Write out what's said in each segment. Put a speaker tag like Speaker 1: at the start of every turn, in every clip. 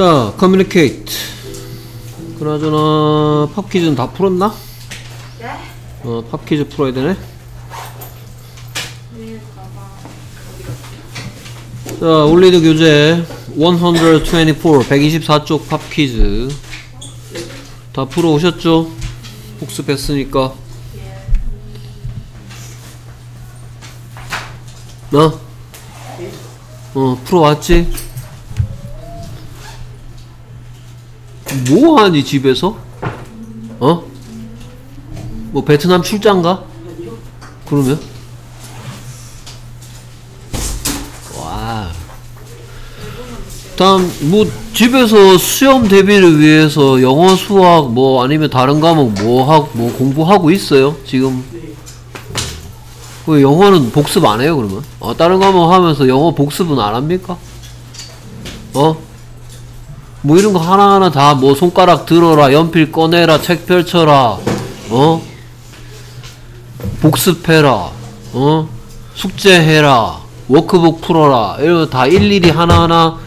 Speaker 1: 자, communicate. 그나저나 pop quiz는 다 풀었나?
Speaker 2: 네?
Speaker 1: 어, pop quiz 풀어야 되네.
Speaker 2: 네?
Speaker 1: 자, 올리드 교재 124, 124쪽 pop quiz. 다 풀어 오셨죠? 복습했으니까. 나? 어, 풀어 왔지? 뭐 하니, 집에서? 어? 뭐, 베트남 출장 가? 그러면? 와. 다음 뭐 집에서 수험 대비를 위해서 영어 수학 뭐 아니면 다른 과목 뭐 하고 뭐 공부하고 있어요 지금 왜 영어는 복습 안 해요 그러면 어, 다른 과목 하면서 영어 복습은 안 합니까 어? 뭐 이런 거 하나하나 다 뭐 손가락 들어라 연필 꺼내라 책 펼쳐라 어? 복습해라 어? 숙제해라 워크북 풀어라 이런 거다 일일이 하나하나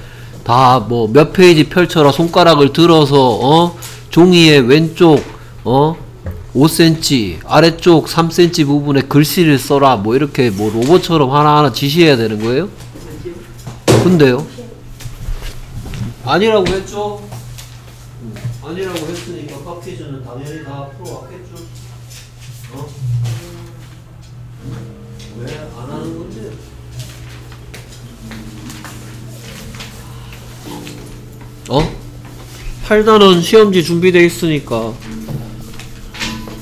Speaker 1: 다 뭐 몇 페이지 펼쳐라 손가락을 들어서 어 종이의 왼쪽 어 5cm 아래쪽 3cm 부분에 글씨를 써라 뭐 이렇게 뭐 로봇처럼 하나하나 지시해야 되는 거예요? 근데요? 아니라고 했죠? 음, 아니라고 했으니까 팝퀴즈는 당연히 다 풀어왔겠죠? 어? 왜 안 하는 건데? 어? 8단원 시험지 준비돼 있으니까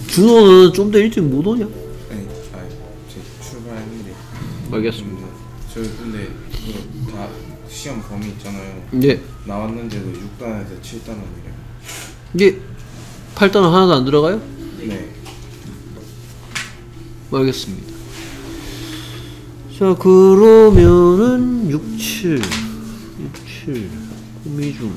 Speaker 1: 준호는 좀 더 일찍 못 오냐?
Speaker 3: 아니, 아니, 제 출발했는데.
Speaker 1: 알겠습니다.
Speaker 3: 저 근데 다 시험 범위 있잖아요.
Speaker 1: 예.
Speaker 3: 나왔는데도 6단에서 7단원이래요.
Speaker 1: 이제 8단원 하나도 안 들어가요?
Speaker 3: 네.
Speaker 1: 알겠습니다. 자, 그러면은 6, 7, 6, 7, 구미중.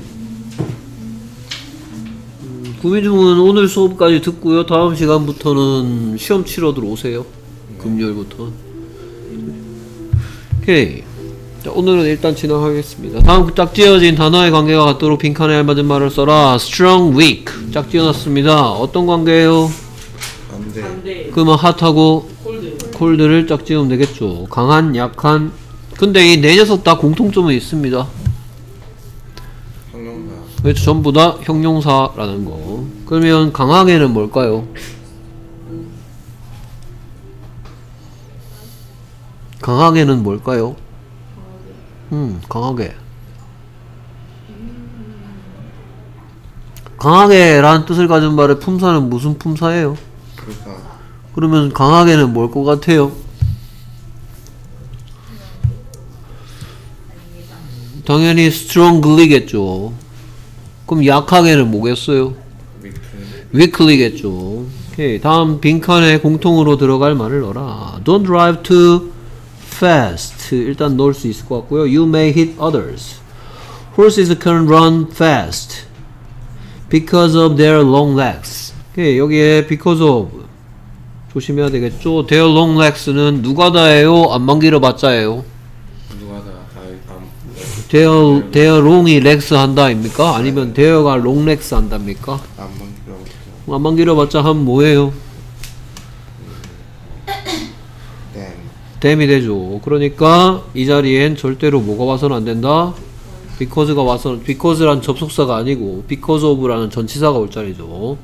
Speaker 1: 음, 구미중은 오늘 수업까지 듣고요. 다음 시간부터는 시험 치러 들어오세요. 금요일부터. 오케이. 자, 오늘은 일단 진행하겠습니다. 다음 짝지어진 단어의 관계가 같도록 빈칸에 알맞은 말을 써라. strong, weak. 짝지어놨습니다. 어떤 관계예요?
Speaker 3: 반대.
Speaker 1: 그러면 핫하고
Speaker 2: 콜드
Speaker 1: 콜드를 짝지으면 되겠죠. 강한, 약한. 근데 이 네 녀석 다 공통점은 있습니다.
Speaker 3: 형용사.
Speaker 1: 그렇죠. 전부 다 형용사라는 거. 그러면 강하게는 뭘까요? 강하게는 뭘까요? 음, 강하게. 강하게라는 뜻을 가진 말의 품사는 무슨 품사예요?
Speaker 3: 그러니까
Speaker 1: 그러면 강하게는 뭘 것 같아요? 당연히 strongly겠죠. 그럼 약하게는 뭐겠어요? weakly겠죠. 오케이. 다음 빈칸에 공통으로 들어갈 말을 넣어라. Don't drive too fast. 일단 넣을 수 있을 것 같고요. You may hit others. Horses can run fast because of their long legs. 오케이. 여기에 because of 조심해야 되겠죠. Their long legs는 누가 다예요? 안만 길어봤자예요.
Speaker 3: 누가 다 아,
Speaker 1: Their, their long이 legs 한다입니까? 아니면 their가 long legs 한답니까?
Speaker 3: 안 만들어.
Speaker 1: 안만 길어봤자 하면 뭐예요?
Speaker 3: 땡.
Speaker 1: 댐이 되죠. 그러니까 이 자리엔 절대로 뭐가 와서는 안 된다. because가 와서 because란 접속사가 아니고 because of라는 전치사가 올 자리죠.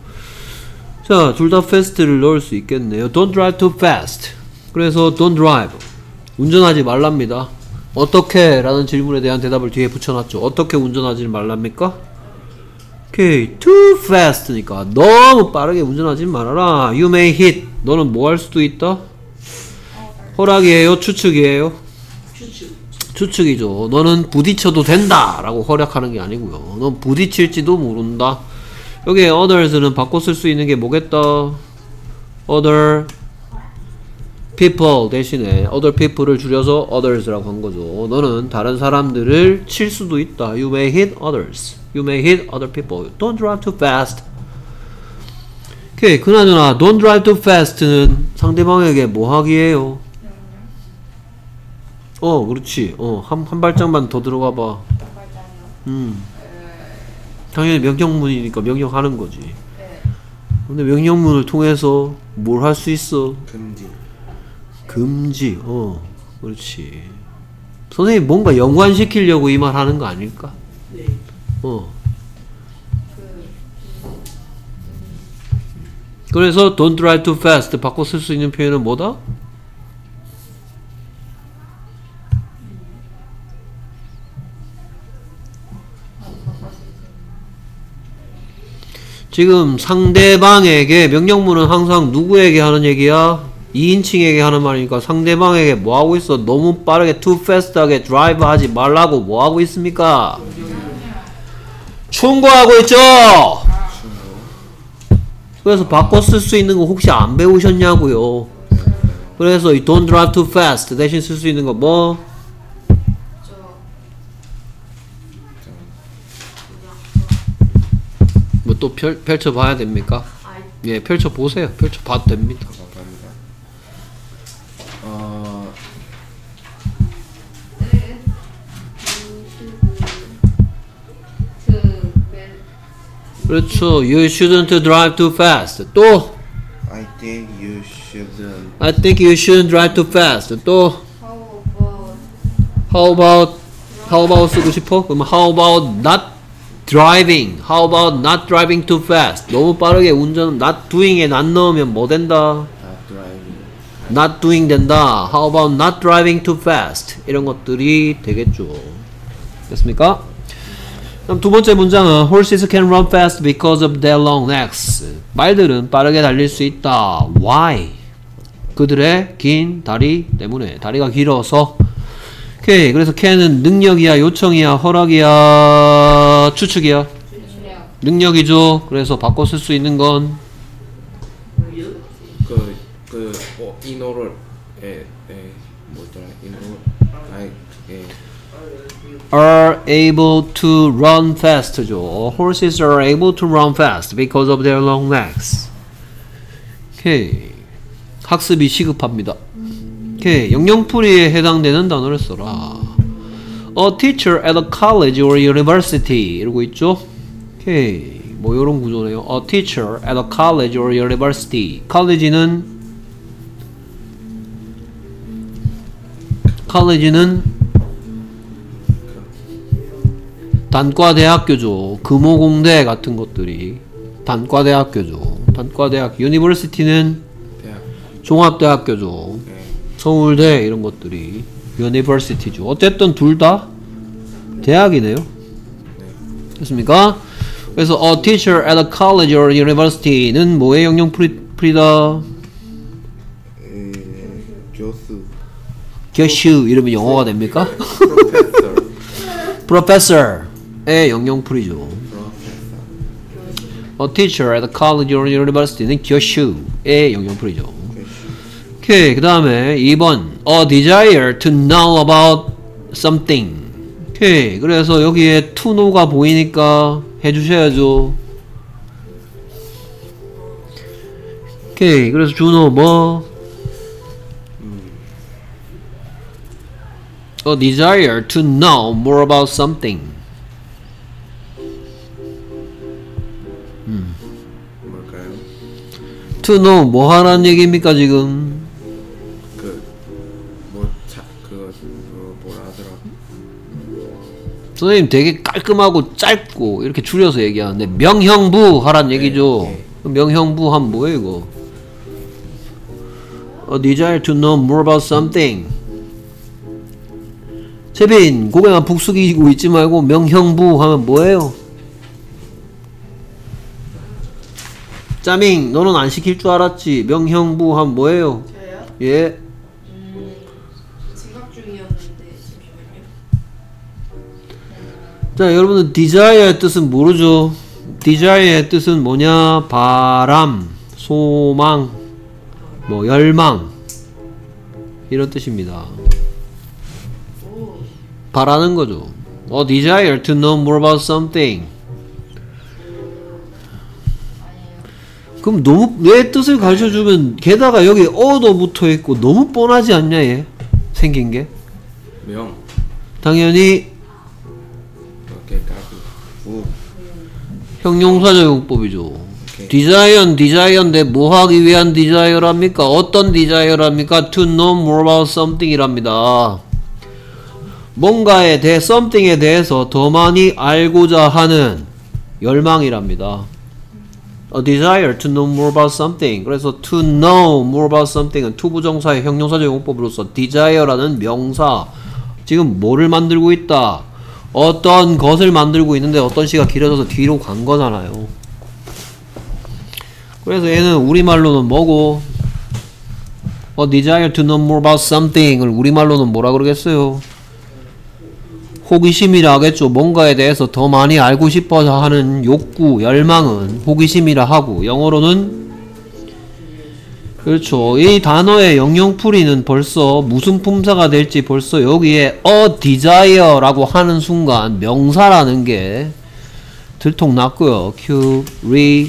Speaker 1: 자, 둘 다 fast를 넣을 수 있겠네요. Don't drive too fast. 그래서 don't drive. 운전하지 말랍니다. 어떻게? 라는 질문에 대한 대답을 뒤에 붙여놨죠. 어떻게 운전하지 말랍니까? 오케이. too fast니까 너무 빠르게 운전하지 말아라. You may hit. 너는 뭐 할 수도 있다? 허락이에요? 추측이에요?
Speaker 2: 추측
Speaker 1: 추측이죠. 너는 부딪혀도 된다! 라고 허락하는 게 아니고요. 넌 부딪힐지도 모른다. 여기에 others는 바꿔 쓸 수 있는 게 뭐겠다? other people 대신에 other people를 줄여서 others라고 한 거죠. 너는 다른 사람들을 칠 수도 있다. You may hit others. You may hit other people. Don't drive too fast. 오케이. 그나저나 don't drive too fast는 상대방에게 뭐 하기예요? 어, 그렇지. 어, 한, 한 발짝만 더 들어가 봐.
Speaker 2: 발장이요
Speaker 1: 음.
Speaker 2: 에
Speaker 1: 당연히 명령문이니까 명령하는 거지.
Speaker 2: 네.
Speaker 1: 근데 명령문을 통해서 뭘 할 수 있어?
Speaker 3: 금지.
Speaker 1: 금지. 어, 그렇지. 선생님 뭔가 연관시키려고 이 말 하는 거 아닐까?
Speaker 2: 네.
Speaker 1: 어.
Speaker 2: 그
Speaker 1: 그래서 don't drive too fast 바꿔 쓸 수 있는 표현은 뭐다? 지금 상대방에게 명령문은 항상 누구에게 하는 얘기야? 2인칭에게 하는 말이니까 상대방에게 뭐 하고 있어? 너무 빠르게 too fast하게 드라이브 하지 말라고 뭐 하고 있습니까? 충고하고 있죠? 그래서 바꿔 쓸 수 있는 거 혹시 안 배우셨냐고요? 그래서 이 don't drive too fast 대신 쓸 수 있는 거 뭐?
Speaker 2: 저
Speaker 1: 뭐 또 펼쳐 봐야 됩니까? 예, 펼쳐 보세요. 펼쳐 봐도 됩니다.
Speaker 3: 감사합니다. 어,
Speaker 1: 그렇죠. You shouldn't drive too fast. 또
Speaker 3: I think you shouldn't.
Speaker 1: I think you shouldn't drive too fast. 또
Speaker 2: how about
Speaker 1: how about how about 쓰고 싶어? 그럼 how about not driving? How about not driving too fast? 너무 빠르게 운전 not doing에 not 넣으면 뭐 된다?
Speaker 3: Not driving.
Speaker 1: not doing 된다. How about not driving too fast? 이런 것들이 되겠죠. 됐습니까? 그럼 두 번째 문장은 Horses can run fast because of their long necks. 말들은 빠르게 달릴 수 있다. Why? 그들의 긴 다리 때문에. 다리가 길어서. 오케이. 그래서 can은 능력이야, 요청이야, 허락이야, 추측이야. 능력이죠. 그래서 바꿔 쓸 수 있는 건
Speaker 3: 그, 그, 어, 인어를, 에, 에, 뭐더라, 인어, 아이, 예,
Speaker 1: are able to run fast죠. Horses are able to run fast because of their long necks. 오케이. 학습이 시급합니다. 오케이. 영영풀이에 해당되는 단어를 써라. A teacher at a college or university 이러고 있죠. 오케이. 뭐 이런 구조네요. A teacher at a college or university. college는 college는 단과대학교죠. 금호공대 같은 것들이 단과대학교죠. 단과대학,
Speaker 3: 대학,
Speaker 1: 종합대학교죠.
Speaker 3: 예,
Speaker 1: 서울대 이런 것들이 university죠. 어쨌든 둘 다 대학이네요. 됐습니까? 그래서 a teacher at a college or university는 뭐의 영영 풀이, 풀이다?
Speaker 3: 에, 교수,
Speaker 1: 교수 이러면 영어가 됩니까?
Speaker 3: professor,
Speaker 1: professor의 영영 프리죠. A teacher at a college or university는 교수의 영영풀이죠. 오케이, 그 다음에 2번 A desire to know about something 오케이, 그래서 여기에 to know가 보이니까 해주셔야죠. 오케이, 그래서 준호 뭐? A desire to know more about something
Speaker 3: 뭘까요?
Speaker 1: to know 뭐 하라는 얘기입니까 지금? 선생님 되게 깔끔하고 짧고 이렇게 줄여서 얘기하는데 명형부 하란 얘기죠.
Speaker 3: 네.
Speaker 1: 그럼 명형부 하면 뭐예요 이거? A desire to know more about something. 세빈 고개만 푹 숙이고 있지 말고 명형부 하면 뭐예요? 짜밍 너는 안 시킬 줄 알았지 명형부 하면 뭐예요?
Speaker 2: 저요?
Speaker 1: 예 자, 여러분은 desire의 뜻은 모르죠? desire의 뜻은 뭐냐? 바람, 소망, 뭐 열망 이런 뜻입니다.
Speaker 2: 오
Speaker 1: 바라는 거죠. A desire to know more about something. 그럼 너무 내 뜻을 가르쳐 주면 게다가 여기 어도 붙어 있고 너무 뻔하지 않냐 얘 생긴 게
Speaker 3: 명,
Speaker 1: 당연히 형용사적 용법이죠.
Speaker 3: 오케이.
Speaker 1: desire인 desire인데 뭐 하기 위한 desire랍니까? 어떤 desire랍니까? To know more about something이랍니다. 뭔가에 대해 something에 대해서 더 많이 알고자 하는 열망이랍니다. A desire to know more about something. 그래서 to know more about something은 to부정사의 형용사적 용법으로서 desire라는 명사 지금 뭐를 만들고 있다. 어떤 것을 만들고 있는데 어떤 시가 길어져서 뒤로 간 거잖아요. 그래서 얘는 우리말로는 뭐고 A desire to know more about something을 우리말로는 뭐라 그러겠어요? 호기심이라 하겠죠. 뭔가에 대해서 더 많이 알고 싶어서 하는 욕구, 열망은 호기심이라 하고 영어로는 그렇죠. 이 단어의 영영풀이는 벌써 무슨 품사가 될지 벌써 여기에 a desire라고 하는 순간 명사라는 게 들통났고요. curiosity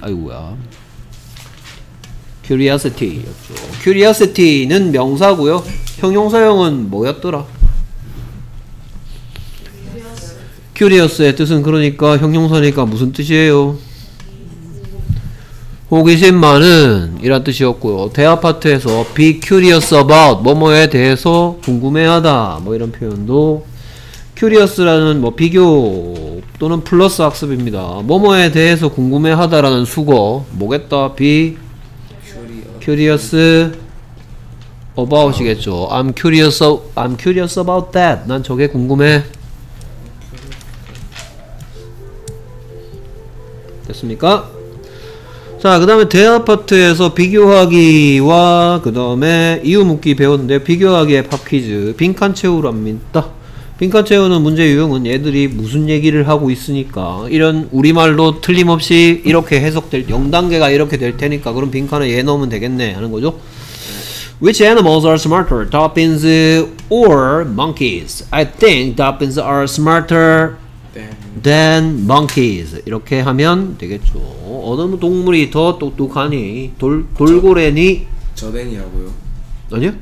Speaker 1: 아이고야. curiosity였죠. curiosity는 명사고요. 형용사형은 뭐였더라? curious의 뜻은 그러니까 형용사니까 무슨 뜻이에요? 호기심 많은 이란 뜻이었고요. 대화 파트에서 be curious about 뭐뭐에 대해서 궁금해하다 뭐 이런 표현도 curious라는 뭐 비교 또는 플러스 학습입니다. 뭐뭐에 대해서 궁금해하다라는 수거 뭐겠다 be curious about이겠죠. I'm curious I'm curious about that. 난 저게 궁금해. 됐습니까? 자, 그 다음에 대화 파트에서 비교하기와 그 다음에 이유 묻기 배웠는데 비교하기의 팝 퀴즈 빈칸 채우랍니다. 빈칸 채우는 문제 유형은 얘들이 무슨 얘기를 하고 있으니까 이런 우리말로 틀림없이 이렇게 해석될 0단계가 이렇게 될 테니까 그럼 빈칸에 얘 넣으면 되겠네 하는 거죠. Which animals are smarter, dolphins or monkeys? I think dolphins are smarter
Speaker 3: 땡
Speaker 1: than monkeys. 이렇게 하면 되겠죠. 어느 동물이 더 똑똑하니? 돌 돌고래니?
Speaker 3: 저댄이라고요
Speaker 1: 아니요?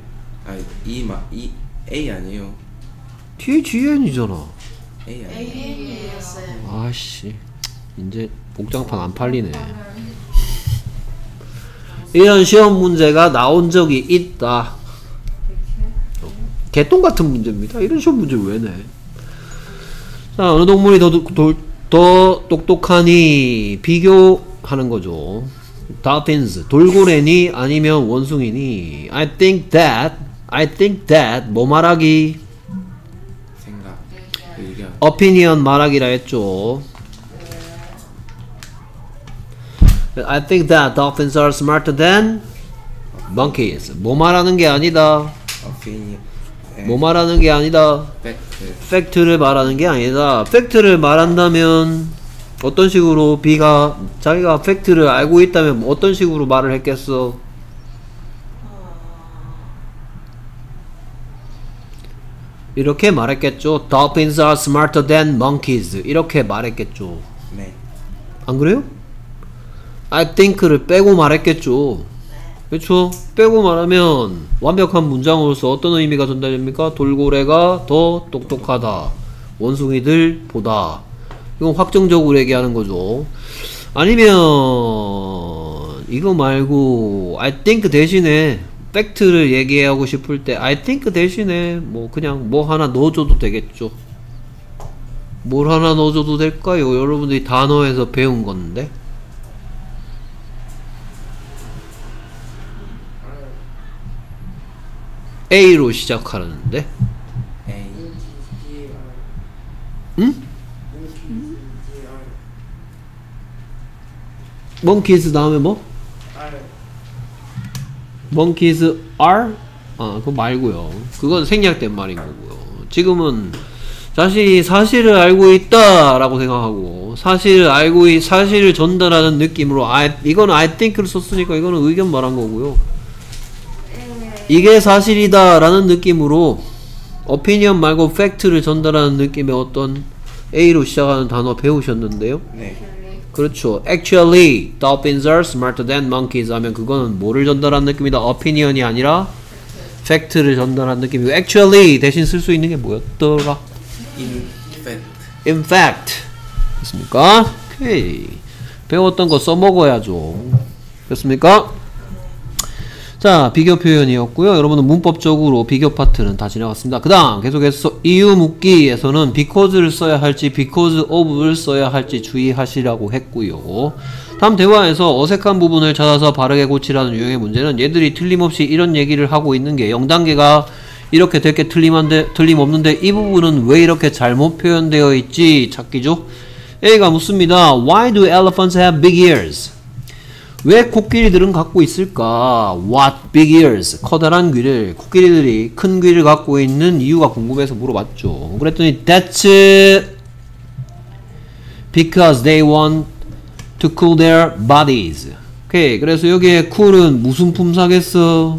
Speaker 3: 아니 이마 이 A 아니에요
Speaker 1: TGN이잖아.
Speaker 3: A 아니에요.
Speaker 1: 아씨, 이제 복장판 안 팔리네. 이런 시험 문제가 나온 적이 있다. 개똥 같은 문제입니다. 이런 시험 문제 왜 내? 자, 어느 동물이 더, 더, 더 똑똑하니 비교하는 거죠. Dolphins, 돌고래니 아니면 원숭이니? I think that, I think that 뭐 말하기?
Speaker 3: 생각 의견
Speaker 1: opinion 말하기라 했죠. I think that dolphins are smarter than monkeys. 뭐 말하는 게 아니다.
Speaker 3: opinion
Speaker 1: 뭐 말하는 게 아니다.
Speaker 3: 팩트
Speaker 1: 팩트를 말하는 게 아니다. 팩트를 말한다면 어떤 식으로 B가 자기가 팩트를 알고 있다면 어떤 식으로 말을 했겠어? 이렇게 말했겠죠. Dolphins are smarter than monkeys. 이렇게 말했겠죠.
Speaker 3: 네
Speaker 1: 안 그래요? I think를 빼고 말했겠죠. 그렇죠? 빼고 말하면 완벽한 문장으로서 어떤 의미가 전달됩니까? 돌고래가 더 똑똑하다. 원숭이들 보다. 이건 확정적으로 얘기하는 거죠. 아니면 이거 말고 I think 대신에 팩트를 얘기하고 싶을 때 I think 대신에 뭐 그냥 뭐 하나 넣어줘도 되겠죠. 뭘 하나 넣어줘도 될까요? 여러분들이 단어에서 배운 건데. A로 시작하는데.
Speaker 3: A
Speaker 1: 응? monkeys 다음에 뭐? monkeys are? 아, 그거 말고요. 그건 생략된 말인 거고요. 지금은 자신이 사실을 알고 있다 라고 생각하고 사실을 알고 있, 사실을 전달하는 느낌으로 I, 이건 I think를 썼으니까 이거는 의견 말한 거고요. 이게 사실이다 라는 느낌으로 opinion 말고 fact를 전달하는 느낌의 어떤 A로 시작하는 단어 배우셨는데요.
Speaker 3: 네
Speaker 1: 그렇죠. Actually, dolphins are smarter than monkeys 하면 그거는 뭐를 전달한 느낌이다? opinion이 아니라 fact를 전달한 느낌이고 actually 대신 쓸 수 있는 게 뭐였더라?
Speaker 3: in fact.
Speaker 1: in fact 됐습니까? 오케이 배웠던 거 써먹어야죠 됐습니까? 자 비교 표현이었고요. 여러분은 문법적으로 비교 파트는 다 지나갔습니다. 그 다음 계속해서 이유 묻기에서는 because를 써야 할지 because of를 써야 할지 주의하시라고 했고요. 다음 대화에서 어색한 부분을 찾아서 바르게 고치라는 유형의 문제는 얘들이 틀림없이 이런 얘기를 하고 있는 게 0단계가 이렇게 될게 틀림한데, 틀림없는데 이 부분은 왜 이렇게 잘못 표현되어 있지? 찾기죠 A가 묻습니다. Why do elephants have big ears? 왜 코끼리들은 갖고 있을까? What big ears? 커다란 귀를 코끼리들이 큰 귀를 갖고 있는 이유가 궁금해서 물어봤죠. 그랬더니 that's because they want to cool their bodies. 오케이. 그래서 여기에 cool은 무슨 품사겠어?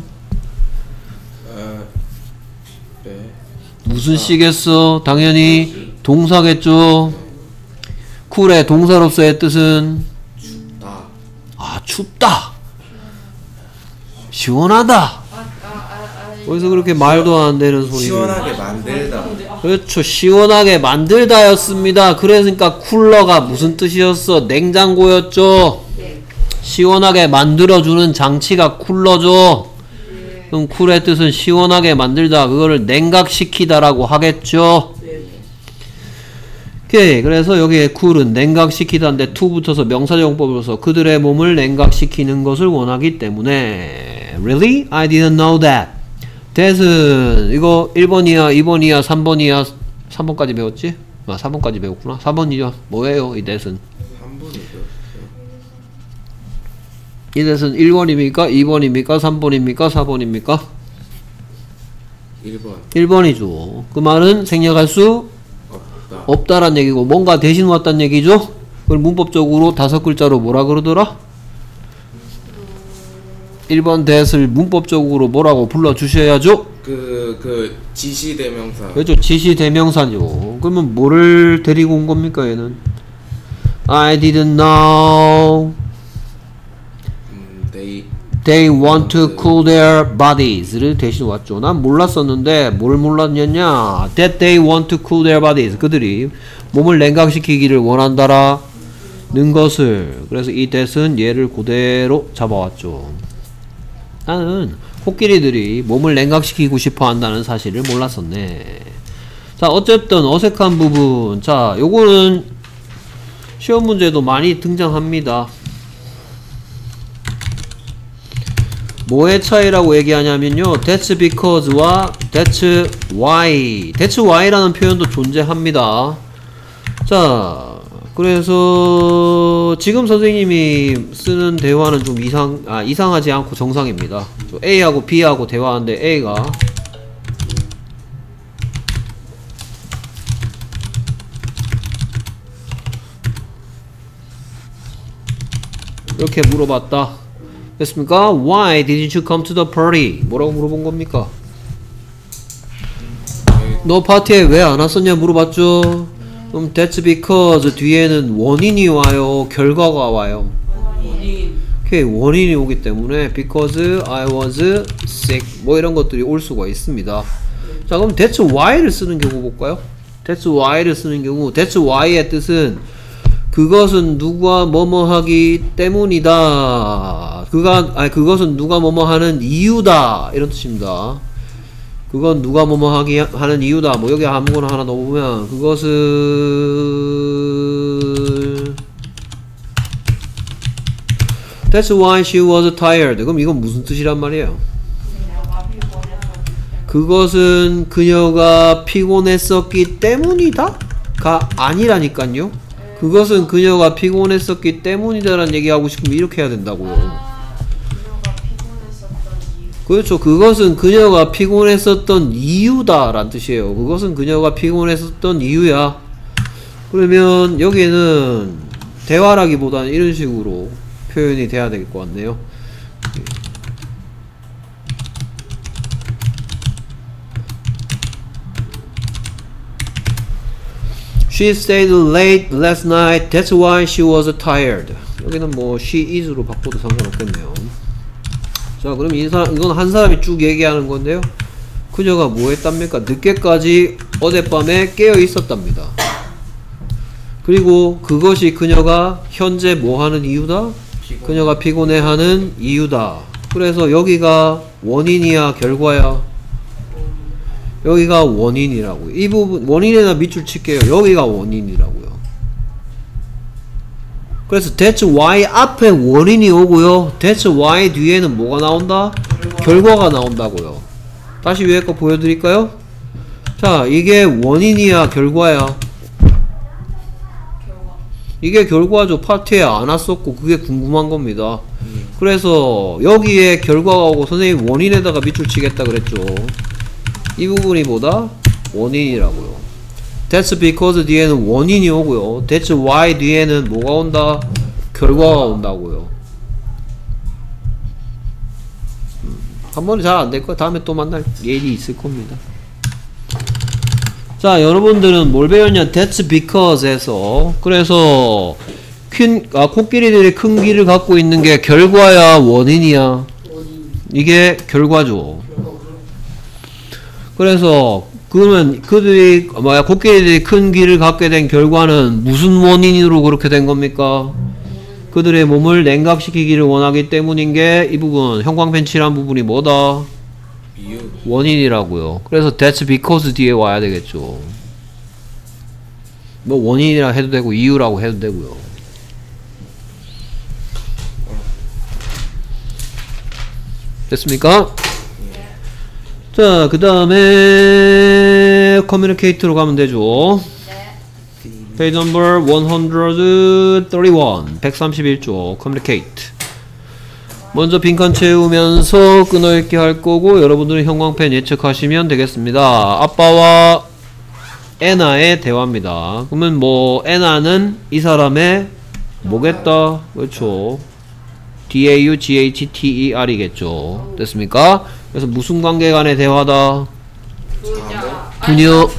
Speaker 1: 무슨 시겠어? 당연히 동사겠죠. cool의 동사로서의 뜻은
Speaker 3: 다.
Speaker 1: 아 춥다. 시원하다. 어디서 그렇게 말도 안 되는 소리를
Speaker 3: 시원하게 만들다.
Speaker 1: 그렇죠 시원하게 만들다였습니다 그러니까 쿨러가 무슨 뜻이었어 냉장고였죠
Speaker 2: 네.
Speaker 1: 시원하게 만들어주는 장치가 쿨러죠 그럼 쿨의 뜻은 시원하게 만들다 그거를 냉각시키다라고 하겠죠 오케이 그래서 여기에 쿨은 냉각시키다인데 to 붙어서 명사용법으로서 그들의 몸을 냉각시키는 것을 원하기 때문에 Really? I didn't know that that은 이거 1번이야 2번이야 3번이야 3번까지 배웠지? 아 3번까지 배웠구나 4번이죠 뭐예요 이 that은
Speaker 3: 한 번이죠.
Speaker 1: 이 that은 1번입니까? 2번입니까? 3번입니까? 4번입니까?
Speaker 3: 1번
Speaker 1: 1번이죠 그 말은 생략할 수
Speaker 3: 없다.
Speaker 1: 없다란 얘기고 뭔가 대신 왔단 얘기죠 그걸 문법적으로 다섯 글자로 뭐라 그러더라? 1번 that을 문법적으로 뭐라고 불러주셔야죠
Speaker 3: 그, 그 지시 대명사.
Speaker 1: 그렇죠 지시 대명사죠 그러면 뭐를 데리고 온 겁니까 얘는 I didn't know
Speaker 3: 음, they
Speaker 1: want to cool their bodies를 대신 왔죠. 난 몰랐었는데 뭘 몰랐냐냐? That they want to cool their bodies. 그들이 몸을 냉각시키기를 원한다라 는 것을. 그래서 이 that은 얘를 그대로 잡아왔죠. 나는 코끼리들이 몸을 냉각시키고 싶어 한다는 사실을 몰랐었네. 자 어쨌든 어색한 부분. 자 요거는 시험 문제도 많이 등장합니다 뭐의 차이라고 얘기하냐면요. That's because와 that's why. That's why라는 표현도 존재합니다. 자 그래서 지금 선생님이 쓰는 대화는 좀 이상 아 이상하지 않고 정상입니다. 저 A하고 B하고 대화하는데 A가 이렇게 물어봤다 됐습니까? Why didn't you come to the party? 뭐라고 물어본 겁니까? 너 파티에 왜 안 왔었냐 물어봤죠? 그럼 that's because 뒤에는 원인이 와요 결과가 와요 오케이 원인이 오기 때문에 because I was sick 뭐 이런 것들이 올 수가 있습니다 자 그럼 that's why를 쓰는 경우 볼까요? that's why를 쓰는 경우 that's why의 뜻은 그것은 누가 뭐뭐 하기 때문이다 그가 아니 그것은 누가 뭐뭐 하는 이유다 이런 뜻입니다 그건 누가 뭐뭐 하기 하는 이유다. 뭐 여기 아무거나 하나 넣어보면 그것은 That's why she was tired. 그럼 이건 무슨 뜻이란 말이에요? 그것은 그녀가 피곤했었기 때문이다? 가 아니라니까요. 그것은 그녀가 피곤했었기 때문이다라는 얘기하고 싶으면 이렇게 해야 된다고요. 그렇죠. 그것은 그녀가 피곤했었던 이유다 라는 뜻이에요. 그것은 그녀가 피곤했었던 이유야. 그러면 여기에는 대화라기보다는 이런 식으로 표현이 돼야 될 것 같네요. She stayed late last night. That's why she was tired. 여기는 뭐 she is로 바꿔도 상관없겠네요. 자, 그럼 이 사람 이건 한 사람이 쭉 얘기하는 건데요. 그녀가 뭐 했답니까? 늦게까지 어젯밤에 깨어 있었답니다. 그리고 그것이 그녀가 현재 뭐 하는 이유다? 그녀가 피곤해하는 이유다. 그래서 여기가 원인이야, 결과야. 여기가 원인이라고. 이 부분 원인에다 밑줄 칠게요. 여기가 원인이라고요. 그래서 that's why 앞에 원인이 오고요. that's why 뒤에는 뭐가 나온다? 결과가 나온다고요. 다시 위에 거 보여드릴까요? 자, 이게 원인이야, 결과야.
Speaker 2: 결과.
Speaker 1: 이게 결과죠. 파트에 안 왔었고 그게 궁금한 겁니다. 그래서 여기에 결과가 오고 선생님 원인에다가 밑줄 치겠다 그랬죠. 이 부분이 뭐다? 원인이라고요. That's because 뒤에는 원인이 오고요. That's why 뒤에는 뭐가 온다? 결과가 온다고요. 음, 한 번에 잘 안 될 거야. 다음에 또 만날 일이 있을 겁니다. 자, 여러분들은 뭘 배웠냐? That's because에서 그래서 큰, 아, 코끼리들이 큰 귀를 갖고 있는 게 결과야, 원인이야. 이게 결과죠. 그래서 그러면 그들이 뭐야 코끼리들이 큰 귀를 갖게 된 결과는 무슨 원인으로 그렇게 된 겁니까? 그들의 몸을 냉각시키기를 원하기 때문인 게 이 부분 형광펜 칠한 부분이 뭐다? 원인이라고요. 그래서 that's because 뒤에 와야 되겠죠. 뭐 원인이라 해도 되고 이유라고 해도 되고요. 됐습니까? 자, 그 다음에 communicate로 가면 되죠. page number 131 131쪽 communicate 먼저 빈칸 채우면서 끊어읽기 할 거고 여러분들은 형광펜 예측하시면 되겠습니다. 아빠와 애나의 대화입니다. 그러면 뭐 애나는 이 사람의 뭐겠다? 그렇죠. D-A-U-G-H-T-E-R이겠죠. 됐습니까? 그래서 무슨 관계 간의 대화다? 부녀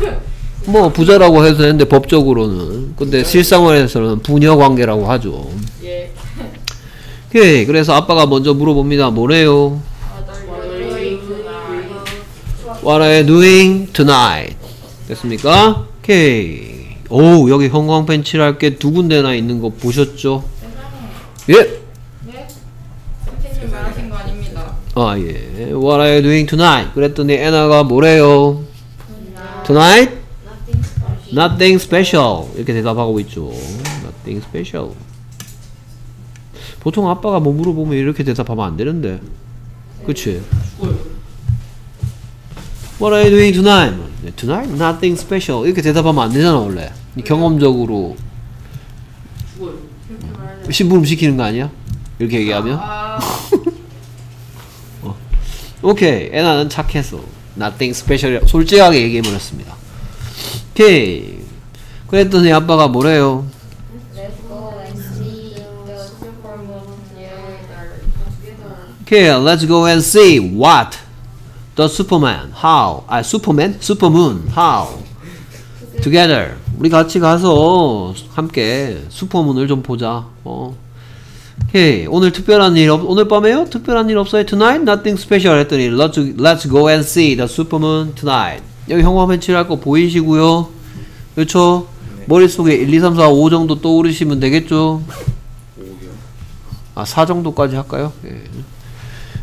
Speaker 1: 뭐 부자라고 해도 되는데 법적으로는 근데 실생활에서는 부녀 관계라고 하죠.
Speaker 2: 예.
Speaker 1: 오케이 그래서 아빠가 먼저 물어봅니다. 뭐래요? What are you doing tonight? 됐습니까? 오케이. 오, 여기 형광펜 칠할 게 두 군데나 있는 거 보셨죠? 예.
Speaker 2: 네? 선생님 말하신 거 아,
Speaker 1: 예. What are you doing tonight? 그랬더니 애나가 뭐래요? Tonight? Nothing special. 이렇게 대답하고 있죠. Nothing special. 보통 아빠가 뭐 물어보면 이렇게 대답하면 안 되는데. 그치? What are you doing tonight? 네, Tonight? Nothing special. 이렇게 대답하면 안 되잖아, 원래. 이 경험적으로. 심부름 시키는 거 아니야? 이렇게 얘기하면?
Speaker 2: 아,
Speaker 1: 오케이. 애나는 착해서. Nothing special. 솔직하게 얘기해버렸습니다. 오케이. 그랬더니 아빠가 뭐래요? Okay, let's go and see what the Superman, how, 아, Superman, Supermoon, how, together. 우리 같이 가서 함께 슈퍼문을 좀 보자. 어. 오케이, 오늘 특별한 일 없, 오늘 밤에요? 특별한 일 없어요? Tonight, nothing special 했더니 let's, let's go and see the supermoon tonight. 여기 형광펜 칠할 거 보이시고요. 그렇죠? 머릿속에 1, 2, 3, 4, 5 정도 떠오르시면 되겠죠?
Speaker 3: 오요
Speaker 1: 아, 4 정도까지 할까요? 예.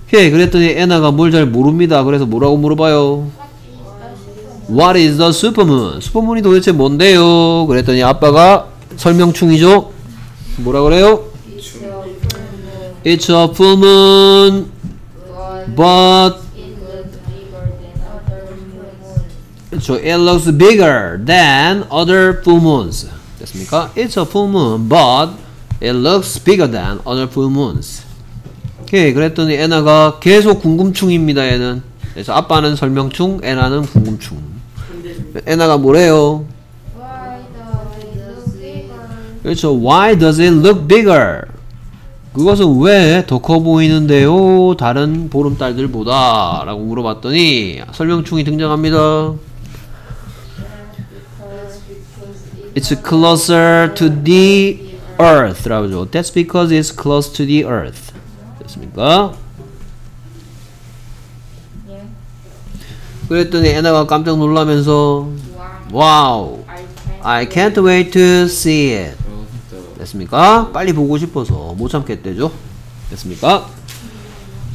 Speaker 1: 오케이, 그랬더니 애나가 뭘 잘 모릅니다. 그래서 뭐라고 물어봐요? What is the supermoon? 슈퍼문이 도대체 뭔데요? 그랬더니 아빠가 설명충이죠? 뭐라 그래요? It's a full moon, but 그렇죠. It looks bigger than other full moons. 됐습니까? It's a full moon, but it looks bigger than other full moons. 오케이. 그랬더니 애나가 계속 궁금충입니다. 얘는. 그래서 아빠는 설명충, 애나는 궁금충. 애나가 뭐래요?
Speaker 2: Why does it look bigger?
Speaker 1: 그렇죠. Why does it look bigger? 그것은 왜 더 커 보이는데요? 다른 보름달들보다 라고 물어봤더니 설명충이 등장합니다. It's closer to the earth 라고죠. That's because it's close to the earth. 됐습니까?
Speaker 2: 예.
Speaker 1: 그랬더니 애나가 깜짝 놀라면서? Wow
Speaker 2: I
Speaker 1: can't wait to see it. 됐습니까? 빨리 보고 싶어서 못 참겠대죠. 됐습니까?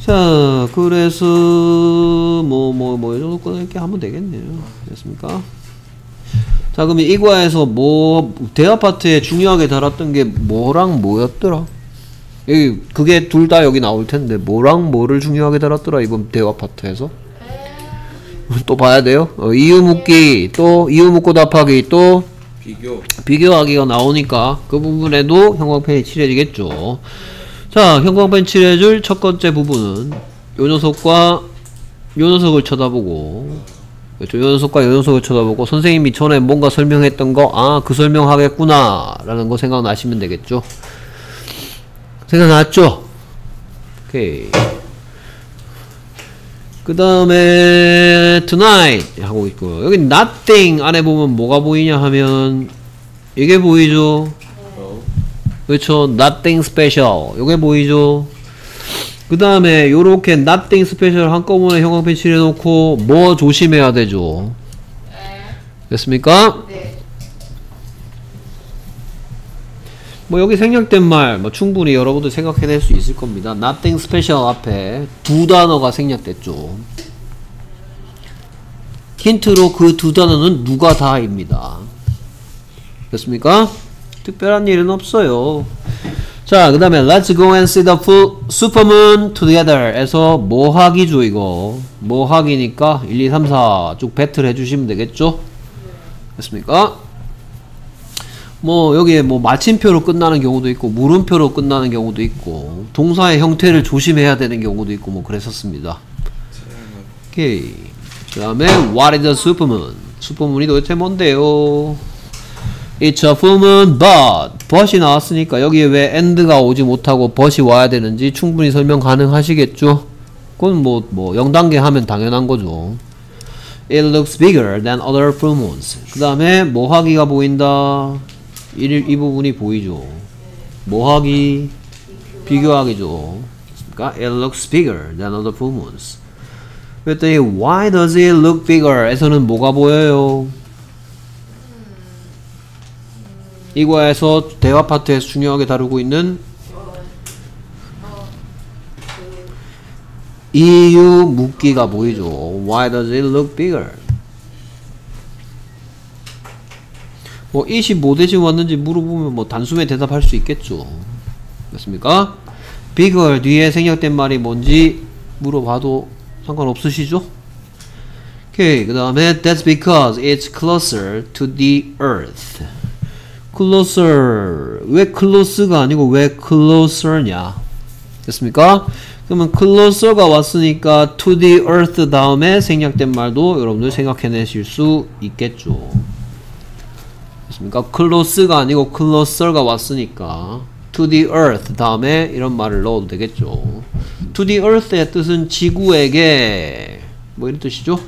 Speaker 1: 자, 그래서 뭐 뭐 뭐 이 정도 이렇게 하면 되겠네요. 됐습니까? 자, 그러면 이과에서 뭐 대화 파트에 중요하게 달았던 게 뭐랑 뭐였더라? 여기 그게 둘 다 여기 나올 텐데 뭐랑 뭐를 중요하게 달았더라 이번 대화 파트에서 또 봐야 돼요. 어, 이유 묻기 또 이유 묻고 답하기 또
Speaker 3: 비교
Speaker 1: 비교하기가 나오니까 그 부분에도 형광펜이 칠해지겠죠. 자, 형광펜 칠해줄 첫 번째 부분은 요 녀석과 요 녀석을 쳐다보고 그렇죠. 요 녀석과 요 녀석을 쳐다보고 선생님이 전에 뭔가 설명했던 거, 아, 그 설명하겠구나 라는 거 생각나시면 되겠죠. 생각났죠? 오케이. 그 다음에 tonight 하고 있고. 여기 nothing 안에 보면 뭐가 보이냐 하면 이게 보이죠?
Speaker 3: 어,
Speaker 1: 그렇죠. Nothing special. 요게 보이죠? 그 다음에 요렇게 nothing special 한꺼번에 형광펜 칠해놓고 뭐 조심해야 되죠? 됐습니까?
Speaker 2: 네.
Speaker 1: 뭐 여기 생략된 말 뭐 충분히 여러분들 생각해낼 수 있을 겁니다. Nothing special 앞에 두 단어가 생략됐죠. 힌트로 그 두 단어는 누가 다입니다. 됐습니까? 특별한 일은 없어요. 자, 그 다음에 Let's go and see the full supermoon together 에서 뭐 하기죠 이거 뭐 하기니까 1, 2, 3, 4 쭉 배틀 해주시면 되겠죠? 됐습니까? 뭐 여기에 뭐 마침표로 끝나는 경우도 있고 물음표로 끝나는 경우도 있고 동사의 형태를 조심해야 되는 경우도 있고 뭐 그랬었습니다. 오케이. 그 다음에 What is a supermoon? 슈퍼문이 도대체 뭔데요? It's a full moon, but but이 나왔으니까 여기에 왜 and가 오지 못하고 but이 와야 되는지 충분히 설명 가능하시겠죠? 그건 뭐, 뭐 0단계 하면 당연한 거죠. It looks bigger than other full moons. 그 다음에 뭐 하기가 보인다. 이, 이 부분이 보이죠. 뭐하기? 비교하기죠. 그러니까 it looks bigger than other full moons. 그랬더니 why does it look bigger? 에서는 뭐가 보여요? 이거에서 대화 파트에서 중요하게 다루고 있는 이유 묻기가 보이죠. Why does it look bigger? 뭐 it이 뭐 대신 왔는지 물어보면 뭐 단숨에 대답할 수 있겠죠. 맞습니까? bigger 뒤에 생략된 말이 뭔지 물어봐도 상관없으시죠? 오케이 그 다음에 that's because it's closer to the earth. closer 왜 close가 아니고 왜 closer냐? 됐습니까? 그러면 closer가 왔으니까 to the earth 다음에 생략된 말도 여러분들 생각해내실 수 있겠죠. 됐습니까? close가 아니고 closer가 왔으니까 to the earth 다음에 이런 말을 넣어도 되겠죠. to the earth의 뜻은 지구에게 뭐 이런 뜻이죠?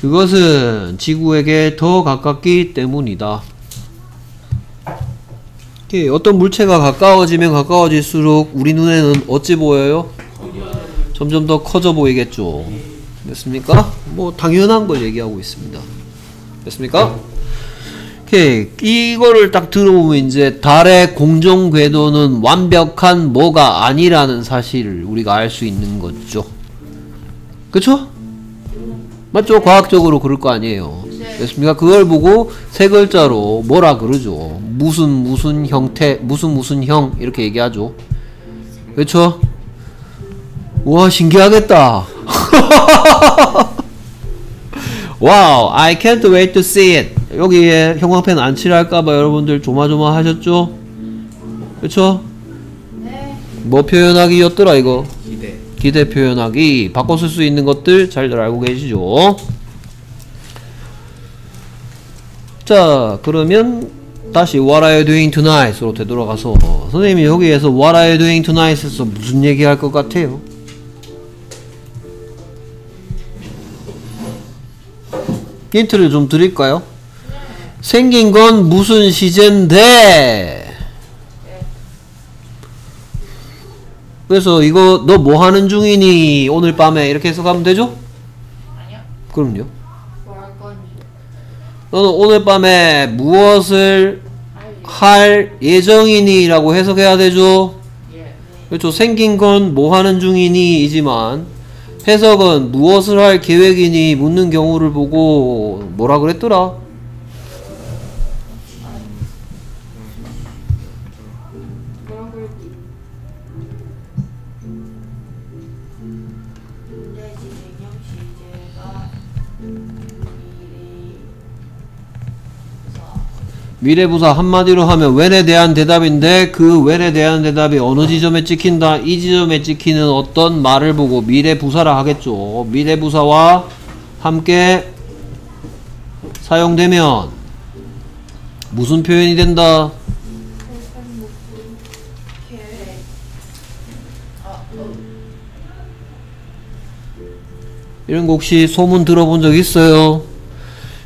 Speaker 1: 그것은 지구에게 더 가깝기 때문이다. 이렇게 어떤 물체가 가까워지면 가까워질수록 우리 눈에는 어찌 보여요? 점점 더 커져 보이겠죠. 됐습니까? 뭐 당연한 걸 얘기하고 있습니다. 됐습니까? 오케이. 이거를 딱 들어보면 이제 달의 공정 궤도는 완벽한 뭐가 아니라는 사실을 우리가 알 수 있는 거죠. 그쵸? 맞죠? 과학적으로 그럴 거 아니에요. 됐습니까? 그걸 보고 세 글자로 뭐라 그러죠? 무슨 무슨 형태, 무슨 무슨 형 이렇게 얘기하죠. 그렇죠? 와 신기하겠다. Wow, I can't wait to see it. 여기에 형광펜 안 칠할까봐 여러분들 조마조마 하셨죠? 그렇죠?
Speaker 2: 네.
Speaker 1: 뭐 표현하기였더라 이거?
Speaker 3: 기대
Speaker 1: 기대 표현하기 바꿔 쓸 수 있는 것들 잘들 알고 계시죠? 자 그러면 다시 What are you doing tonight?으로 되돌아가서 선생님이 여기에서 What are you doing tonight?에서 무슨 얘기 할 것 같아요? 힌트를 좀 드릴까요? 생긴 건 무슨 시제인데 그래서 이거 너 뭐 하는 중이니 오늘 밤에 이렇게 해서 가면 되죠?
Speaker 2: 아니요.
Speaker 1: 그럼요
Speaker 2: 뭐.
Speaker 1: 너는 오늘 밤에 무엇을 할 예정이니? 라고 해석해야 되죠? 그렇죠. 생긴 건 뭐 하는 중이니? 이지만 해석은 무엇을 할 계획이니? 묻는 경우를 보고 뭐라 그랬더라? 미래부사 한마디로 하면 when에 대한 대답인데 그 when에 대한 대답이 어느 지점에 찍힌다? 이 지점에 찍히는 어떤 말을 보고 미래부사라 하겠죠. 미래부사와 함께 사용되면 무슨 표현이 된다? 이런 거 혹시 소문 들어본 적 있어요?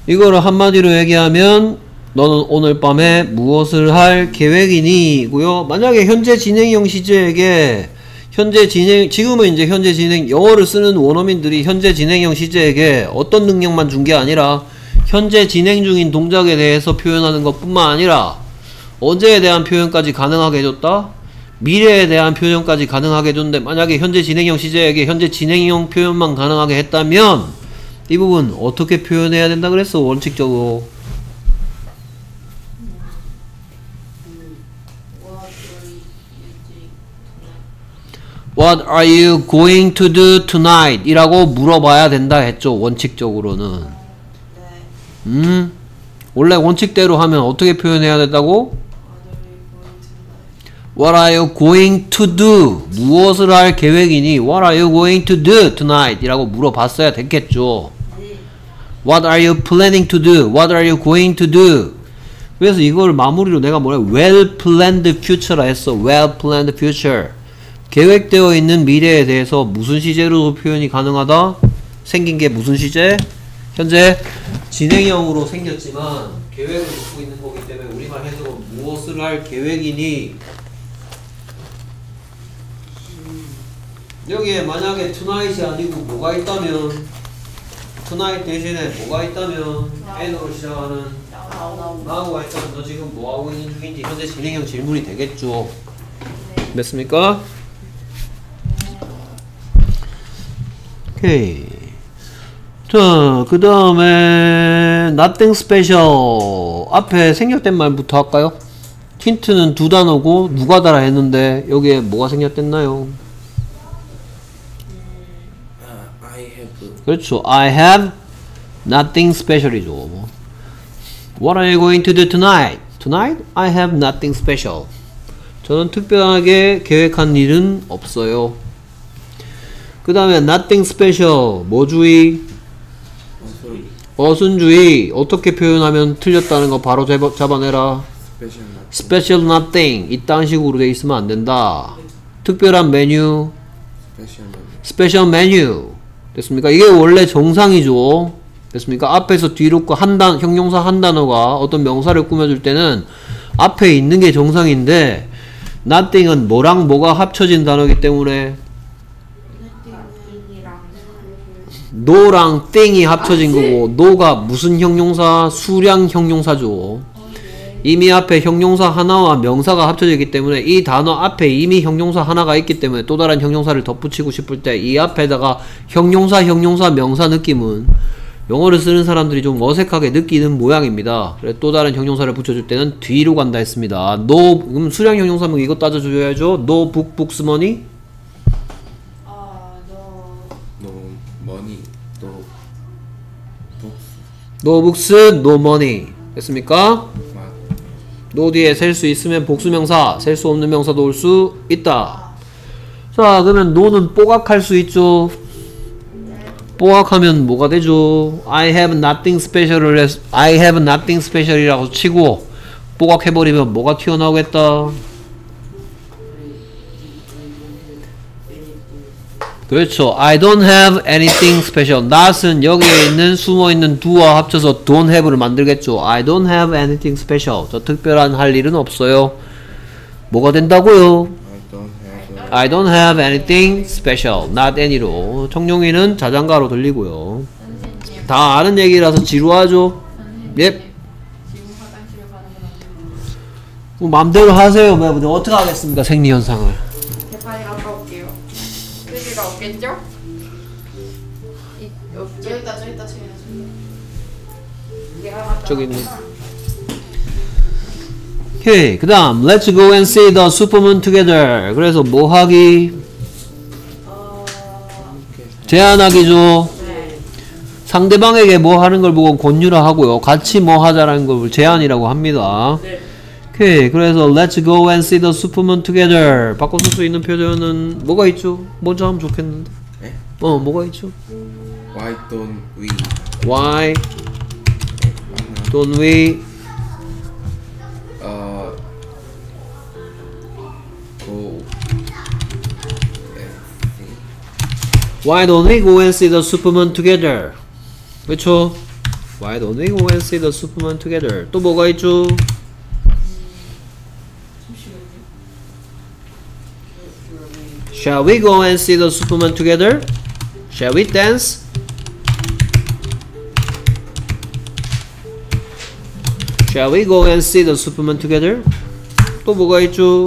Speaker 1: 이거를 한마디로 얘기하면 너는 오늘 밤에 무엇을 할 계획이니? 고요. 만약에 현재 진행형 시제에게 현재 진행 지금은 이제 현재 진행 영어를 쓰는 원어민들이 현재 진행형 시제에게 어떤 능력만 준 게 아니라 현재 진행 중인 동작에 대해서 표현하는 것뿐만 아니라 언제에 대한 표현까지 가능하게 해줬다. 미래에 대한 표현까지 가능하게 해줬는데 만약에 현재 진행형 시제에게 현재 진행형 표현만 가능하게 했다면 이 부분 어떻게 표현해야 된다 그랬어 원칙적으로
Speaker 4: what are you
Speaker 1: going to do tonight? 이라고 물어봐야 된다 했죠 원칙적으로는
Speaker 4: 네.
Speaker 1: 음 원래 원칙대로 하면 어떻게 표현해야 된다고?
Speaker 4: What are you going
Speaker 1: to do? 무엇을 할 계획이니? What are you going to do tonight? 이라고 물어봤어야 됐겠죠.
Speaker 4: 네.
Speaker 1: What are you planning to do? What are you going to do? 그래서 이걸 마무리로 내가 뭐래? Well planned future라 했어. Well planned future. 계획되어 있는 미래에 대해서 무슨 시제로 표현이 가능하다? 생긴 게 무슨 시제? 현재 진행형으로 생겼지만 계획을 갖고 있는 거기 때문에 우리말 해석은 무엇을 할 계획이니? 여기에 만약에 tonight이 아니고 뭐가 있다면 tonight 대신에 뭐가 있다면 n으로 시작하는
Speaker 4: 나우
Speaker 1: 나하고가 있다면 너 지금 뭐 하고 있는 중인지 현재 진행형 질문이 되겠죠. 됐습니까? 오케이. 자, 그 다음에 nothing special 앞에 생략된 말부터 할까요? 힌트는 두 단어고 누가 달아 했는데 여기에 뭐가 생략됐나요?
Speaker 3: 아,
Speaker 1: 그렇죠. I have nothing special이죠. What are you going to do tonight? Tonight I have nothing special. 저는 특별하게 계획한 일은 없어요. 그 다음에 nothing special 뭐주의? 어순주의 어떻게 표현하면 틀렸다는 거 바로 잡아, 잡아내라. special nothing 이딴 식으로 돼 있으면 안 된다. 특별한 메뉴 special menu 됐습니까? 이게 원래 정상이죠. 됐습니까? 앞에서 뒤로 거한 단, 형용사 한 단어가 어떤 명사를 꾸며줄 때는 앞에 있는 게 정상인데 nothing은 뭐랑 뭐가 합쳐진 단어이기 때문에 no랑 thing이 합쳐진 거고 no가 무슨 형용사? 수량 형용사죠. 이미 앞에 형용사 하나와 명사가 합쳐지기 때문에 이 단어 앞에 이미 형용사 하나가 있기 때문에 또 다른 형용사를 덧붙이고 싶을 때 이 앞에다가 형용사 형용사 명사 느낌은 영어를 쓰는 사람들이 좀 어색하게 느끼는 모양입니다. 그래 또 다른 형용사를 붙여줄 때는 뒤로 간다 했습니다. no 그럼 수량 형용사면 이거 따져줘야죠. no books money
Speaker 3: no books
Speaker 1: no money 됐습니까? 마노 뒤에 셀 수 있으면 복수명사, 셀 수 없는 명사도 올 수 있다. 자, 그러면 노는 뽀각할 수 있죠. 뽀각하면 뭐가 되죠? I have nothing special을 했, I have nothing special이라고 치고 뽀각해버리면 뭐가 튀어나오겠다. 그렇죠. I don't have anything special. not은 여기에 있는 숨어있는 do와 합쳐서 don't have를 만들겠죠. I don't have anything special. 저 특별한 할 일은 없어요. 뭐가 된다고요?
Speaker 3: I don't have
Speaker 1: anything special. not any로. 청룡이는 자장가로 들리고요. 다 아는 얘기라서 지루하죠? 예. 뭐 맘대로 하세요, 뭐 어떻게 하겠습니까, 생리 현상을.
Speaker 2: 없겠죠?
Speaker 4: 저기 있다 저기 있다 저기 있다 저기
Speaker 1: 있네. 오케이. 그 다음, let's go and see the supermoon together. 그래서 뭐 하기?
Speaker 4: 어.
Speaker 1: 제안하기죠.
Speaker 4: 네.
Speaker 1: 상대방에게 뭐 하는 걸 보고 권유를 하고요. 같이 뭐 하자라는 걸 제안이라고 합니다.
Speaker 4: 네.
Speaker 1: 오케이. 그래서 let's go and see the supermoon together. 바꿔 쓸 수 있는 표현은 뭐가 있죠? 먼저 하면 좋겠는데.
Speaker 3: 네?
Speaker 1: 어, 뭐가 있죠?
Speaker 3: Why don't we
Speaker 1: Why don't we
Speaker 3: uh go
Speaker 1: Why don't we go and see the supermoon together? 그렇죠? Why don't we go and see the supermoon together? 또 뭐가 있죠? Shall we go and see the supermoon together? Shall we dance? Shall we go and see the supermoon together? 또 뭐가 있죠?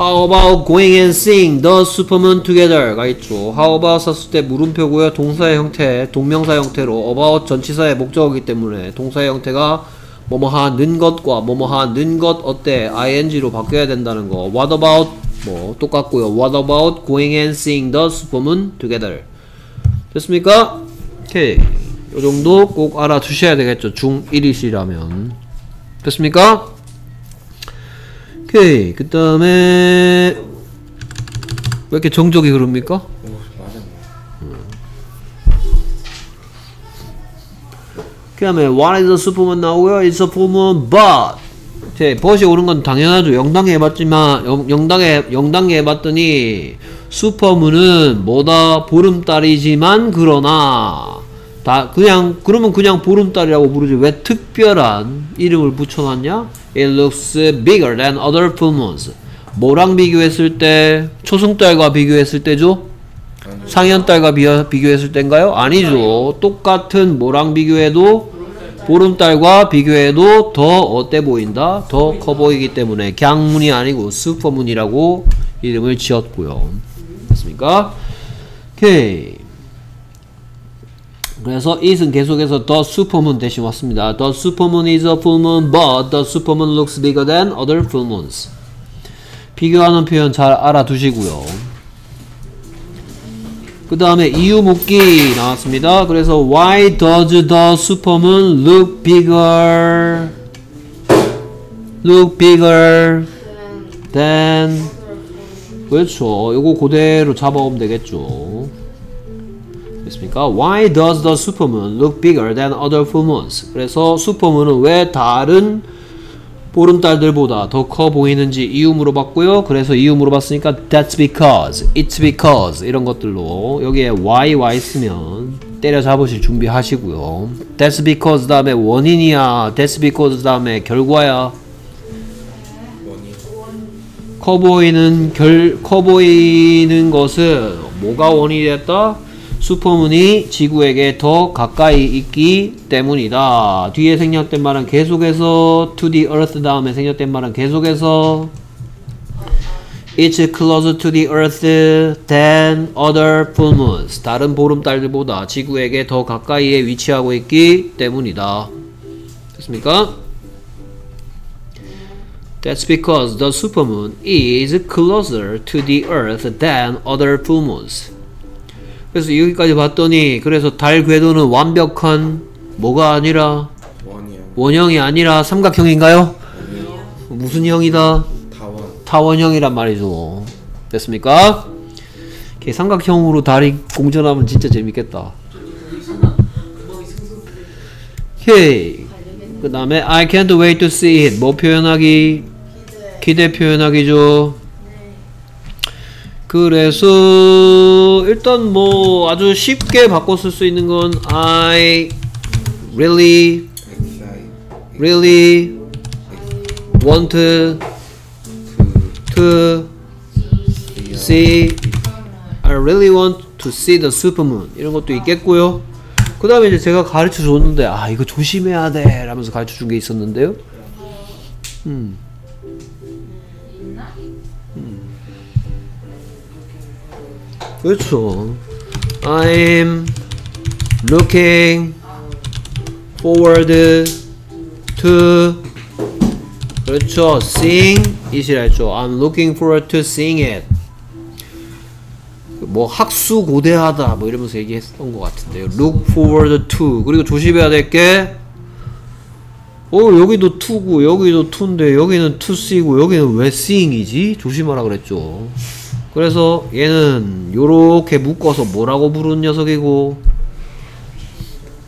Speaker 1: How about going and seeing the supermoon together가 있죠. How about 썼을 때 물음표고요. 동사의 형태, 동명사 형태로 about 전치사의 목적어이기 때문에 동사의 형태가 뭐뭐 하는 것과 뭐뭐 하는 것 어때 ing로 바뀌어야 된다는 거. What about 뭐 똑같고요. What about going and seeing the supermoon together? 됐습니까? 오케이. 요 정도 꼭 알아두셔야 되겠죠. 중1이시라면. 됐습니까? 오케이. 그 다음에, 왜 이렇게 정적이 그럽니까?
Speaker 3: 오 맞았네
Speaker 1: 그 다음에, what is a superman 나오고요. It's a superman, but. 제, but이 오는 건 당연하죠. 영당에 해봤지만, 영, 영당에, 영당에 해봤더니, 슈퍼문은 뭐다? 보름달이지만, 그러나, 다, 그냥, 그러면 그냥 보름달이라고 부르지. 왜 특별한 이름을 붙여놨냐? It looks bigger than other full moons. 뭐랑 비교했을 때? 초승달과 비교했을 때죠? 상현달과 비교, 비교했을 때인가요? 아니죠. 똑같은 뭐랑 비교해도 보름달과 비교해도 더 어때 보인다? 더 커 보이기 때문에 강문이 아니고 슈퍼문이라고 이름을 지었고요. 됐습니까? 오케이. 그래서 it은 계속해서 the supermoon 대신 왔습니다. The supermoon is a full moon, but the supermoon looks bigger than other full moons. 비교하는 표현 잘 알아두시고요. 그 다음에 이유 묻기 나왔습니다. 그래서 why does the supermoon look bigger? look bigger than 그렇죠. 요거 그대로 잡아오면 되겠죠. 됐습니까? Why does the supermoon look bigger than other full moons? 그래서 슈퍼문은 왜 다른 보름달들보다 더 커 보이는지 이유 물어봤고요. 그래서 이유 물어봤으니까 that's because, it's because 이런 것들로 여기에 why 와 있으면 때려 잡으실 준비하시고요. that's because 다음에 원인이야. that's because 다음에 결과야. 커 보이는 결, 커 보이는 것은 뭐가 원인이 됐다? 슈퍼문이 지구에게 더 가까이 있기 때문이다. 뒤에 생략된 말은 계속해서 to the earth 다음에 생략된 말은 계속해서 It's closer to the earth than other full moons. 다른 보름달들보다 지구에게 더 가까이에 위치하고 있기 때문이다. 됐습니까? That's because the supermoon is closer to the earth than other full moons. 그래서 여기까지 봤더니 그래서 달 궤도는 완벽한 뭐가 아니라
Speaker 3: 원이야
Speaker 1: 원형이 아니라 삼각형인가요? 무슨 형이다?
Speaker 3: 타원
Speaker 1: 타원형이란 말이죠. 됐습니까? 이렇게 삼각형으로 달이 공전하면 진짜 재밌겠다. 오케이. 그 다음에 I can't wait to see it. 뭐 표현하기? 기대 표현하기죠. 그래서 일단 뭐 아주 쉽게 바꿔 쓸 수 있는 건 I really really want to see I really want to see the supermoon 이런 것도 있겠고요. 그 다음에 이제 제가 가르쳐 줬는데 아 이거 조심해야 돼 라면서 가르쳐 준 게 있었는데요. 음. 음. 그렇죠. I'm looking forward to 그렇죠. seeing 했죠. I'm looking forward to seeing it. 뭐 학수 고대하다 뭐 이러면서 얘기했던 것 같은데요. Look forward to 그리고 조심해야 될 게 어, 여기도 to고 여기도 to인데 여기는 to see고 여기는 왜 seeing이지? 조심하라 그랬죠. 그래서 얘는 요렇게 묶어서 뭐라고 부르는 녀석이고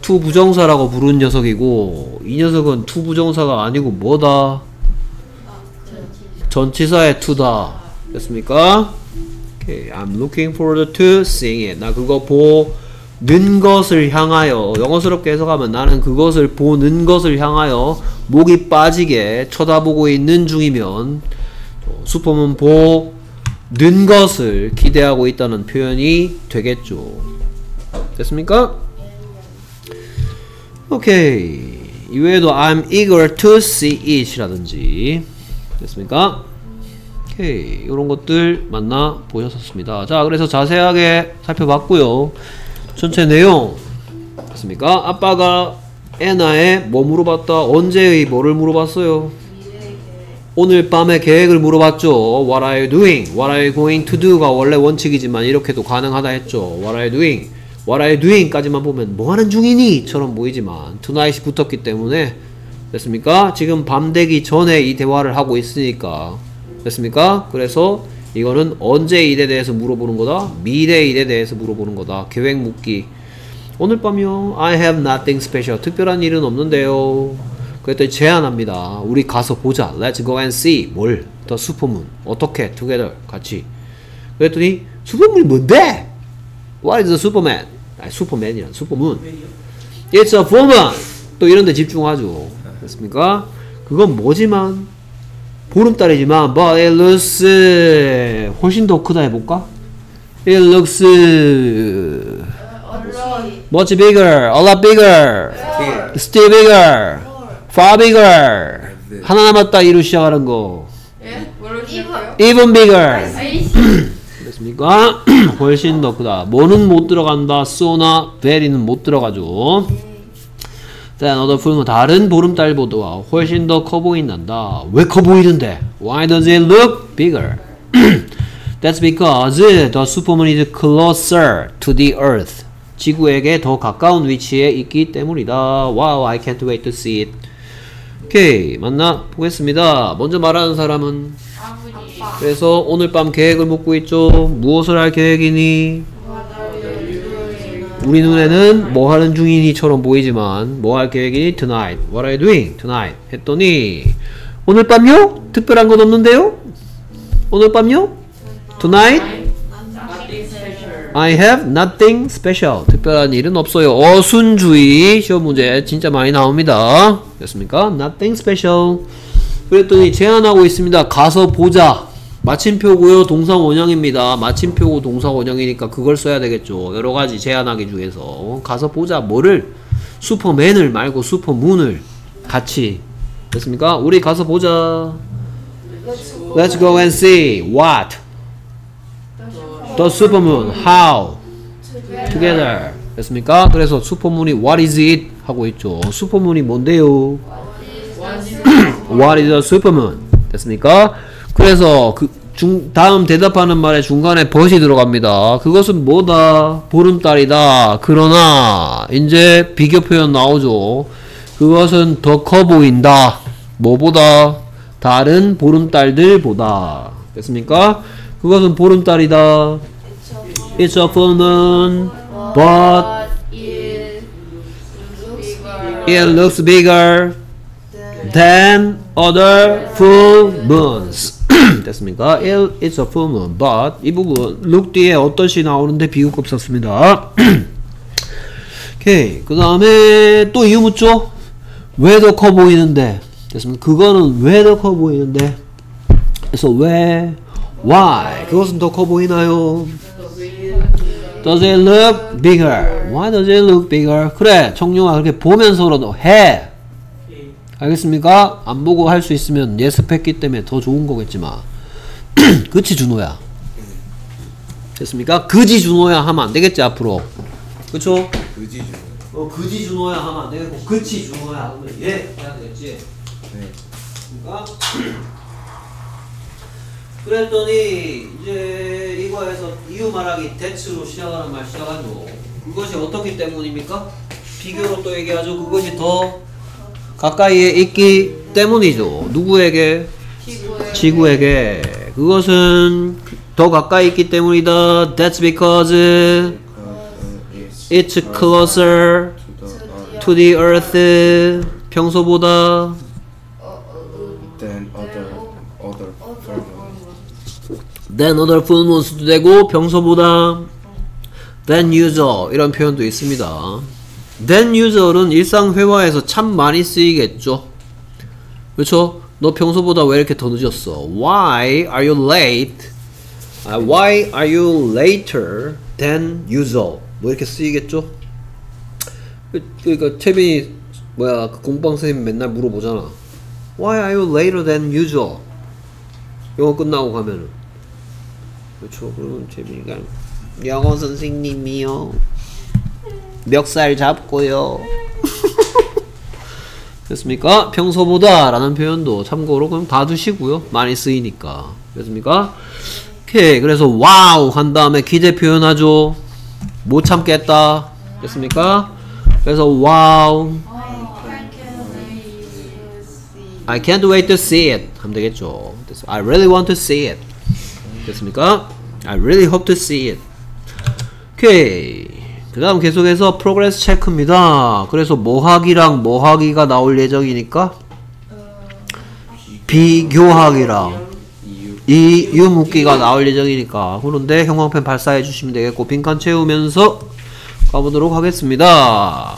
Speaker 1: to 부정사라고 부르는 녀석이고 이 녀석은 to 부정사가 아니고 뭐다? 전치사의 to다. 됐습니까? Okay, I'm looking forward to seeing it. 나 그거 보는 것을 향하여 영어스럽게 해석하면 나는 그것을 보는 것을 향하여 목이 빠지게 쳐다보고 있는 중이면 슈퍼문 보 는 것을 기대하고 있다는 표현이 되겠죠. 됐습니까? 오케이. 이외에도 I'm eager to see it이라든지 됐습니까? 오케이. 이런 것들 만나 보셨습니다. 자, 그래서 자세하게 살펴봤고요. 전체 내용 됐습니까? 아빠가 애나에 뭐 물어봤다? 언제의 뭐를 물어봤어요? 오늘 밤에 계획을 물어봤죠. What are you doing? What are you going to do?가 원래 원칙이지만 이렇게도 가능하다 했죠. What are you doing? What are you doing? 까지만 보면 뭐 하는 중이니? 처럼 보이지만 tonight이 붙었기 때문에 됐습니까? 지금 밤 되기 전에 이 대화를 하고 있으니까 됐습니까? 그래서 이거는 언제 일에 대해서 물어보는 거다? 미래 일에 대해서 물어보는 거다. 계획 묻기. 오늘 밤이요. I have nothing special. 특별한 일은 없는데요. 그랬더니 제안합니다. 우리 가서 보자. Let's go and see. 뭘? 더 슈퍼문. 어떻게? Together. 같이. 그랬더니 슈퍼문이 뭔데? What is a Superman? 아니 슈퍼맨이란 슈퍼문. It's a woman. 또 이런 데 집중하죠. 됐습니까? 그건 뭐지만 보름달이지만 but it looks 훨씬 더 크다 해볼까? It looks much bigger, a lot bigger, still bigger, far bigger. 하나 남았다 이로 시작하는 거.
Speaker 4: 예? 뭐라고 시작해요?
Speaker 1: Even bigger. 됐습니까? 훨씬 더 크다. 뭐는 못 들어간다. so나 very는 못 들어가죠. then other full은 다른 보름달보다 훨씬 더 커 보인단다. 왜 커 보이는데? Why does it look bigger? That's because the supermoon is closer to the earth. 지구에게 더 가까운 위치에 있기 때문이다. Wow, I can't wait to see it. 오케이, 만나 보겠습니다. 먼저 말하는 사람은. 그래서 오늘 밤 계획을 묻고 있죠. 무엇을 할 계획이니? 우리 눈에는 뭐 하는 중이니처럼 보이지만 뭐 할 계획이니? Tonight. What are you doing? Tonight. 했더니 오늘 밤요? 특별한 건 없는데요? 오늘 밤요? Tonight? I have nothing special. 특별한 일은 없어요. 어순주의 시험 문제 진짜 많이 나옵니다. 됐습니까? Nothing special. 그랬더니 제안하고 있습니다. 가서 보자. 마침표고요. 동사 원형입니다. 마침표고 동사 원형이니까 그걸 써야 되겠죠. 여러 가지 제안하기 중에서 가서 보자. 뭐를? 슈퍼맨을 말고 슈퍼문을 같이 됐습니까? 우리 가서 보자. Let's go and see what the supermoon how together 됐습니까? 그래서 슈퍼문이 what is it 하고 있죠. 슈퍼문이 뭔데요? What is a supermoon? 됐습니까? 그래서 그 중, 다음 대답하는 말에 중간에 벗이 들어갑니다. 그것은 뭐다? 보름달이다. 그러나 이제 비교 표현 나오죠. 그것은 더 커 보인다. 뭐보다? 다른 보름달들보다. 됐습니까? 그것은 보름달이다. It's a full moon, but
Speaker 2: it looks bigger.
Speaker 1: than other full moons. 됐습니까? It, it's a full moon, but 이 부분 look 뒤에 어떤 시 나오는데 비교급 썼습니다. 오케이. 그 다음에 또 이유 묻죠? 왜 더 커 보이는데? 됐습니까? 그거는 왜 더 커 보이는데? 그래서 왜 Why? 그것은 더 커 보이나요? Does it look bigger? Why does it look bigger? 그래, 청룡아 그렇게 보면서라도 해. 알겠습니까? 안 보고 할 수 있으면 예습했기 때문에 더 좋은 거겠지만. 그치 준호야. 됐습니까? 그지 준호야 하면 안 되겠지 앞으로. 그쵸?
Speaker 3: 의지주.
Speaker 1: 어, 그지 준호야 하면 안 되겠고 그치 준호야 하면 예 해야 되겠지.
Speaker 3: 네.
Speaker 1: 그러니까 그랬더니 이제 이거에서 이유 말하기 대츠로 시작하는 말 시작하죠. 그것이 어떻기 때문입니까? 비교로 또 얘기하죠. 그것이 더 가까이에 있기 때문이죠. 누구에게?
Speaker 2: 지구에
Speaker 1: 지구에게. 그것은 더 가까이 있기 때문이다. That's because it's closer
Speaker 3: to the earth.
Speaker 1: 평소보다
Speaker 3: than other
Speaker 1: full moons도 되고 평소보다 than usual 이런 표현도 있습니다. than usual은 일상 회화에서 참 많이 쓰이겠죠. 그렇죠? 너 평소보다 왜 이렇게 더 늦었어? Why are you late? 아, why are you later than usual? 뭐 이렇게 쓰이겠죠? 그, 그러니까 태빈이 뭐야 그 공방 선생님 맨날 물어보잖아. Why are you later than usual? 영어 끝나고 가면은 그렇죠. 그러면 재민이가 영어 선생님이요. 멱살 잡고요. 됐습니까? 평소보다 라는 표현도 참고로 그럼 봐두시고요. 많이 쓰이니까. 됐습니까? 오케이. 그래서 wow 한 다음에 기대 표현하죠. 못 참겠다. 됐습니까? 그래서 wow I can't wait to see it 하면 되겠죠. I really want to see it. 됐습니까? I really hope to see it. 오케이. 그 다음 계속해서 Progress Check입니다. 그래서 뭐하기랑 뭐하기가 나올 예정이니까 비교하기랑
Speaker 3: 이유
Speaker 1: 묻기가 나올 예정이니까 그런데 형광펜 발사해 주시면 되겠고 빈칸 채우면서 가보도록 하겠습니다.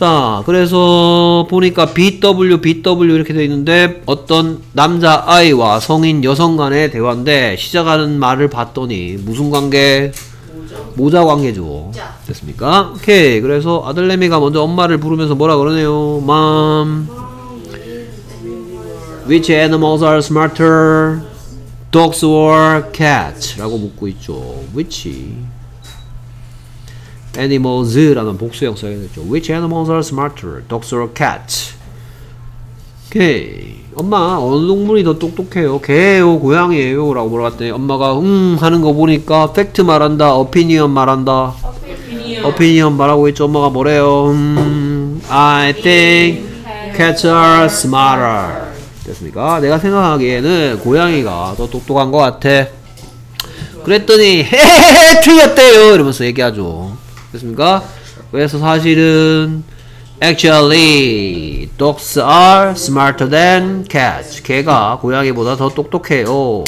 Speaker 1: 자, 그래서 보니까 BW, BW 이렇게 되어 있는데 어떤 남자 아이와 성인 여성 간의 대화인데 시작하는 말을 봤더니 무슨 관계? 모자 관계죠. 됐습니까? 오케이. 그래서 아들내미가 먼저 엄마를 부르면서 뭐라 그러네요. Mom, which animals are smarter? Dogs or cats? 라고 묻고 있죠. Which animals라는 복수형 써야겠죠. Which animals are smarter? Dogs or cats? 오케이. 엄마, 어느 동물이 더 똑똑해요? 개예요? 고양이에요? 라고 물어봤더니 엄마가 음 하는 거 보니까 팩트 말한다. opinion 말한다. opinion 말하고 있죠. 엄마가 뭐래요? 음, I think cats are smarter. 됐습니까? 내가 생각하기에는 고양이가 더 똑똑한 것 같아. 그랬더니 헤헤헤 틀렸대요 이러면서 얘기하죠. 됐습니까? 그래서 사실은 actually dogs are smarter than cats. 개가 고양이보다 더 똑똑해요.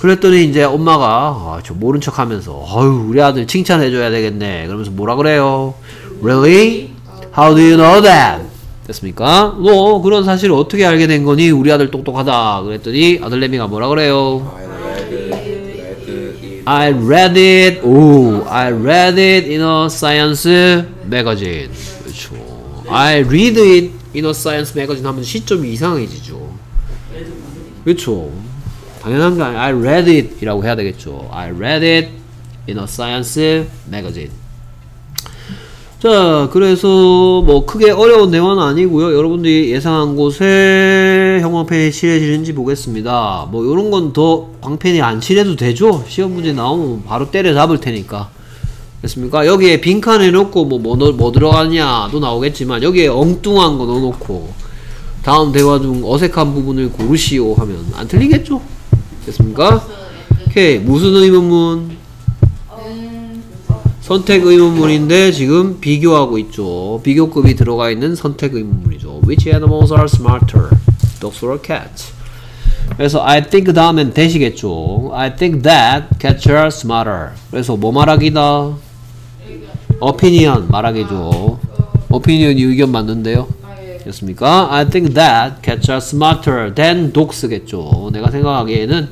Speaker 1: 그랬더니 이제 엄마가 아, 저 모른 척 하면서 아유 우리 아들 칭찬해줘야 되겠네. 그러면서 뭐라 그래요? Really? How do you know that? 됐습니까? 너 그런 사실을 어떻게 알게 된 거니? 우리 아들 똑똑하다. 그랬더니 아들내미가 뭐라 그래요?
Speaker 3: I read it
Speaker 1: 오, I read it in a science magazine. 그렇죠. I read it in a science magazine 하면 시점이 이상해지죠. 그렇죠. 당연한 게 아니에요. I read it이라고 해야 되겠죠. I read it in a science magazine. 자, 그래서 뭐 크게 어려운 내용은 아니고요. 여러분들이 예상한 곳에 형광펜이 칠해지는지 보겠습니다. 뭐 이런 건 더 광펜이 안 칠해도 되죠. 시험 문제 나오면 바로 때려 잡을 테니까. 됐습니까? 여기에 빈칸 해놓고 뭐, 뭐, 넣- 뭐 들어가냐도 나오겠지만 여기에 엉뚱한 거 넣어놓고 다음 대화 중 어색한 부분을 고르시오 하면 안 틀리겠죠? 됐습니까? 오케이. 무슨 의문문? 선택 의문문인데 지금 비교하고 있죠. 비교급이 들어가 있는 선택 의문문이죠. Which animals are smarter? Dogs or cats? 그래서 I think 다음엔 대시겠죠. I think that cats are smarter. 그래서 뭐 말하기다? opinion 말하기죠. opinion이 의견 맞는데요. 됐습니까? I think that cats are smarter than dogs겠죠. 내가 생각하기에는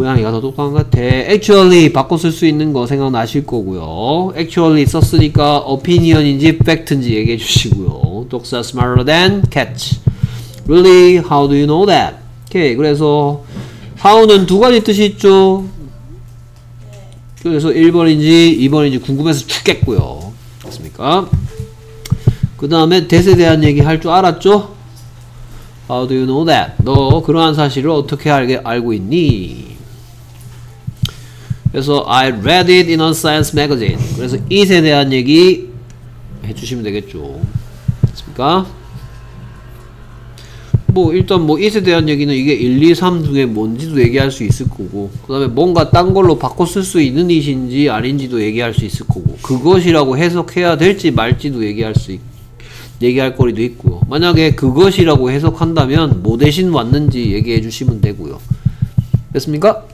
Speaker 1: 고양이가 더 똑똑한 것 같아. actually 바꿔 쓸 수 있는 거 생각나실 거고요. actually 썼으니까 opinion인지 fact인지 얘기해 주시고요. Dogs are smarter than cats. Really? How do you know that? 오케이. 그래서 how는 두 가지 뜻이 있죠. 그래서 1번인지 2번인지 궁금해서 죽겠고요. 됐습니까? 그 다음에 that에 대한 얘기 할 줄 알았죠? How do you know that? 너 그러한 사실을 어떻게 알게, 알고 있니? 그래서 I read it in a science magazine. 그래서 it에 대한 얘기 해주시면 되겠죠. 됐습니까? 뭐 일단 뭐 it에 대한 얘기는 이게 1, 2, 3 중에 뭔지도 얘기할 수 있을 거고 그 다음에 뭔가 딴 걸로 바꿔 쓸 수 있는 it인지 아닌지도 얘기할 수 있을 거고 그것이라고 해석해야 될지 말지도 얘기할 수 있, 얘기할 거리도 있고요 만약에 그것이라고 해석한다면 뭐 대신 왔는지 얘기해 주시면 되고요 됐습니까?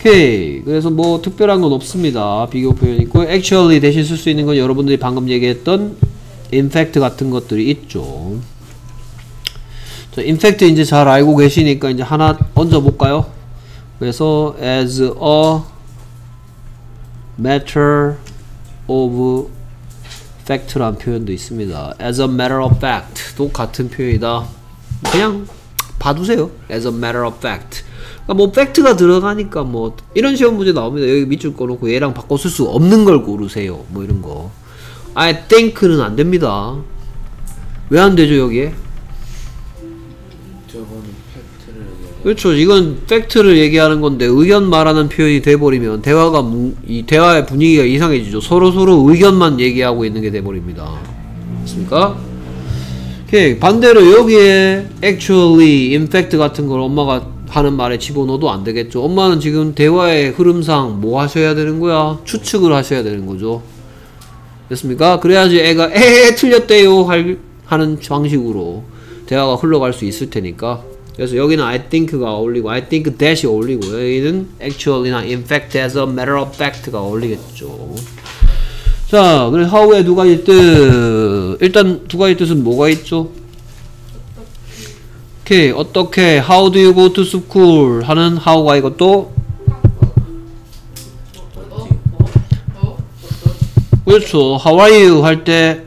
Speaker 1: 오케이 그래서 뭐 특별한 건 없습니다 비교 표현 있고 actually 대신 쓸 수 있는 건 여러분들이 방금 얘기했던 in fact 같은 것들이 있죠 자, 인팩트 이제 잘 알고 계시니까 이제 하나 얹어 볼까요? 그래서 as a matter of fact란 표현도 있습니다. as a matter of fact도 같은 표현이다. 그냥 봐두세요. as a matter of fact. 그러니까 뭐 팩트가 들어가니까 뭐 이런 시험 문제 나옵니다. 여기 밑줄 꺼놓고 얘랑 바꿔 쓸 수 없는 걸 고르세요. 뭐 이런 거. I think는 안 됩니다. 왜 안 되죠 여기에? 그렇죠. 이건 팩트를 얘기하는 건데 의견 말하는 표현이 돼버리면 대화가 무, 이 대화의 분위기가 이상해지죠. 서로 서로 의견만 얘기하고 있는 게 돼버립니다. 맞습니까? 오케이 반대로 여기에 actually, in fact 같은 걸 엄마가 하는 말에 집어넣어도 안 되겠죠. 엄마는 지금 대화의 흐름상 뭐 하셔야 되는 거야? 추측을 하셔야 되는 거죠. 됐습니까? 그래야지 애가 에 틀렸대요 할, 하는 방식으로 대화가 흘러갈 수 있을 테니까 그래서 여기는 I think가 어울리고 I think that이 어울리고 여기는 actually나 in fact as a matter of fact가 어울리겠죠 자 그래서 how의 두 가지 뜻 일단 두 가지 뜻은 뭐가 있죠? 오케이 어떻게 how do you go to school? 하는 how가 이것도 그렇죠. How are you? 할 때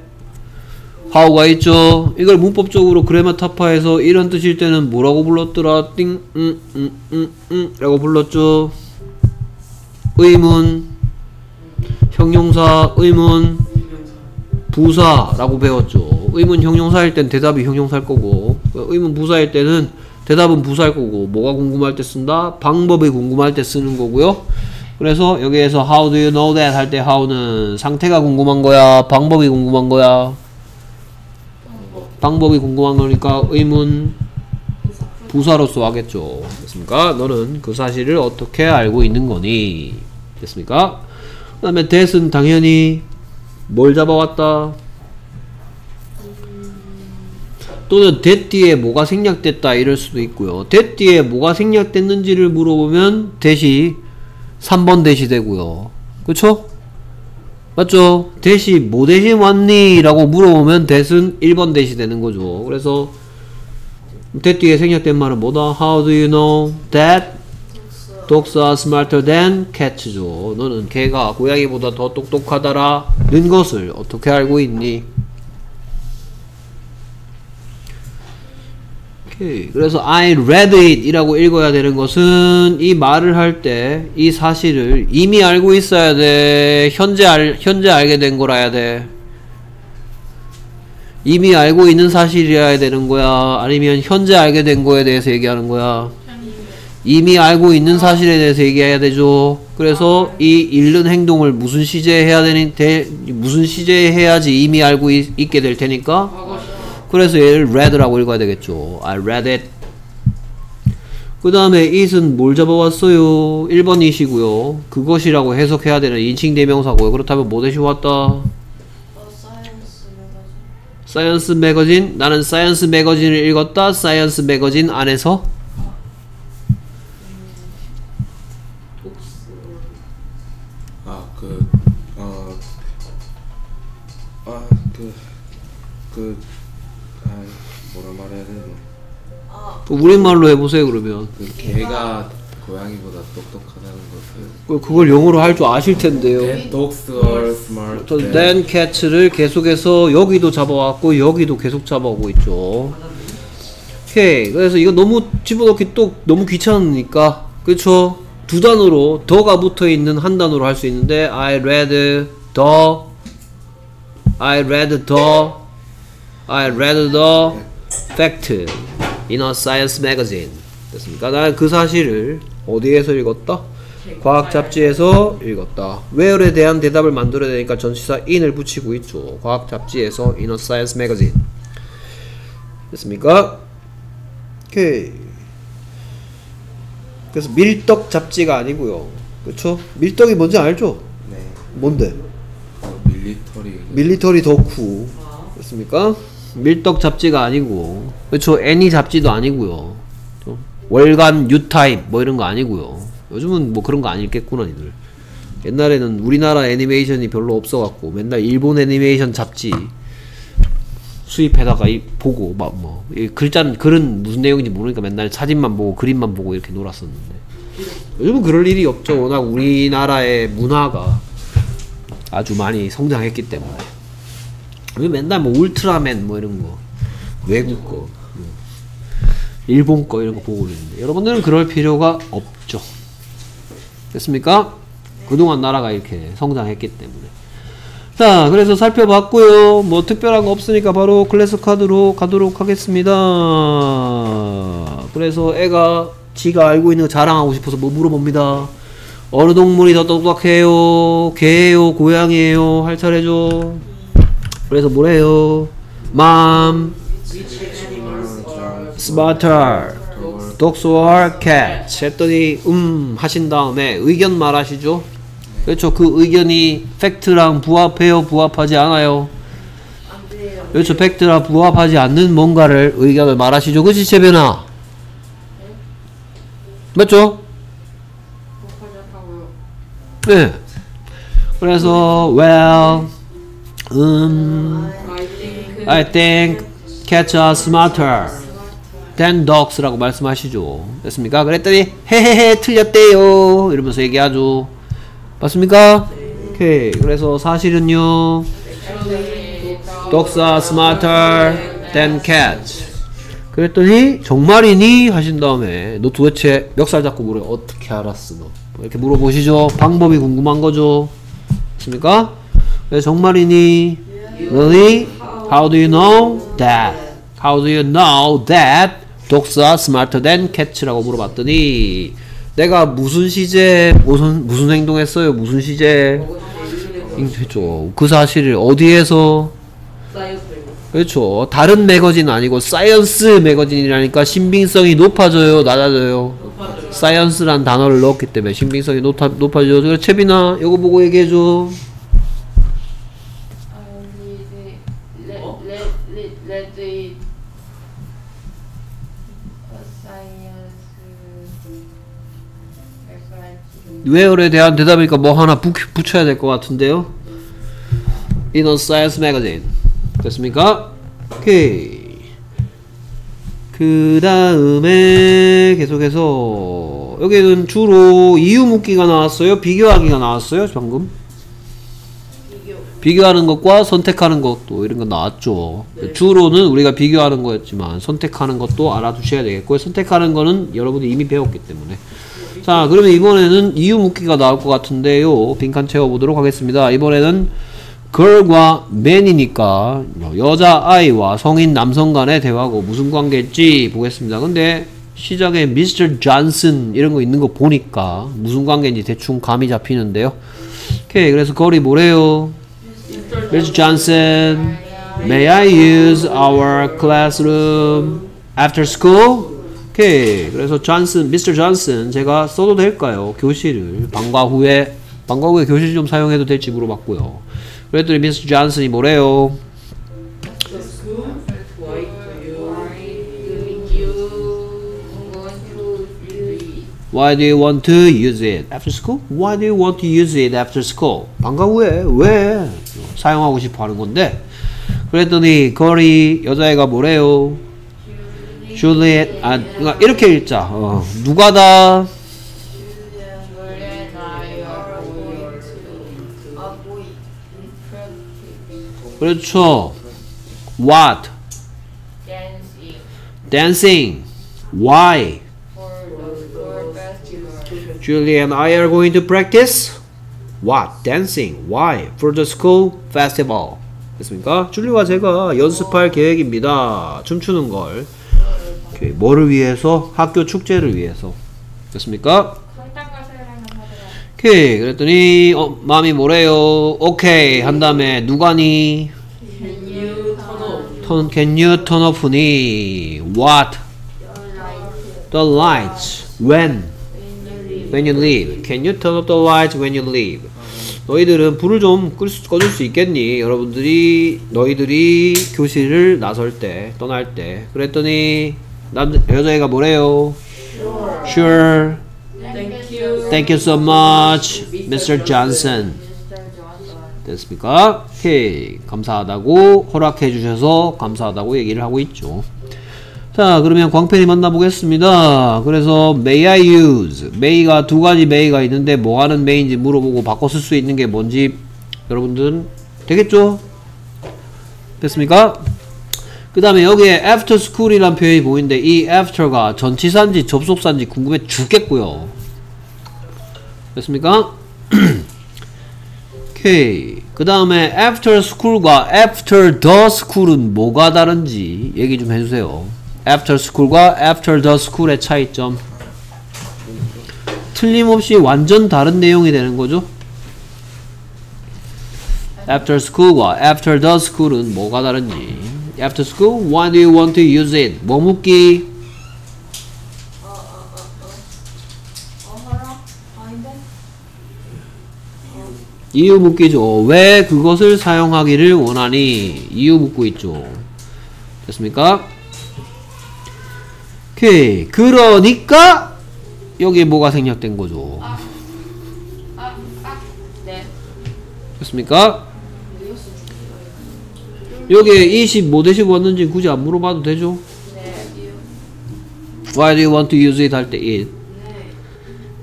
Speaker 1: how가 있죠. 이걸 문법적으로 그래마타파에서 이런 뜻일 때는 뭐라고 불렀더라? 띵 음 음 음음 라고 불렀죠. 의문 형용사 의문 부사라고 배웠죠. 의문 형용사일 땐 대답이 형용사일 거고 의문 부사일 때는 대답은 부사일 거고 뭐가 궁금할 때 쓴다? 방법이 궁금할 때 쓰는 거고요. 그래서 여기에서 how do you know that 할 때 how는 상태가 궁금한 거야? 방법이 궁금한 거야? 방법이 궁금한 거니까 의문 부사로서 하겠죠. 됐습니까? 너는 그 사실을 어떻게 알고 있는 거니? 됐습니까? 그 다음에 that은 당연히 뭘 잡아왔다 또는 that 뒤에 뭐가 생략됐다 이럴 수도 있고요 that 뒤에 뭐가 생략됐는지를 물어보면 that이 3번 대시 되고요. 그쵸? 맞죠? 대시 뭐 대신 왔니? 라고 물어보면 대은 1번 대시 되는 거죠. 그래서 대 뒤에 생략된 말은 뭐다? How do you know that are smarter than cats죠. 너는 개가 고양이보다 더 똑똑하다라는 것을 어떻게 알고 있니? 그래서 I read it 이라고 읽어야 되는 것은 이 말을 할 때 이 사실을 이미 알고 있어야 돼. 현재 알, 현재 알게 된 거라야 돼. 이미 알고 있는 사실이어야 되는 거야. 아니면 현재 알게 된 거에 대해서 얘기하는 거야. 이미 알고 있는 사실에 대해서 얘기해야 되죠. 그래서 이 읽는 행동을 무슨 시제에 해야 되니, 대, 무슨 시제에 해야지 이미 알고 있, 있게 될 테니까 그래서 얘를 read라고 읽어야 되겠죠. I read it. 그 다음에 it은 뭘 잡아왔어요? 1번 it이고요. 그것이라고 해석해야 되는 인칭 대명사고요. 그렇다면 뭐 대신 왔다? Science magazine. 나는 science magazine을 읽었다. science magazine 안에서
Speaker 3: 그, 아, 뭐라 말해야 되나?
Speaker 1: 우리말로 해보세요. 그러면
Speaker 3: 그 개가 고양이보다 똑똑하다는 것은
Speaker 1: 그- 그걸 영어로 할 줄 아실 텐데요.
Speaker 3: Then dogs are smart.
Speaker 1: 저 then cat를 계속해서 여기도 잡아왔고 여기도 계속 잡아오고 있죠. 오케이. 그래서 이거 너무 집어넣기 또 너무 귀찮으니까 그쵸? 두 단어로 더가 붙어 있는 한 단어로 할 수 있는데 I read the I read the I read the fact in a science magazine 됐습니까? 나는 그 사실을 어디에서 읽었다? 과학 잡지에서 읽었다. where에 대한 대답을 만들어야 되니까 전치사 in을 붙이고 있죠. 과학 잡지에서 in a science magazine 됐습니까? 오케이. 그래서 밀떡 잡지가 아니고요. 그렇죠? 밀떡이 뭔지 알죠?
Speaker 3: 네.
Speaker 1: 뭔데?
Speaker 3: 어, 밀리터리.
Speaker 1: 밀리터리 덕후 그렇습니까? 밀떡 잡지가 아니고 그렇죠 애니 잡지도 아니고요. 또 월간 뉴타입 뭐 이런 거 아니고요. 요즘은 뭐 그런 거안 읽겠구나 니들. 옛날에는 우리나라 애니메이션이 별로 없어갖고 맨날 일본 애니메이션 잡지 수입해다가 이, 보고 막 뭐 글자 글은 무슨 내용인지 모르니까 맨날 사진만 보고 그림만 보고 이렇게 놀았었는데. 요즘은 그럴 일이 없죠. 워낙 우리나라의 문화가 아주 많이 성장했기 때문에 우리 맨날 뭐 울트라맨 뭐 이런 거. 외국 거. 뭐, 일본 거 이런 거 보고 있는데. 여러분들은 그럴 필요가 없죠. 됐습니까? 그동안 나라가 이렇게 성장했기 때문에. 자 그래서 살펴봤고요. 뭐 특별한 거 없으니까 바로 클래스 카드로 가도록 하겠습니다. 그래서 애가 지가 알고 있는 거 자랑하고 싶어서 뭐 물어봅니다. 어느 동물이 더 똑똑해요? 개예요? 고양이에요? 할 차례죠 그래서 뭐래요? 맘. smarter dogs or cats 했더니 음 하신 다음에 의견 말하시죠. 그렇죠. 그 의견이 팩트랑 부합해요? 부합하지 않아요? 그렇죠. 팩트랑 부합하지 않는 뭔가를 의견을 말하시죠. 그치 채변아? 맞죠? 네. 그래서 well 음 I think cats are smarter than dogs라고 말씀하시죠. 됐습니까? 그랬더니 헤헤헤 틀렸대요. 이러면서 얘기하죠. 맞습니까? 오케이. 그래서 사실은요. dogs are smarter than cats. 그랬더니 정말이니 하신 다음에 너 도대체 멱살 잡고 물어 어떻게 알았어 너뭐 이렇게 물어보시죠 방법이 궁금한 거죠 됐습니까? 왜 정말이니? Really? How do you know that? How do you know that dogs are smarter than cats라고 물어봤더니 내가 무슨 시제 무슨 무슨 행동했어요? 무슨 시제 했죠. 그 사실을 어디에서 그렇죠. 다른 매거진 아니고 Science magazine이라니까 신빙성이 높아져요, 낮아져요. 사이언스란 단어를 넣었기 때문에 신빙성이 높아, 높아져요. 그래서 채빈아, 이거 보고 얘기해줘. 웨어에 대한 대답이니까 뭐 하나 붙, 붙여야 될 것 같은데요. In a science magazine. 됐습니까? 오케이. 그 다음에 계속해서 여기는 주로 이유 묻기가 나왔어요. 비교하기가 나왔어요. 방금. 비교하는 것과 선택하는 것도 이런 거 나왔죠. 주로는 우리가 비교하는 거였지만 선택하는 것도 알아두셔야 되겠고요. 선택하는 거는 여러분이 이미 배웠기 때문에. 자, 그러면 이번에는 이유 묻기가 나올 것 같은데요. 빈칸 채워보도록 하겠습니다. 이번에는 girl과 man이니까 여자 아이와 성인 남성 간의 대화고 무슨 관계일지 보겠습니다. 근데 시작에 Mr. Johnson 이런 거 있는 거 보니까 무슨 관계인지 대충 감이 잡히는데요. 오케이, 그래서 걸이 뭐래요? Mr. Johnson, may I use our classroom after school? 오케이. 그래서 Johnson, Mr. Johnson, 제가 써도 될까요? 교실을 방과 후에 방과 후에 교실 좀 사용해도 될지 물어봤고요. 그랬더니 Mr. Johnson이 뭐래요? Why do you want to use it after school? Why do you want to use it after school? 방과 후에 왜 사용하고 싶어 하는 건데? 그랬더니 거리 여자애가 뭐래요? 줄리엣 아 이렇게 읽자 어. 누가다 그렇죠 what
Speaker 2: dancing
Speaker 1: why Julie and I are going to practice what dancing why for the school festival 됐습니까? 줄리와 제가 연습할 계획입니다 춤추는 걸 오케이. 뭐를 위해서? 학교 축제를 위해서. 됐습니까? 오케이. 그랬더니 어, 마음이 뭐래요? 오케이. 한 다음에 누가니?
Speaker 4: Can off
Speaker 1: can you turn off니? What? The lights. When? When you leave. Can you turn off the lights when you leave? 너희들은 불을 좀끌 수, 꺼줄 수 있겠니? 여러분들이 너희들이 교실을 나설 때 떠날 때 그랬더니 남 여자애가 뭐래요? Sure.
Speaker 4: Thank you
Speaker 1: Thank you so much, Mr. Johnson. 됐습니까? 오케이. 감사하다고 허락해 주셔서 감사하다고 얘기를 하고 있죠. 자, 그러면 광팬이 만나보겠습니다. 그래서 may I use? may가 두 가지 may가 있는데 뭐 하는 may인지 물어보고 바꿔 쓸 수 있는 게 뭔지 여러분들은 되겠죠? 됐습니까? 그 다음에 여기에 after school이란 표현이 보이는데 이 after가 전치사인지 접속사인지 궁금해 죽겠고요. 됐습니까? 오케이. 그 다음에 after school과 after the school은 뭐가 다른지 얘기 좀 해주세요. after school과 after the school의 차이점. 틀림없이 완전 다른 내용이 되는 거죠. after school과 after the school은 뭐가 다른지. After school, why do you want to use it? 뭐 묻기? 이유 묻기죠. 왜 그것을 사용하기를 원하니? 이유 묻고 있죠. 됐습니까? 오케이. 그러니까 여기에 뭐가 생략된 거죠.
Speaker 2: 아, 아, 네.
Speaker 1: 됐습니까? 여기에 25 대시고 왔는지 굳이 안 물어봐도 되죠?
Speaker 2: 네.
Speaker 1: Why do you want to use it 할 때 it.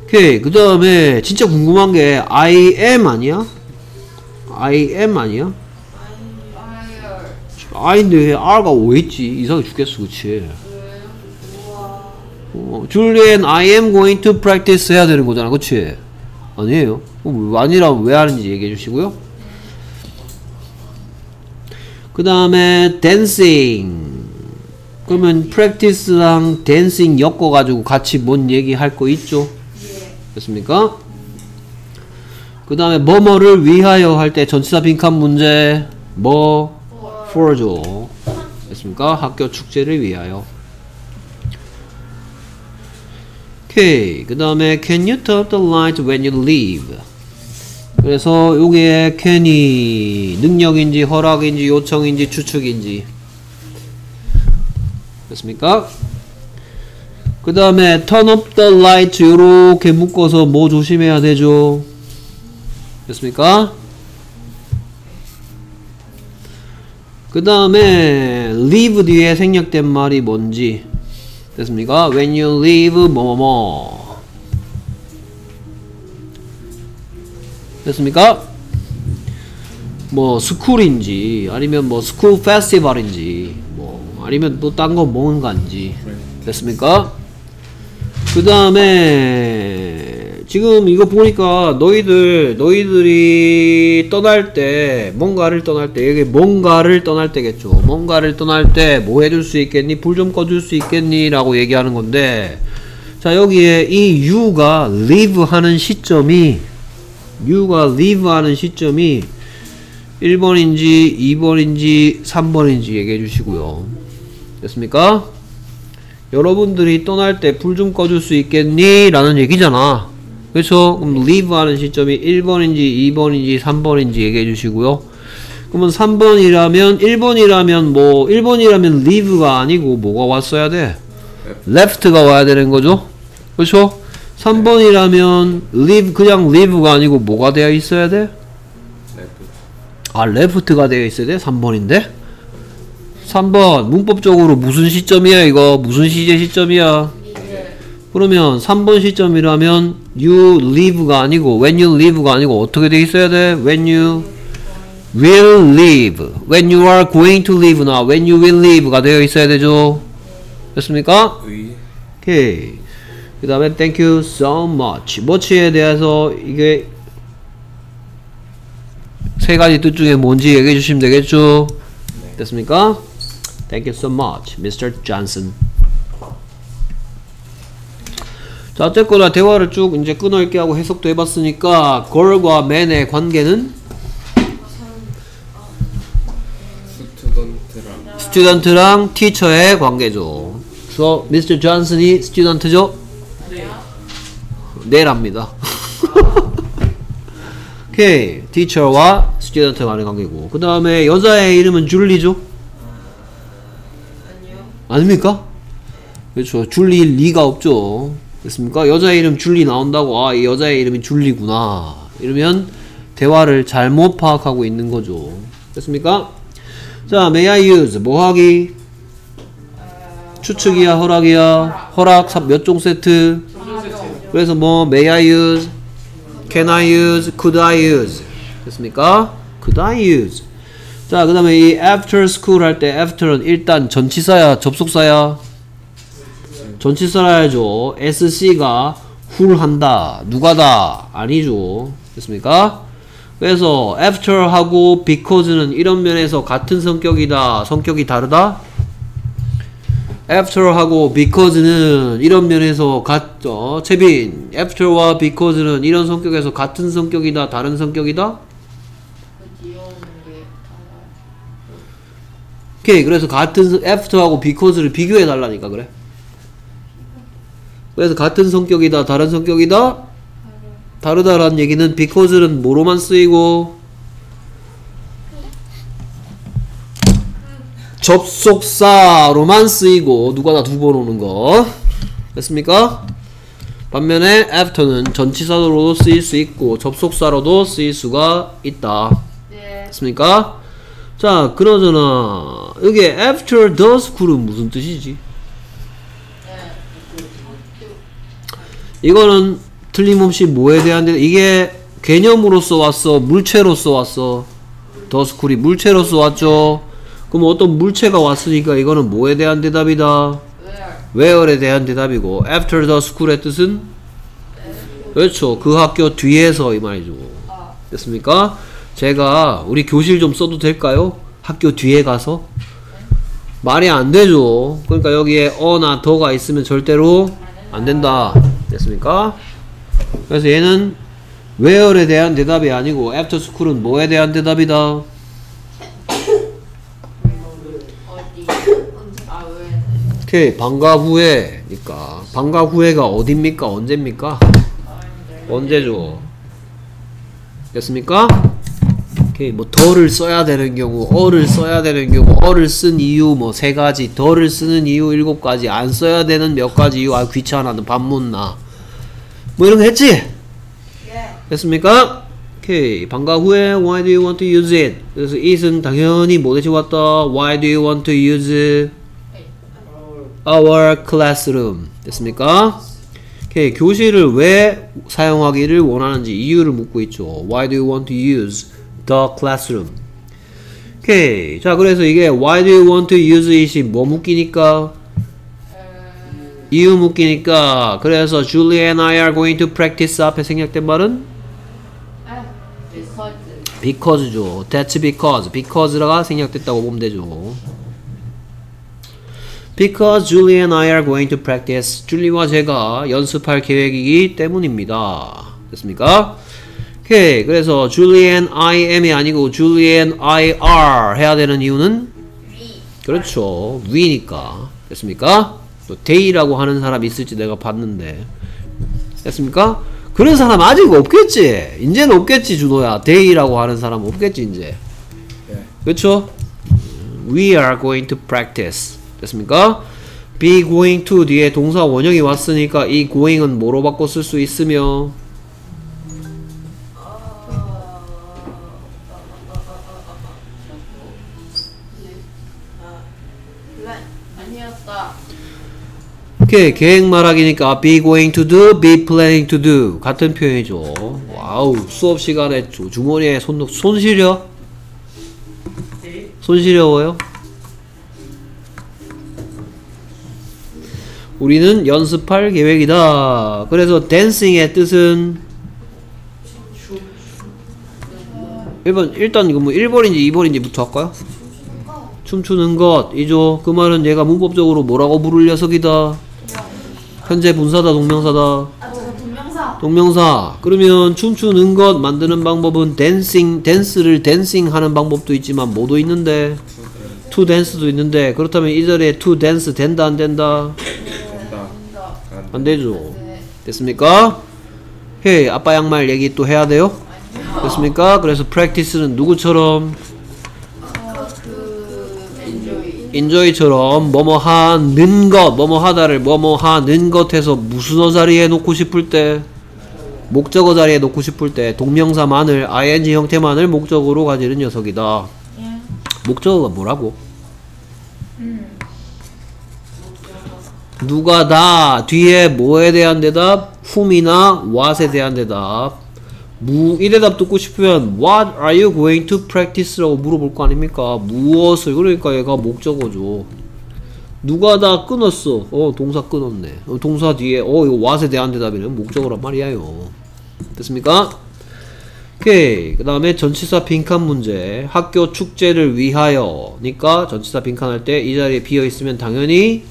Speaker 1: 오케이. 그 다음에 진짜 궁금한 게 I am 아니야? I am 아니야? I인데 왜 R가 왜 있지? 이상해 죽겠어, 그치? 어, Julian, I am going to practice 해야 되는 거잖아, 그치? 아니에요. 어, 아니라면 왜 하는지 얘기해 주시고요. 그 다음에 dancing. 그러면 practice랑 dancing 엮어가지고 같이 뭔 얘기 할 거 있죠? 됐습니까? 그 다음에 뭐뭐를 위하여 할 때 전치사 빈칸 문제 뭐 for죠 됐습니까? 학교 축제를 위하여 오케이 그 다음에 can you turn off the light when you leave 그래서 요게 can이 능력인지 허락인지 요청인지 추측인지 됐습니까? 그 다음에 turn off the light 요렇게 묶어서 뭐 조심해야 되죠? 됐습니까? 그 다음에 leave 뒤에 생략된 말이 뭔지 됐습니까? when you leave 뭐뭐뭐 됐습니까? 뭐 school인지 아니면 뭐 school festival인지 뭐 아니면 또 딴 거 뭔가인지 됐습니까? 그 다음에 지금 이거 보니까 너희들 너희들이 떠날 때 뭔가를 떠날 때 여기 뭔가를 떠날 때겠죠 뭔가를 떠날 때 뭐 해줄 수 있겠니 불 좀 꺼줄 수 있겠니 라고 얘기하는 건데 자 여기에 이 you가 leave 하는 시점이 you가 leave 하는 시점이 1번인지 2번인지 3번인지 얘기해 주시고요 됐습니까? 여러분들이 떠날 때 불 좀 꺼줄 수 있겠니? 라는 얘기잖아. 그렇죠? 그럼 leave 하는 시점이 1번인지 2번인지 3번인지 얘기해 주시고요. 그러면 3번이라면 1번이라면 뭐 1번이라면 leave가 아니고 뭐가 왔어야 돼? left가 와야 되는 거죠. 그렇죠? 3번이라면 leave 그냥 leave가 아니고 뭐가 되어 있어야 돼?
Speaker 3: 레프
Speaker 1: 아 left가 되어 있어야 돼? 3번인데? 3번 문법적으로 무슨 시점이야 이거 무슨 시제 시점이야 그러면 3번 시점이라면 you leave가 아니고 when you leave가 아니고 어떻게 돼 있어야 돼? when you will leave. When you are going to leave나 when you will leave가 되어 있어야 되죠. 됐습니까?
Speaker 3: 의
Speaker 1: 오케이. 그 다음에 thank you so much. much에 대해서 이게 세 가지 뜻 중에 뭔지 얘기해 주시면 되겠죠? 됐습니까? Thank you so much, Mr. Johnson. 자, 어쨌거나 대화를 쭉 이제 끊어읽게 하고 해석도 해봤으니까 girl과 man의 관계는
Speaker 3: student랑
Speaker 1: student랑 teacher의 관계죠. So, Mr. Johnson이 student죠? 네랍니다. 오케이. teacher와 student 간의 관계고. 그 다음에 여자의 이름은 줄리죠? 아닙니까? 그렇죠. 줄리 리가 없죠. 됐습니까? 여자의 이름 줄리 나온다고, 아, 이 여자의 이름이 줄리구나. 이러면 대화를 잘못 파악하고 있는 거죠. 됐습니까? 자, may I use? 뭐 하기? 추측이야, 허락이야? 허락 몇 종 세트? 그래서 뭐 may I use? can I use? could I use? 됐습니까? could I use? 자, 그 다음에 이 after school 할 때 after는 일단 전치사야, 접속사야? 전치사라야죠. SC가 훌한다. 누가다. 아니죠. 됐습니까? 그래서 after하고 because는 이런 면에서 같은 성격이다. 성격이 다르다? After하고 because는 이런 면에서 같죠. 채빈, after와 because는 이런 성격에서 같은 성격이다. 다른 성격이다? 오케이. 그래서 같은 성- after하고 because를 비교해 달라니까 그래. 그래서 같은 성격이다. 다른 성격이다? 다르다라는 얘기는 because는 뭐로만 쓰이고 접속사로만 쓰이고 누가 다 두 번 오는 거 됐습니까? 반면에 after는 전치사로도 쓰일 수 있고 접속사로도 쓰일 수가 있다
Speaker 2: 네.
Speaker 1: 됐습니까? 자 그러잖아 여기 after the school은 무슨 뜻이지? 이거는 틀림없이 뭐에 대한 대 이게 개념으로서 왔어 물체로서 왔어 더 스쿨이 물체로서 왔죠 그럼 어떤 물체가 왔으니까 이거는 뭐에 대한 대답이다
Speaker 2: Where?
Speaker 1: where에 대한 대답이고 after the school의 뜻은 그렇죠 그 학교 뒤에서 이 말이죠
Speaker 2: 아,
Speaker 1: 됐습니까? 제가 우리 교실 좀 써도 될까요? 학교 뒤에 가서 말이 안 되죠. 그러니까 여기에 어나 더가 있으면 절대로 안 된다. 됐습니까? 그래서 얘는 where에 대한 대답이 아니고 after school은 뭐에 대한 대답이다. 오케이 방과 후에 니까 방과 후에가 어딥니까? 언제입니까? 언제죠? 됐습니까? 오케이 뭐 더를 써야 되는 경우 어를 써야 되는 경우 어를 쓴 이유 뭐 세 가지 더를 쓰는 이유 일곱 가지 안 써야 되는 몇 가지 이유 아 귀찮아는 반문나 뭐 이런 거 했지? 됐습니까? 오케이 방과 후에 why do you want to use it? 그래서 it은 당연히 뭐 대신 왔다 why do you want to use our classroom 됐습니까? 오케이 교실을 왜 사용하기를 원하는지 이유를 묻고 있죠. Why do you want to use the classroom? 오케이 자 그래서 이게 Why do you want to use it이 뭐 묶이니까 이유 묶이니까 그래서 Julie and I are going to practice 앞에 생략된 말은
Speaker 2: 아, because.
Speaker 1: because죠. That's because. because가 생략됐다고 보면 되죠. Because Julie and I are going to practice. 줄리와 제가 연습할 계획이기 때문입니다. 됐습니까? 오케이. 그래서 Julie and I am이 아니고 Julie and I are 해야 되는 이유는 그렇죠. we니까. 됐습니까? 또 they라고 하는 사람 있을지 내가 봤는데. 됐습니까? 그런 사람 아직 없겠지. 이제는 없겠지, 준호야. they라고 하는 사람 없겠지, 이제.
Speaker 3: 네.
Speaker 1: 그렇죠? We are going to practice. 됐습니까? be going to 뒤에 동사 원형이 왔으니까 이 going은 뭐로 바꿔 쓸 수 있으며. 오케이 계획 말하기니까 be going to do, be planning to do 같은 표현이죠. wow 수업 시간에 주, 주머니에 손, 손 시려? 손 시려워요? 우리는 연습할 계획이다. 그래서 dancing의 뜻은 1번 일단 이거 뭐 1번인지 2번인지부터 할까요? 춤추는 것 이죠. 그 말은 얘가 문법적으로 뭐라고 부를 녀석이다. 현재 분사다 동명사다.
Speaker 4: 아 동명사.
Speaker 1: 그러면 춤추는 것 만드는 방법은 dancing, dance를 dancing 하는 방법도 있지만 뭐도 있는데 to dance도 있는데 그렇다면 이 자리에 to dance 된다 안? 된다. 안 되죠. 됐습니까? hey 아빠 양말 얘기 또 해야 돼요? 됐습니까? 그래서 practice는 누구처럼
Speaker 4: 그 enjoy.
Speaker 1: enjoy처럼 뭐뭐 하는 것, 뭐뭐 하다를 뭐뭐 하는 것에서 무슨 어 자리에 놓고 싶을 때 목적어 자리에 놓고 싶을 때 동명사만을 ing 형태만을 목적으로 가지는 녀석이다. 목적어가 뭐라고? 누가 다 뒤에 뭐에 대한 대답? whom이나 what에 대한 대답. 무, 이 대답 듣고 싶으면 What are you going to practice? 라고 물어볼 거 아닙니까? 무엇을 그러니까 얘가 목적어죠 누가 다 끊었어 어 동사 끊었네 어, 동사 뒤에 어 이거 what에 대한 대답이는 목적어란 말이에요 됐습니까? 오케이 그 다음에 전치사 빈칸 문제 학교 축제를 위하여 니까 전치사 빈칸 할 때 이 자리에 비어있으면 당연히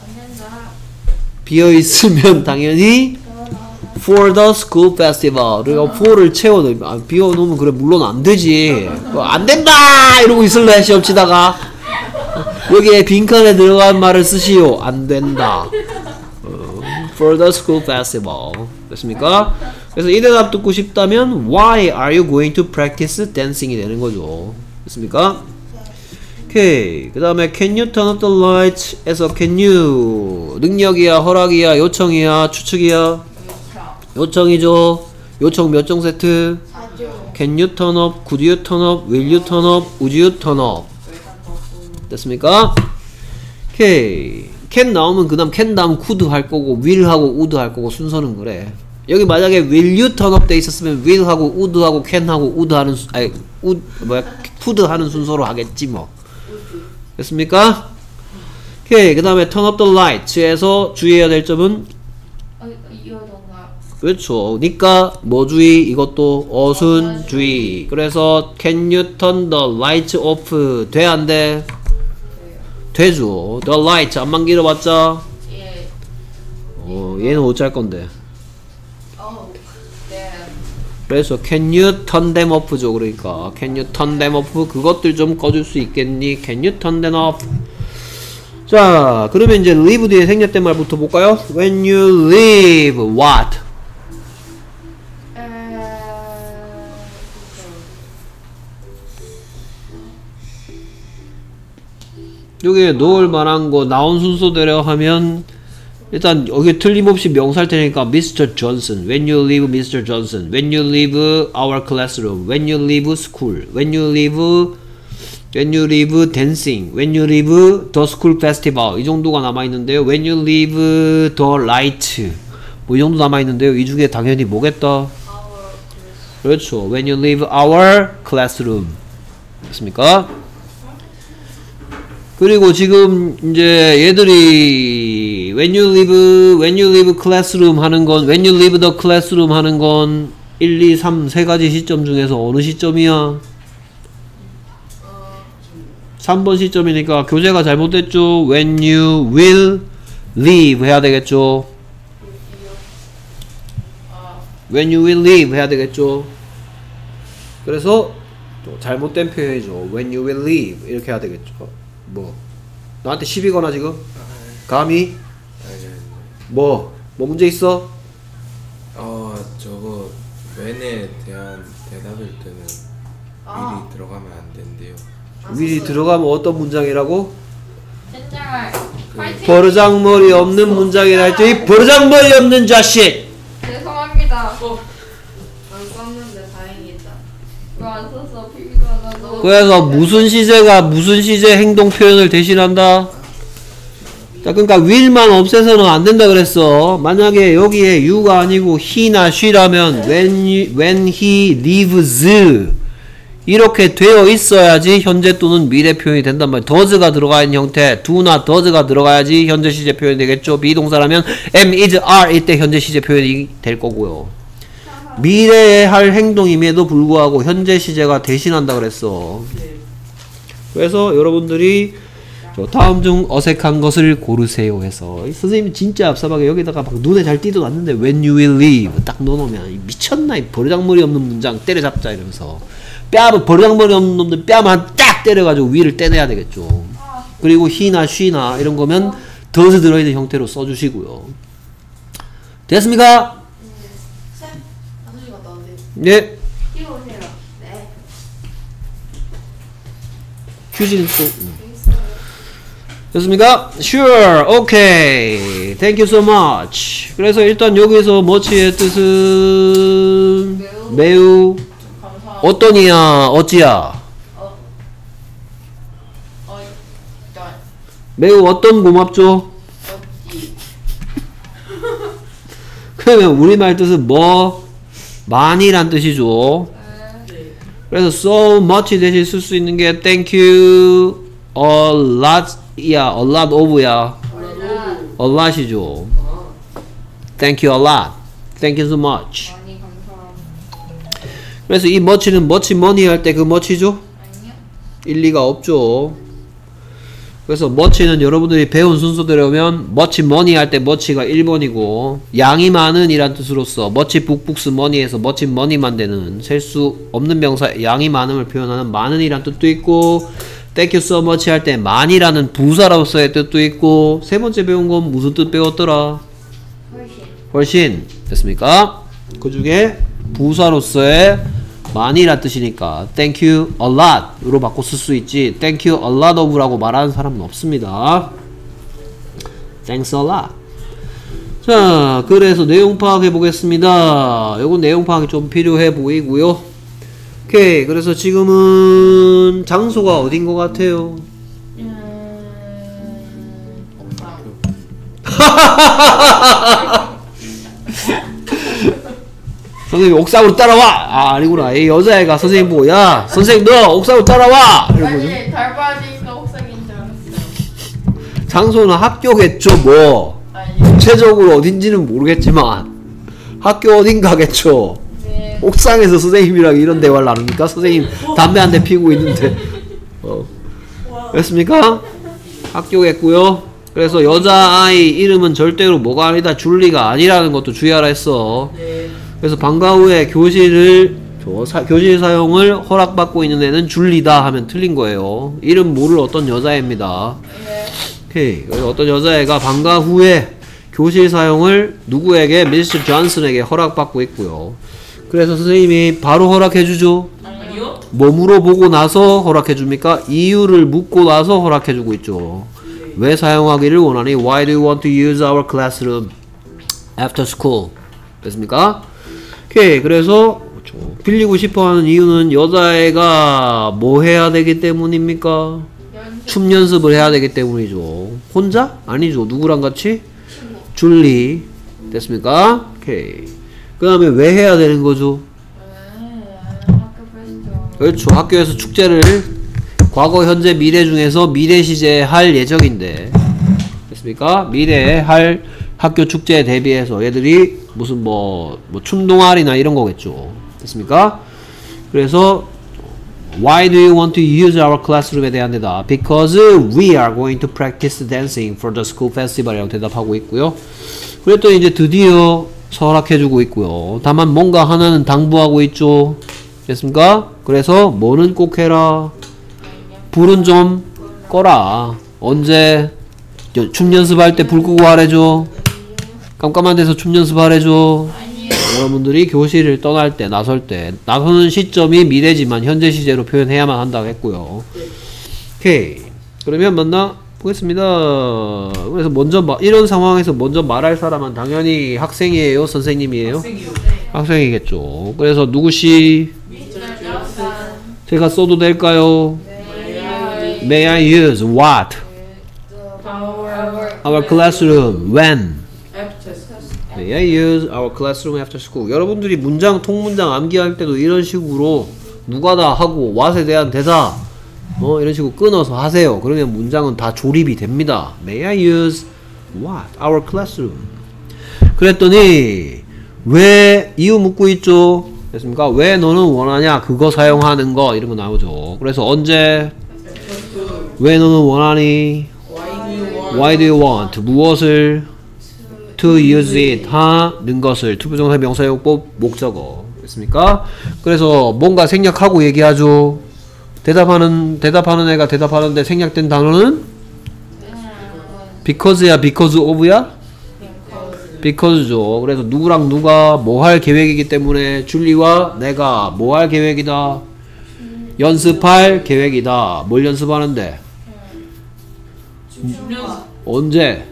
Speaker 1: 비어 있으면 당연히 for the school festival. 그러니까 for를 채워 넣으면 아, 비워 놓으면 그래 물론 안 되지. 어, 안 된다 이러고 있을래 시험 치다가 여기에 빈칸에 들어간 말을 쓰시오. 안 된다. 어, for the school festival. 됐습니까? 그래서 이 대답 듣고 싶다면 why are you going to practice dancing이 되는 거죠. 됐습니까? 오케이. 그 다음에 can you turn up the lights? 에서 can you 능력이야 허락이야 요청이야 추측이야 요청이죠. 요청 몇 종 세트? Can you turn up? Could you turn up? Will you turn up? Would you turn up? 됐습니까? 오케이. can 나오면 그 다음 can 다음 could 할 거고 will 하고 would 할 거고 순서는 그래. 여기 만약에 will you turn up 돼 있었으면 will 하고 would 하고 can 하고 would 하는 수, 아니 would 뭐야 could 하는 순서로 하겠지 뭐. 됐습니까? 오케이. 그 다음에 turn up the lights에서 주의해야 될 점은
Speaker 2: 어.
Speaker 1: 그렇죠. 니까 뭐 주의 이것도 어순 주의. 그래서 can you turn the lights off 돼 안 돼? 되죠. the lights 안만 길어봤자
Speaker 2: 예.
Speaker 1: 어 얘는 어찌할 건데.
Speaker 2: 어. 네.
Speaker 1: 그래서 can you turn them off죠. 그러니까 can you turn them off 그것들 좀 꺼줄 수 있겠니? can you turn them off? 자, 그러면 이제 leave 뒤에 생략된 말부터 볼까요? When you leave, what?
Speaker 2: 에.
Speaker 1: 여기에 넣을 만한 거 나온 순서대로 하면 일단 여기 틀림없이 명사일 테니까 Mr. Johnson, when you leave Mr. Johnson, when you leave our classroom, when you leave school, when you leave when you leave dancing, when you leave the school festival 이 정도가 남아 있는데요. when you leave the light 뭐 이 정도 남아 있는데요. 이 중에 당연히 뭐겠다? 그렇죠. when you leave our classroom 됐습니까? 그리고 지금 이제 얘들이 when you leave when you leave classroom 하는 건 when you leave the classroom 하는 건 1, 2, 3 세 가지 시점 중에서 어느 시점이야? 3번 시점이니까 교재가 잘못됐죠. when you will leave 해야 되겠죠. when you will leave 해야 되겠죠. 그래서 또 잘못된 표현이죠. when you will leave 이렇게 해야 되겠죠. 뭐 나한테 시비거나 지금 감히
Speaker 3: 아니.
Speaker 1: 뭐뭐 문제 있어?
Speaker 3: 어 저거 when에 대한 대답일 때는
Speaker 4: 아.
Speaker 3: 미리 들어가면 안 된대요.
Speaker 1: 미리 들어가면 어떤 문장이라고?
Speaker 2: 젠장. 파이팅.
Speaker 1: 버르장머리 없는 문장이라 할때이 버르장머리 없는 자식 그래서 무슨 시제가 무슨 시제 행동 표현을 대신한다? 자, 그러니까 will만 없애서는 안 된다 그랬어. 만약에 여기에 you가 아니고 he나 she라면 when, when he leaves 이렇게 되어 있어야지 현재 또는 미래 표현이 된단 말이에요. does가 들어가 있는 형태, do나 does가 들어가야지 현재 시제 표현이 되겠죠. 비동사라면 am, is, are 이때 현재 시제 표현이 될 거고요. 미래에 할 행동임에도 불구하고 현재 시제가 대신한다 그랬어. 그래서 여러분들이 저 다음 중 어색한 것을 고르세요 해서 이 선생님이 진짜 앞서하게 여기다가 막 눈에 잘 띄도 않는데 when you will leave 딱 넣어놓으면 이 미쳤나 이 버르장머리 없는 문장 때려잡자 이러면서 뺨 버르장머리 없는 놈들 뺨만 딱 때려가지고 위를 떼내야 되겠죠 그리고 he나 she나 이런 거면 does 들어있는 형태로 써주시고요 됐습니까?
Speaker 4: 쌤, 화장실 갔다 왔는데.
Speaker 1: 네.
Speaker 4: 네.
Speaker 1: 휴지는 또 음. 됐습니까? Sure, okay, thank you so much. 그래서 일단 여기서 much의 뜻은
Speaker 4: 매우.
Speaker 1: 매우. 어떠니야, 어찌야.
Speaker 4: 어. 어.
Speaker 1: 매우 어떤 고맙죠?
Speaker 4: 어찌.
Speaker 1: 그러면 우리말 뜻은 뭐 많이란 뜻이죠.
Speaker 4: 네.
Speaker 1: 그래서 so much 대신 쓸 수 있는 게 thank you a lot야, a lot of야, a lot이죠. Thank you a lot. Thank you so much. 그래서 이 much는 much money 할 때 그 much죠? 일리가 없죠. 그래서 much는 여러분들이 배운 순서대로면 much money 할때 much가 1번이고 양이 많은 이란 뜻으로서 much 북북스 money에서 much money만 되는 셀 수 없는 명사 양이 많음을 표현하는 많은 이란 뜻도 있고 so much 할때 많이라는 부사로서의 뜻도 있고 세 번째 배운 건 무슨 뜻 배웠더라?
Speaker 2: 훨씬.
Speaker 1: 훨씬 됐습니까? 그 중에 부사로서의 많이란 뜻이니까 thank you a lot으로 바꿔 쓸 수 있지 thank you a lot of라고 말하는 사람은 없습니다. thanks a lot. 자, 그래서 내용 파악해 보겠습니다. 요건 내용 파악이 좀 필요해 보이고요. 오케이, 그래서 지금은 장소가 어딘 것 같아요? 선생님 옥상으로 따라와! 아, 아니구나. 이 여자애가 선생님 보고, 야, 선생님 너 옥상으로 따라와! 이런 거죠.
Speaker 4: 아니 달 빠지니까 옥상인 줄 알았어요.
Speaker 1: 장소는 학교겠죠, 뭐.
Speaker 4: 아니.
Speaker 1: 구체적으로 어딘지는 모르겠지만, 학교 어딘가겠죠.
Speaker 2: 네.
Speaker 1: 옥상에서 선생님이랑 이런 대화를 나눕니까? 선생님 담배 한 대 피우고 있는데. 어. 됐습니까? 학교겠고요. 그래서 여자아이 이름은 절대로 뭐가 아니다, 줄리가 아니라는 것도 주의하라 했어.
Speaker 4: 네.
Speaker 1: 그래서 방과 후에 교실을 저 사- 교실 사용을 허락받고 있는 애는 줄리다 하면 틀린 거예요. 이름 모를 어떤 여자애입니다. 오케이. 그래서 어떤 여자애가 방과 후에 교실 사용을 누구에게 미스터 존슨에게 허락받고 있고요. 그래서 선생님이 바로 허락해 주죠.
Speaker 4: 아니요.
Speaker 1: 뭐 물어보고 나서 허락해 줍니까? 이유를 묻고 나서 허락해 주고 있죠. 왜 사용하기를 원하니? Why do you want to use our classroom after school? 됐습니까? 오케이. 그래서. 빌리고 싶어 하는 이유는 여자애가 뭐 해야 되기 때문입니까?
Speaker 2: 연습.
Speaker 1: 춤 연습을 해야 되기 때문이죠. 혼자? 아니죠. 누구랑 같이? 줄리. 됐습니까? 오케이. 그 다음에 왜 해야 되는 거죠? 그렇죠. 학교에서 축제를 과거, 현재, 미래 중에서 미래 시제에 할 예정인데 됐습니까? 미래에 할 학교 축제에 대비해서 얘들이 무슨 뭐, 뭐 춤동아리나 이런 거겠죠. 됐습니까? 그래서 Why do you want to use our classroom에 대한 대답? Because we are going to practice dancing for the school festival이라고 대답하고 있고요. 그랬더니 이제 드디어 서락해주고 있고요. 다만 뭔가 하나는 당부하고 있죠. 됐습니까? 그래서 뭐는 꼭 해라. 불은 좀 꺼라. 언제 여- 춤 연습할 때 불 끄고 하래줘. 깜깜한 데서 춤 연습하래줘. 여러분들이 교실을 떠날 때, 나설 때, 나서는 시점이 미래지만 현재 시제로 표현해야만 한다고 했고요. 오케이. 그러면 만나 보겠습니다. 그래서 먼저 마- 이런 상황에서 먼저 말할 사람은 당연히 학생이에요, 선생님이에요?
Speaker 4: 학생이요.
Speaker 1: 학생이겠죠. 그래서 누구시 제가 써도 될까요?
Speaker 2: 네.
Speaker 1: May I use what?
Speaker 4: Our
Speaker 1: classroom. When? May I use our classroom after school? 여러분들이 문장, 통문장 암기할 때도 이런 식으로 누가 다 하고 what에 대한 대사 어 이런 식으로 끊어서 하세요. 그러면 문장은 다 조립이 됩니다. May I use what? Our classroom. 그랬더니 왜 이유 묻고 있죠? 됐습니까? 왜 너는 원하냐? 그거 사용하는 거 이런 거 나오죠. 그래서 언제 왜 너는 원하니? Why do you want? 무엇을 to use it 하는 것을 투부정사 명사용법 목적어 됐습니까? 그래서 뭔가 생략하고 얘기하죠. 대답하는 대답하는 애가 대답하는데 생략된 단어는 because야 because of야 because죠. 그래서 누구랑 누가 뭐 할 계획이기 때문에 줄리와 내가 뭐 할 계획이다. 연습할 계획이다. 뭘 연습하는데? 언제?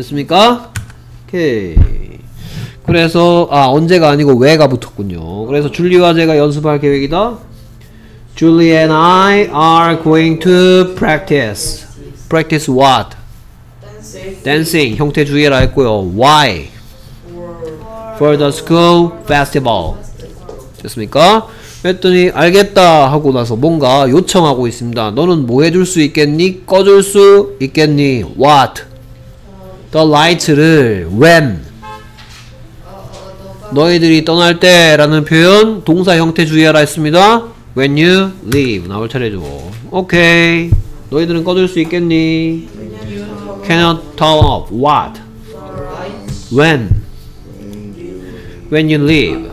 Speaker 1: 됐습니까? 오케이. 그래서 아 언제가 아니고 왜가 붙었군요. 그래서 줄리와 제가 연습할 계획이다. Julie and I are going to practice. Practice what? Dancing 형태 주의라 했고요. Why? For the school festival. 됐습니까? 그랬더니 알겠다 하고 나서 뭔가 요청하고 있습니다. 너는 뭐 해줄 수 있겠니? 꺼줄 수 있겠니? What? The lights를 when? 너희들이 떠날 때 라는 표현 동사 형태 주의하라 했습니다. When you leave 나올 차례죠. 오케이. 너희들은 꺼줄 수 있겠니? Cannot turn off what? When? When you leave.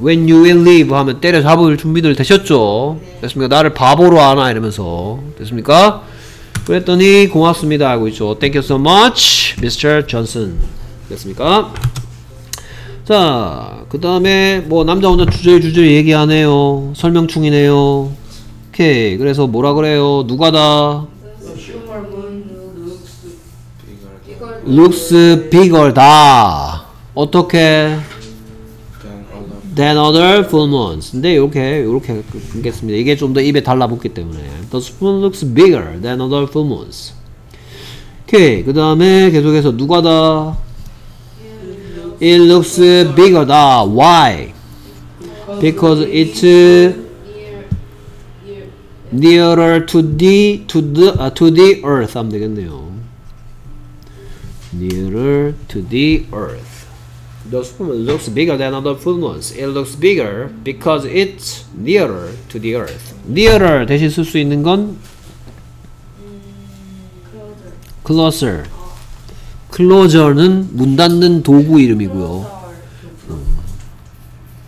Speaker 1: When you will leave 하면 때려잡을 준비들 되셨죠? 됐습니까? 나를 바보로 하나 이러면서 됐습니까? 그랬더니 고맙습니다 알고 있죠. Thank you so much, Mr. Johnson. 됐습니까? 자, 그 다음에 뭐 남자 혼자 주저주저 얘기하네요. 설명충이네요. 오케이. 그래서 뭐라 그래요? 누가다? looks bigger다. 어떻게? Than other full moons. 근데 이렇게 이렇게 끊겠습니다. 이게 좀 더 입에 달라붙기 때문에 the spoon looks bigger than other full moons. 오케이. 그 다음에 계속해서 누가다? It looks bigger다. Why? Because it's nearer to the to the uh, to the earth 하면 되겠네요. Nearer to the earth. The spoon looks bigger than other full moons. It looks bigger because it's nearer to the earth. Nearer 대신 쓸 수 있는 건 closer. closer는 문 닫는 도구 이름이고요.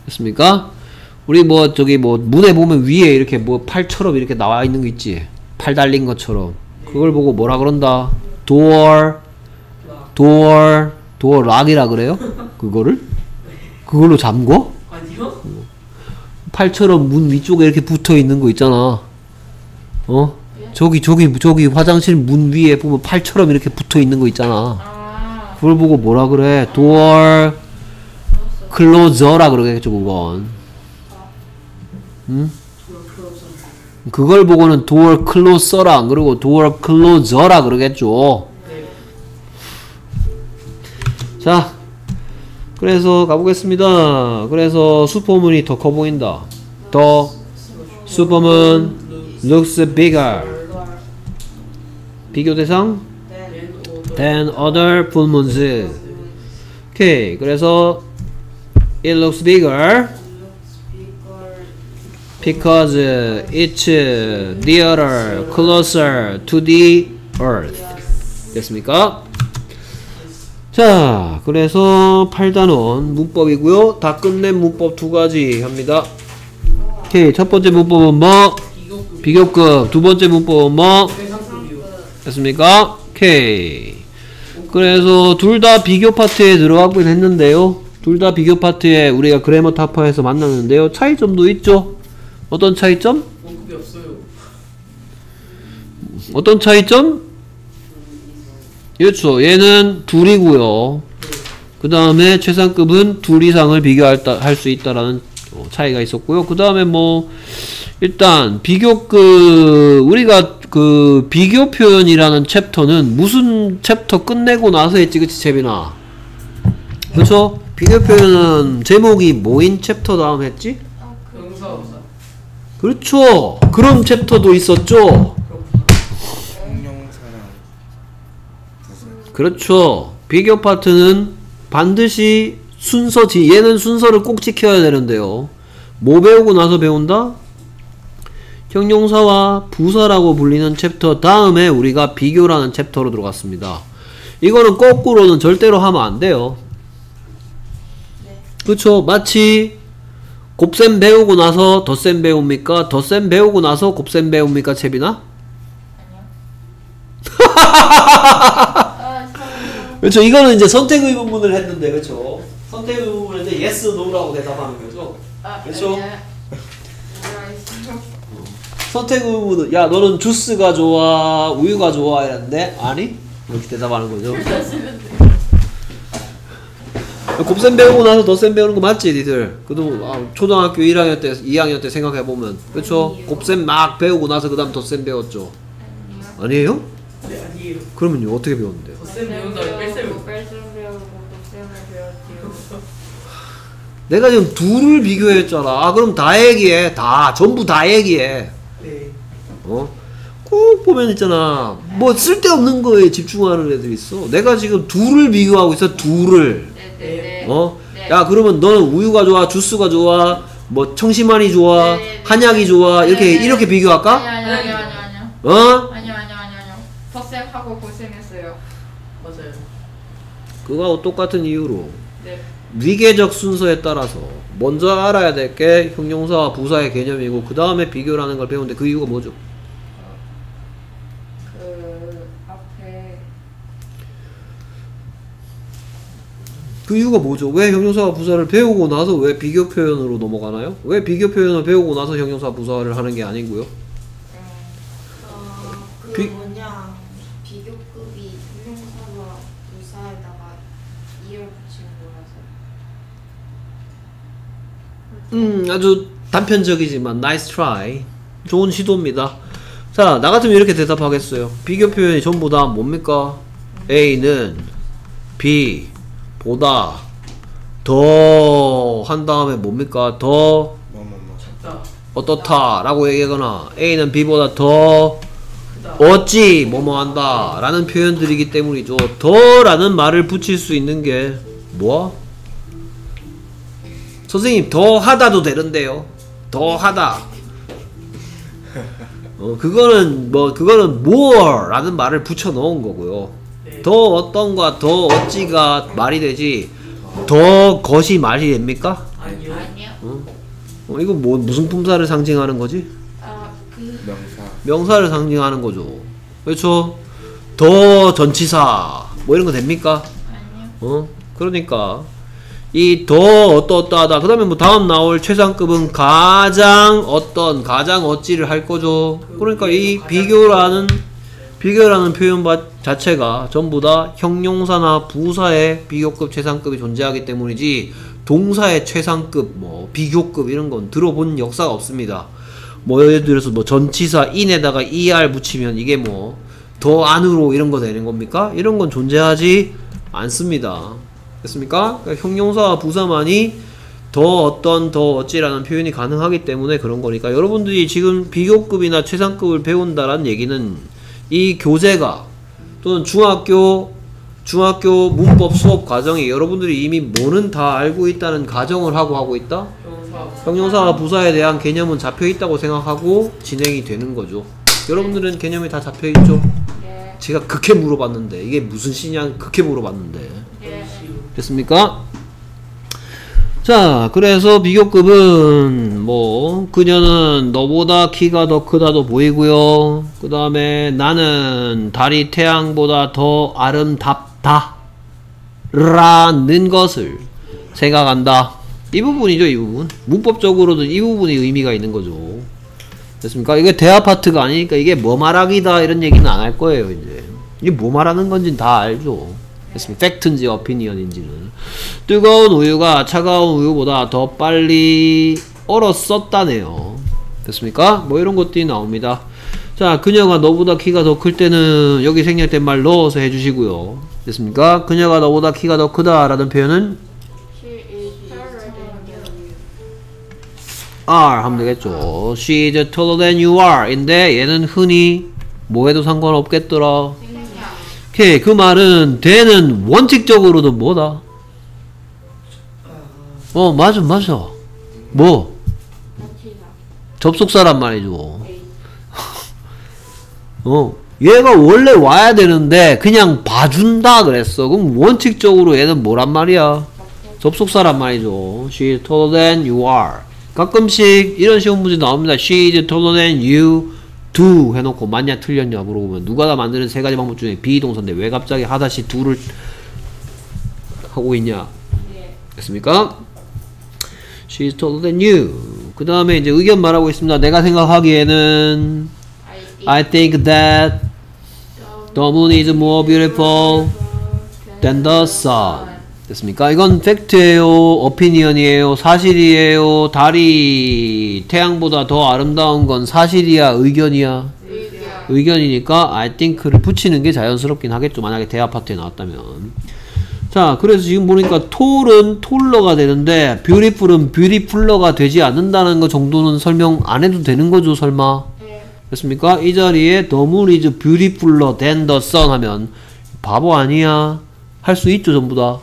Speaker 1: 됐습니까? 우리 뭐 저기 뭐 문에 보면 위에 이렇게 뭐 팔처럼 이렇게 나와 있는 거 있지? 팔 달린 것처럼. 그걸 보고 뭐라 그런다? door, door, door 락이라 그래요? 그거를? 그걸로 잠궈?
Speaker 5: 아니요?
Speaker 1: 팔처럼 문 위쪽에 이렇게 붙어 있는 거 있잖아. 어? 저기 저기 저기 화장실 문 위에 보면 팔처럼 이렇게 붙어 있는 거 있잖아.
Speaker 2: 아,
Speaker 1: 그걸 보고 뭐라 그래? door closer라 그러겠죠, 그건. 응? 그걸 보고는 door closer라 안 그러고 door closer라 그러겠죠. 자, 그래서 가보겠습니다. 그래서 슈퍼문이 더 커 보인다. 더 슈퍼문 looks bigger. 비교 대상 than other full moons. 오케이. 그래서 it looks bigger because it's nearer, closer to the earth. 됐습니까? 자, 그래서 8단원 문법이고요. 다 끝낸 문법 두 가지 합니다. 오케이. 첫 번째 문법은 뭐? 비교급. 두 번째 문법은 뭐? 됐습니까? 오케이. 그래서 둘 다 비교 파트에 들어가긴 했는데요. 둘 다 비교 파트에 우리가 그래머 타파에서 만났는데요. 차이점도 있죠? 어떤 차이점?
Speaker 5: 없어요.
Speaker 1: 어떤 차이점? 그렇죠. 얘는 둘이고요. 그 다음에 최상급은 둘 이상을 비교할 수 있다라는 어, 차이가 있었고요. 그 다음에 뭐 일단 비교급 우리가 그 비교 표현이라는 chapter는 무슨 챕터 끝내고 나서 했지 그치 채빈아? 그렇죠? 비교 표현은 제목이 뭐인 챕터 다음 했지?
Speaker 4: 형용사 부사.
Speaker 1: 그렇죠. 그런 챕터도 있었죠.
Speaker 3: 형용사랑 부사.
Speaker 1: 그렇죠. 비교 파트는 반드시 순서, 지 얘는 순서를 꼭 지켜야 되는데요. 뭐 배우고 나서 배운다? 형용사와 부사라고 불리는 챕터 다음에 우리가 비교라는 chapter로 들어갔습니다. 이거는 거꾸로는 절대로 하면 안 돼요. 그쵸? 마치 곱셈 배우고 나서 덧셈 배웁니까? 덧셈 배우고 나서 곱셈 배웁니까? 채빈아?
Speaker 2: 아, 참.
Speaker 1: 그렇죠. 이거는 이제 선택 의문문을 했는데, 그렇죠. 선택 의문문을 했는데 yes, no라고 대답하는 거죠.
Speaker 2: 아,
Speaker 1: 그렇죠.
Speaker 2: 뭐라 했어?
Speaker 1: 선택 의문은 야 너는 주스가 좋아, 우유가 좋아 이랬는데 아니 이렇게 대답하는 거죠. 곱셈 배우고 나서 덧셈 배우는 거 맞지, 니들? 그래도 아, 초등학교 1학년 때, 2학년 때 생각해 보면, 그렇죠? 곱셈 막 배우고 나서 그다음 덧셈 배웠죠. 아니에요?
Speaker 4: 네 아니에요.
Speaker 1: 그러면요 어떻게 배웠는데요?
Speaker 4: 덧셈 배운 다음에 뺄셈
Speaker 2: 배우고 뺄셈 배우고 곱셈을 배웠지요.
Speaker 1: 내가 지금 둘을 비교했잖아. 아, 그럼 다 얘기해. 다 전부 다 얘기해.
Speaker 4: 네.
Speaker 1: 어? 꼭 보면 있잖아. 뭐 쓸데없는 거에 집중하는 애들 있어. 내가 지금 둘을 비교하고 있어. 둘을.
Speaker 2: 네 네 네.
Speaker 1: 어?
Speaker 2: 네.
Speaker 1: 야, 그러면 너는 우유가 좋아, 주스가 좋아, 뭐 청심환이 좋아,
Speaker 2: 네, 네, 네.
Speaker 1: 한약이 좋아. 이렇게
Speaker 2: 네, 네.
Speaker 1: 이렇게 비교할까?
Speaker 2: 아니 아니 아니 아니.
Speaker 1: 어?
Speaker 2: 아니요 아니요 아니요 아니요. 덧셈하고 고생했어요.
Speaker 4: 맞아요.
Speaker 1: 그거하고 똑같은 이유로
Speaker 2: 네.
Speaker 1: 위계적 순서에 따라서 먼저 알아야 될 게 형용사와 부사의 개념이고 그 다음에 비교라는 걸 배우는데 그 이유가 뭐죠?
Speaker 2: 그 앞에
Speaker 1: 그 이유가 뭐죠? 왜 형용사와 부사를 배우고 나서 왜 비교 표현으로 넘어가나요? 왜 비교 표현을 배우고 나서 형용사 부사를 하는 게 아니고요?
Speaker 2: 음,
Speaker 5: 어, 그
Speaker 1: 비-
Speaker 5: 뭐냐 비교급이 형용사와 부사에다가 er을 붙인 거라서
Speaker 1: 음 아주 단편적이지만 nice try 좋은 시도입니다 자 나 같으면 이렇게 대답하겠어요 비교 표현이 전부 다 뭡니까? A는 B 보다 더 한 다음에 뭡니까? 더 어떻다 라고 얘기하거나 A는 B보다 더. 어찌 뭐뭐 한다 라는 표현들이기 때문이죠 더 라는 말을 붙일 수 있는 게 뭐? 선생님 더 하다도 되는데요 더 하다 어, 그거는 뭐 그거는 more 라는 말을 붙여 넣은 거고요
Speaker 4: 네.
Speaker 1: 더 어떤과 더 어찌가 말이 되지 더 것이 말이 됩니까?
Speaker 4: 아니요.
Speaker 2: 아니요.
Speaker 1: 어, 이거 뭐 무슨 품사를 상징하는 거지?
Speaker 2: 아 그
Speaker 3: 명사.
Speaker 1: 명사를 상징하는 거죠. 그렇죠? 더 전치사 뭐 이런 거 됩니까?
Speaker 2: 아니요.
Speaker 1: 어? 그러니까 이 더 어떠어떠하다. 그 다음에 뭐 다음 나올 최상급은 가장 어떤 가장 어찌를 할 거죠. 그러니까 이 비교라는 비교라는 표현 바- 자체가 전부 다 형용사나 부사의 비교급 최상급이 존재하기 때문이지 동사의 최상급 뭐 비교급 이런 건 들어본 역사가 없습니다. 뭐 예를 들어서 뭐 전치사 in에다가 er 붙이면 이게 뭐 더 안으로 이런 거 되는 겁니까? 이런 건 존재하지 않습니다. 됐습니까? 그러니까 형용사와 부사만이 더 어떤 더 어찌라는 표현이 가능하기 때문에 그런 거니까 여러분들이 지금 비교급이나 최상급을 배운다라는 얘기는 이 교재가 또는 중학교 중학교 문법 수업 과정이 여러분들이 이미 뭐는 다 알고 있다는 가정을 하고 하고 있다. 형용사와 부사에 대한 개념은 잡혀 있다고 생각하고 진행이 되는 거죠. 여러분들은 개념이 다 잡혀 있죠.
Speaker 2: 네.
Speaker 1: 제가 그렇게 물어봤는데 이게 무슨 시냐 그렇게 물어봤는데
Speaker 2: 네.
Speaker 1: 됐습니까? 자, 그래서 비교급은 뭐 그녀는 너보다 키가 더 크다도 보이고요. 그 다음에 나는 달이 태양보다 더 아름답다. 라는 것을 생각한다. 이 부분이죠, 이 부분. 문법적으로도 이 부분이 의미가 있는 거죠. 됐습니까? 이게 대화 파트가 아니니까 이게 뭐 말하기다 이런 얘기는 안 할 거예요, 이제. 이게 뭐 말하는 건지는 다 알죠. 됐습니까? 팩트인지 어피니언인지는. 뜨거운 우유가 차가운 우유보다 더 빨리 얼었었다네요. 됐습니까? 뭐 이런 것들이 나옵니다. 자, 그녀가 너보다 키가 더 클 때는 여기 생략된 말 넣어서 해주시고요. 됐습니까? 그녀가 너보다 키가 더 크다 라는 표현은
Speaker 2: She is taller than you.
Speaker 1: are 하면 되겠죠. She is taller than you are. 인데 얘는 흔히 뭐 해도 상관없겠더라. 오케이. 그 말은 the는 원칙적으로도 뭐다? 어, 맞아, 맞아. 뭐? 접속사란 말이죠. 어, 얘가 원래 와야 되는데 그냥 봐준다 그랬어. 그럼 원칙적으로 얘는 뭐란 말이야? 접속사란 말이죠. She taller than you are. 가끔씩 이런 시험 문제 나옵니다. She is taller than you do 해놓고 맞냐 틀렸냐 물어보면 누가 다 만드는 세 가지 방법 중에 비동사인데 왜 갑자기 하다시 do를 하고 있냐? 됐습니까? She is taller than you. 그 다음에 이제 의견 말하고 있습니다. 내가 생각하기에는 I think that the moon is more beautiful than the sun. 됐습니까? 이건 팩트예요, 오피니언이에요, 사실이에요. 달이 태양보다 더 아름다운 건 사실이야, 의견이야. 의견이니까 I think를 붙이는 게 자연스럽긴 하겠죠. 만약에 대화 파트에 나왔다면. 자, 그래서 지금 보니까 톨은 톨러가 되는데 뷰티풀은 뷰티풀러가 되지 않는다는 거 정도는 설명 안 해도 되는 거죠, 설마? 됐습니까? 이 자리에 the moon is beautifuller than the sun 하면 바보 아니야? 할 수 있죠, 전부 다.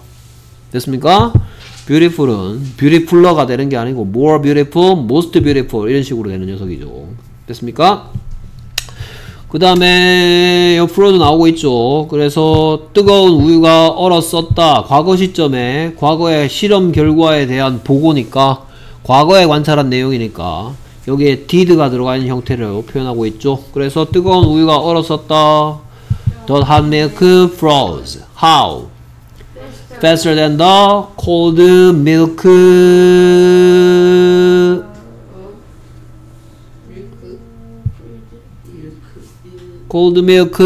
Speaker 1: 됐습니까? beautiful은 beautifuller가 되는 게 아니고 more beautiful, most beautiful 이런 식으로 되는 녀석이죠. 됐습니까? 그 다음에 옆으로도 나오고 있죠. 그래서 뜨거운 우유가 얼었었다. 과거 시점에 과거의 실험 결과에 대한 보고니까 과거에 관찰한 내용이니까 여기에 did가 들어가 있는 형태를 표현하고 있죠. 그래서 뜨거운 우유가 얼었었다. The hot milk froze. How? Faster than the cold milk. cold milk.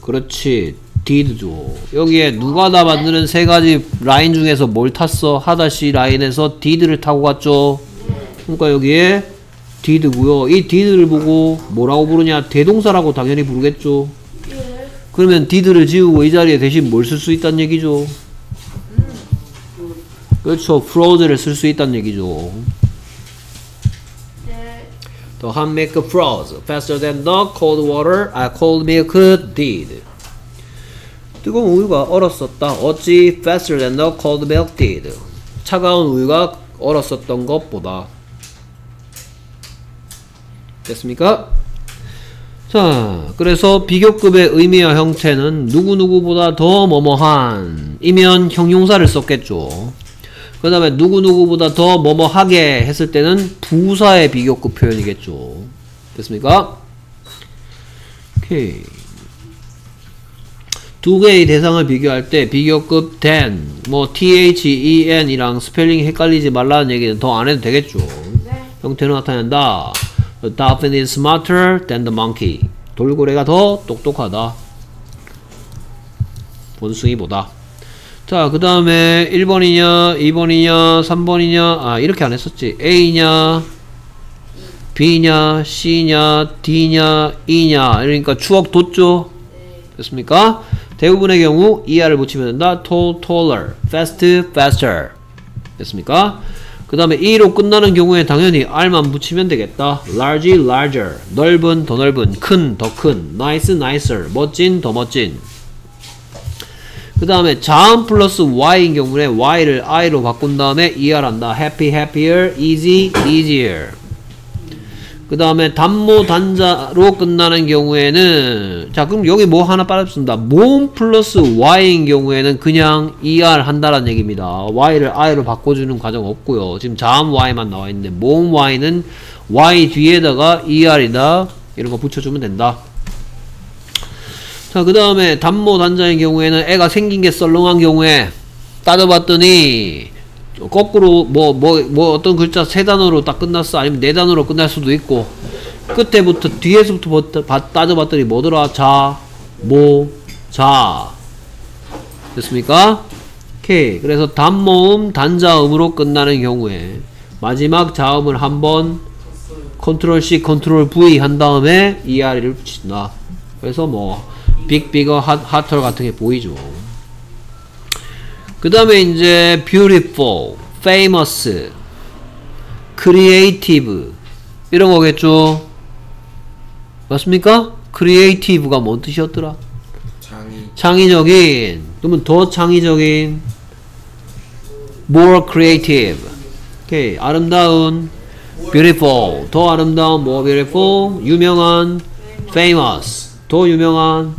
Speaker 1: 그렇지. did죠. 여기에 누가 다 만드는 세 가지 라인 중에서 뭘 탔어? 하다시 라인에서 did를 타고 갔죠. 그러니까 여기에 did고요. 이 did를 보고 뭐라고 부르냐? 대동사라고 당연히 부르겠죠. 그러면 did를 지우고 이 자리에 대신 뭘 쓸 수 있다는 얘기죠. 그렇죠. froze를 쓸 수 있다는 얘기죠. The hot milk froze faster than the cold water, ah, cold milk did. 뜨거운 우유가 얼었었다. 어찌 faster than the cold milk did. 차가운 우유가 얼었었던 것보다. 됐습니까? 자, 그래서 비교급의 의미와 형태는 누구누구보다 더 뭐뭐한 이면 형용사를 썼겠죠. 그 다음에 누구누구보다 더 뭐뭐하게 했을 때는 부사의 비교급 표현이겠죠. 됐습니까? 오케이. 두 개의 대상을 비교할 때 비교급 than, 뭐 then 이랑 스펠링이 헷갈리지 말라는 얘기는 더 안 해도 되겠죠. 형태로 나타낸다. The dolphin is smarter than the monkey. 돌고래가 더 똑똑하다. 원숭이보다. 자, 그 다음에 1번이냐, 2번이냐, 3번이냐, 아, 이렇게 안 했었지. A냐, B냐, C냐, D냐, E냐. 이러니까 추억 돋죠? 됐습니까? 대부분의 경우 ER을 붙이면 된다. tall, taller, fast, faster. 됐습니까? 그 다음에 E로 끝나는 경우에 당연히 R만 붙이면 되겠다. large, larger. 넓은, 더 넓은. 큰, 더 큰. nice, nicer. 멋진, 더 멋진. 그 다음에 자음 플러스 y인 경우에 y를 i로 바꾼 다음에 er 한다. happy, happier, easy, easier. 그 다음에 단모 단자로 끝나는 경우에는 자 그럼 여기 뭐 하나 빠졌습니다. 모음 플러스 y인 경우에는 그냥 er 한다라는 얘기입니다. y를 i로 바꿔주는 과정 없고요. 지금 자음 y만 나와 있는데 모음 y는 y 뒤에다가 er이다 이런 거 붙여주면 된다. 자, 그 다음에 단모 단자의 경우에는 애가 생긴 게 썰렁한 경우에 따져봤더니 거꾸로 뭐, 뭐, 뭐 어떤 글자 세 단어로 딱 끝났어. 아니면 네 단어로 끝날 수도 있고 끝에부터 뒤에서부터 봤- 따져봤더니 뭐더라? 자, 모, 자. 됐습니까? 오케이. 그래서 단모음, 단자음으로 끝나는 경우에 마지막 자음을 한번 control C, control V 한 다음에 ER을 붙인다. 그래서 뭐 big, bigger, hot, hotter 같은 게 보이죠. 그 다음에 이제 beautiful, famous creative 이런 거겠죠 맞습니까? creative가 뭔 뜻이었더라?
Speaker 3: 장이
Speaker 1: 창의적인 그러면 더 창의적인 more creative 오케이 아름다운 beautiful 더 아름다운 more beautiful 유명한 famous 더 유명한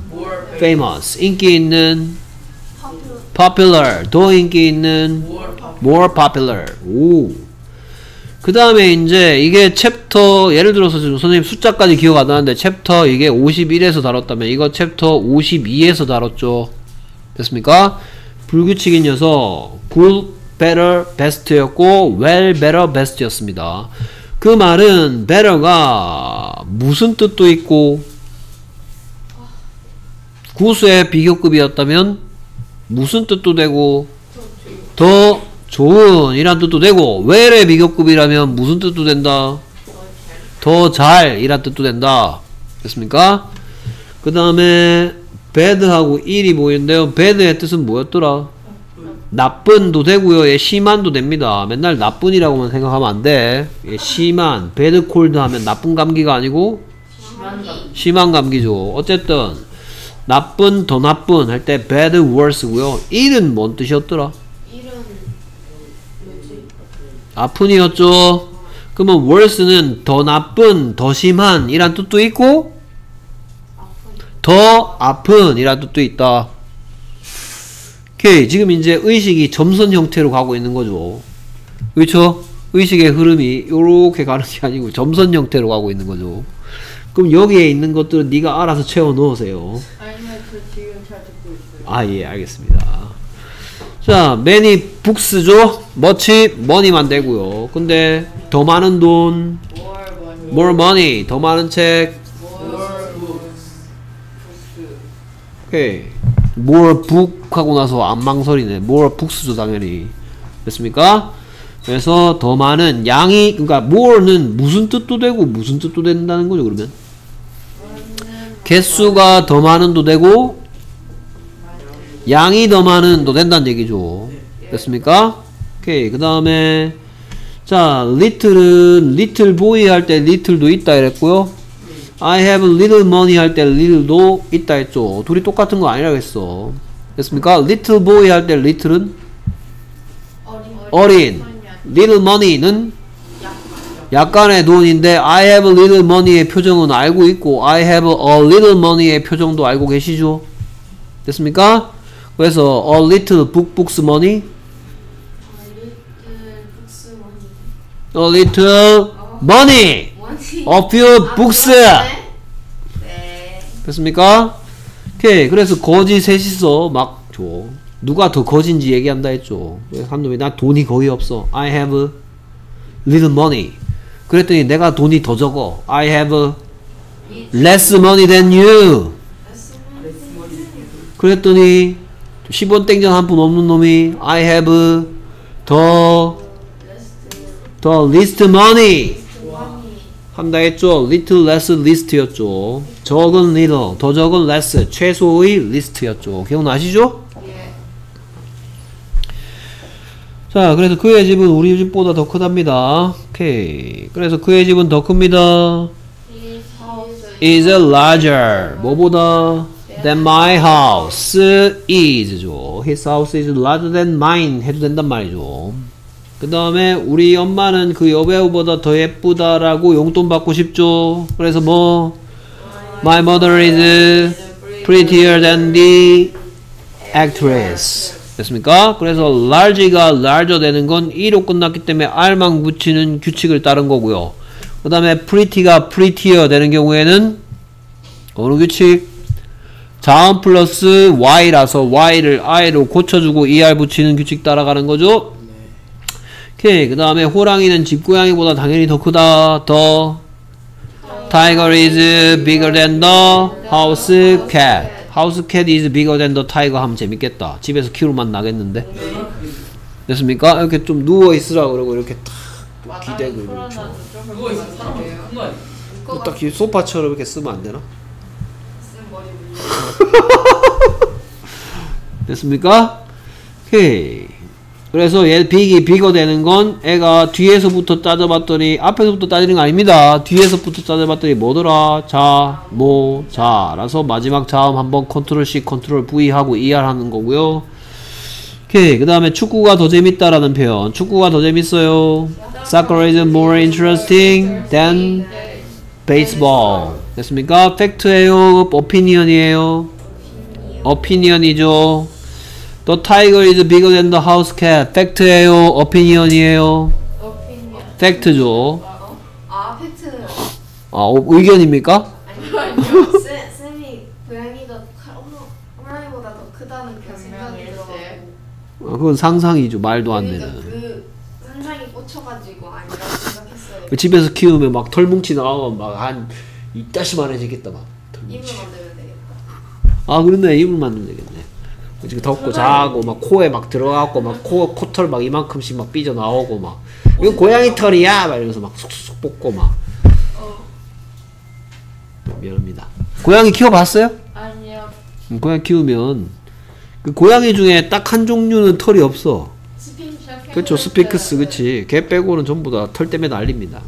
Speaker 1: famous 인기 있는 popular. 더 인기 있는 more popular. 오 그 다음에 이제 이게 챕터 예를 들어서 지금 선생님 숫자까지 기억 안 나는데 챕터 이게 51에서 다뤘다면 이거 챕터 52에서 다뤘죠. 됐습니까? 불규칙인 녀석 good, better, best였고 well, better, best였습니다. 그 말은 better가 무슨 뜻도 있고 구수의 비교급이었다면 무슨 뜻도 되고 더 좋은 이란 뜻도 되고 well의 비교급이라면 무슨 뜻도 된다? 더 잘 이란 뜻도 된다. 됐습니까? 그 다음에 bad하고 ill이 보이는데요. bad의 뜻은 뭐였더라? 나쁜도 되고요. 예, 심한도 됩니다. 맨날 나쁜이라고만 생각하면 안돼. 예, 심한. bad cold 하면 나쁜 감기가 아니고 심한 감기죠. 어쨌든 나쁜 더 나쁜 할 때 bad worse고요 ill은 뭔 뜻이었더라
Speaker 5: 일은?
Speaker 1: 아픈이었죠. 그러면 worse는 더 나쁜, 더 심한 이란 뜻도 있고 더 아픈 이란 뜻도 있다. 오케이. 지금 이제 의식이 점선 형태로 가고 있는 거죠. 그렇죠? 의식의 흐름이 이렇게 가는 게 아니고 점선 형태로 가고 있는 거죠. 그럼 여기에 있는 것들은 네가 알아서 채워 넣으세요.
Speaker 4: 아니면 저 지금 잘 듣고 있어요.
Speaker 1: 아, 예, 알겠습니다. 자, many books죠? much, money만 되고요. 근데 더 많은 돈,
Speaker 4: More money.
Speaker 1: 더 많은 책,
Speaker 4: More books. books.
Speaker 1: 오케이. more book 하고 나서 안 망설이네. more books죠, 당연히. 됐습니까? 그래서 더 많은 양이, 그러니까 more는 무슨 뜻도 되고 무슨 뜻도 된다는 거죠, 그러면? 개수가 더 많은 도 되고 양이 더 많은 도 된다는 얘기죠. 됐습니까? 오케이. 그 다음에 자, little은 little boy 할 때 little도 있다 이랬고요. I have little money 할 때 little도 있다 했죠. 둘이 똑같은 거 아니라고 했어. 됐습니까? little boy 할 때 little은
Speaker 5: 어린
Speaker 1: 어린. little money는 약간의 돈인데 I have little money의 표정은 알고 있고 I have a little money의 표정도 알고 계시죠? 됐습니까? 그래서 a little book books money a little money a few books
Speaker 5: 네
Speaker 1: 됐습니까? 오케이 그래서 거지 셋이서 막 줘. 누가 더 거진지 얘기한다 했죠. 한 놈이 나 돈이 거의 없어. I have little money. 그랬더니 내가 돈이 더 적어. I have less money than you. 그랬더니 10원 땡전 한 푼 없는 놈이 I have the the least money. 한다 했죠. little less list였죠. 적은 little, 더 적은 less, 최소의 list였죠. 기억나시죠? 자, 그래서 그의 집은 우리 집보다 더 크답니다. 오케이. 그래서 그의 집은 더 큽니다. is larger. 뭐보다? than my house is죠. his house is larger than mine 해도 된단 말이죠. 그 다음에 우리 엄마는 그 여배우보다 더 예쁘다라고 용돈 받고 싶죠. 그래서 뭐 My mother is prettier than the actress. 됐습니까? 그래서 large가 larger 되는 건 e로 끝났기 때문에 r만 붙이는 규칙을 따른 거고요. 그 다음에 pretty가 prettier 되는 경우에는 어느 규칙? 자음 플러스 y라서 y를 i로 고쳐주고 er 붙이는 규칙 따라가는 거죠. 오케이 그 다음에 호랑이는 집고양이보다 당연히 더 크다 더 Tiger is bigger than the house cat House cat is bigger than the tiger 하면 재밌겠다 집에서 키우면 나겠는데 됐습니까? 이렇게 좀 누워 있으라 그러고 이렇게 탁 기대고 이렇게
Speaker 4: 누워.
Speaker 1: 딱이 소파처럼 이렇게 쓰면 안 되나?
Speaker 5: 쓴 머리 물려
Speaker 1: 됐습니까? 오케이 그래서 얘 big이 bigger 되는 건 애가 뒤에서부터 따져봤더니 앞에서부터 따지는 거 아닙니다. 뒤에서부터 따져봤더니 뭐더라? 자, 뭐, 자. 라서 마지막 자음 한번 컨트롤 C, 컨트롤 V 하고 ER 하는 거고요. 오케이. 그 다음에 축구가 더 재밌다라는 표현. 축구가 더 재밌어요. Soccer is more interesting than baseball. 됐습니까? 팩트예요? opinion이에요? opinion이죠. The tiger is bigger than the house cat. 팩트예요? opinion이에요?
Speaker 4: opinion.
Speaker 1: 팩트죠.
Speaker 5: 아 팩트
Speaker 1: 아, 어, 의견입니까?
Speaker 5: 아니요 아니요 쌤, 쌤이 고양이가 호랑이보다 더 크다는 그 생각이 들어가고
Speaker 1: 어, 그건 상상이죠. 말도 안
Speaker 5: 그러니까
Speaker 1: 되는.
Speaker 5: 그 상상이 꽂혀가지고 아니라고 생각했어요
Speaker 1: 그 집에서 키우면 막 털뭉치 나오면 막한 이따시만 해지겠다 막. 털뭉치.
Speaker 5: 만들면 되겠다
Speaker 1: 아 그렇네 입을 만들면 되겠네. 지금 덥고 자고 막 코에 막 들어가고 막 코 코털 막 이만큼씩 막 삐져 나오고 막 이거 고양이 털이야 막 이러면서 막 쏙쏙 뽑고 막
Speaker 4: 어.
Speaker 1: 미안합니다. 고양이 키워봤어요?
Speaker 4: 아니요.
Speaker 1: 음, 고양이 키우면 그 고양이 중에 딱 한 종류는 털이 없어. 그렇죠 스피크스 그치 걔 빼고는 전부 다 털 때문에 난립니다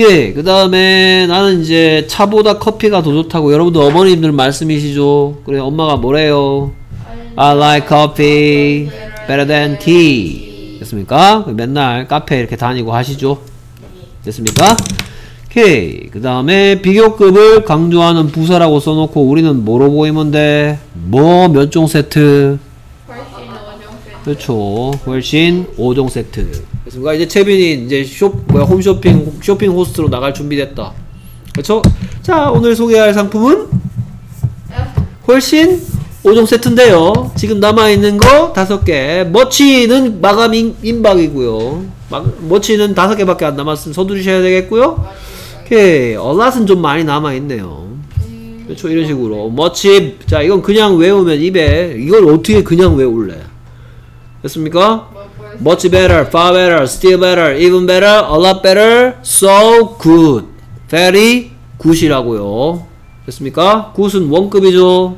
Speaker 1: 오케이 그 다음에 나는 이제 차보다 커피가 더 좋다고 여러분들 어머님들 말씀이시죠 그래 엄마가 뭐래요 I like coffee better than tea 됐습니까? 맨날 카페 이렇게 다니고 하시죠 됐습니까? 오케이 그 다음에 비교급을 강조하는 부사라고 써놓고 우리는 뭐로 보이면 돼? 뭐 몇 종 세트
Speaker 4: 훨씬 어정 세트.
Speaker 1: 그렇죠. 훨씬 5종 세트. 그렇습니까? 이제 채빈이 이제 쇼 뭐야 홈쇼핑 쇼핑 호스트로 나갈 준비됐다. 그렇죠? 자 오늘 소개할 상품은 훨씬 5종 세트인데요. 지금 남아 있는 거 다섯 개. 머치는 마감 임, 임박이고요. 마, 머치는 다섯 개밖에 안 남았으면 서두르셔야 되겠고요. 오케이. 얼랏은 좀 많이 남아 있네요. 그렇죠 이런 식으로 머치 자 이건 그냥 외우면 입에 이걸 어떻게 그냥 외울래? 됐습니까? Much better, far better, still better, even better, a lot better, so good, very good이라고요. 됐습니까? good은 원급이죠.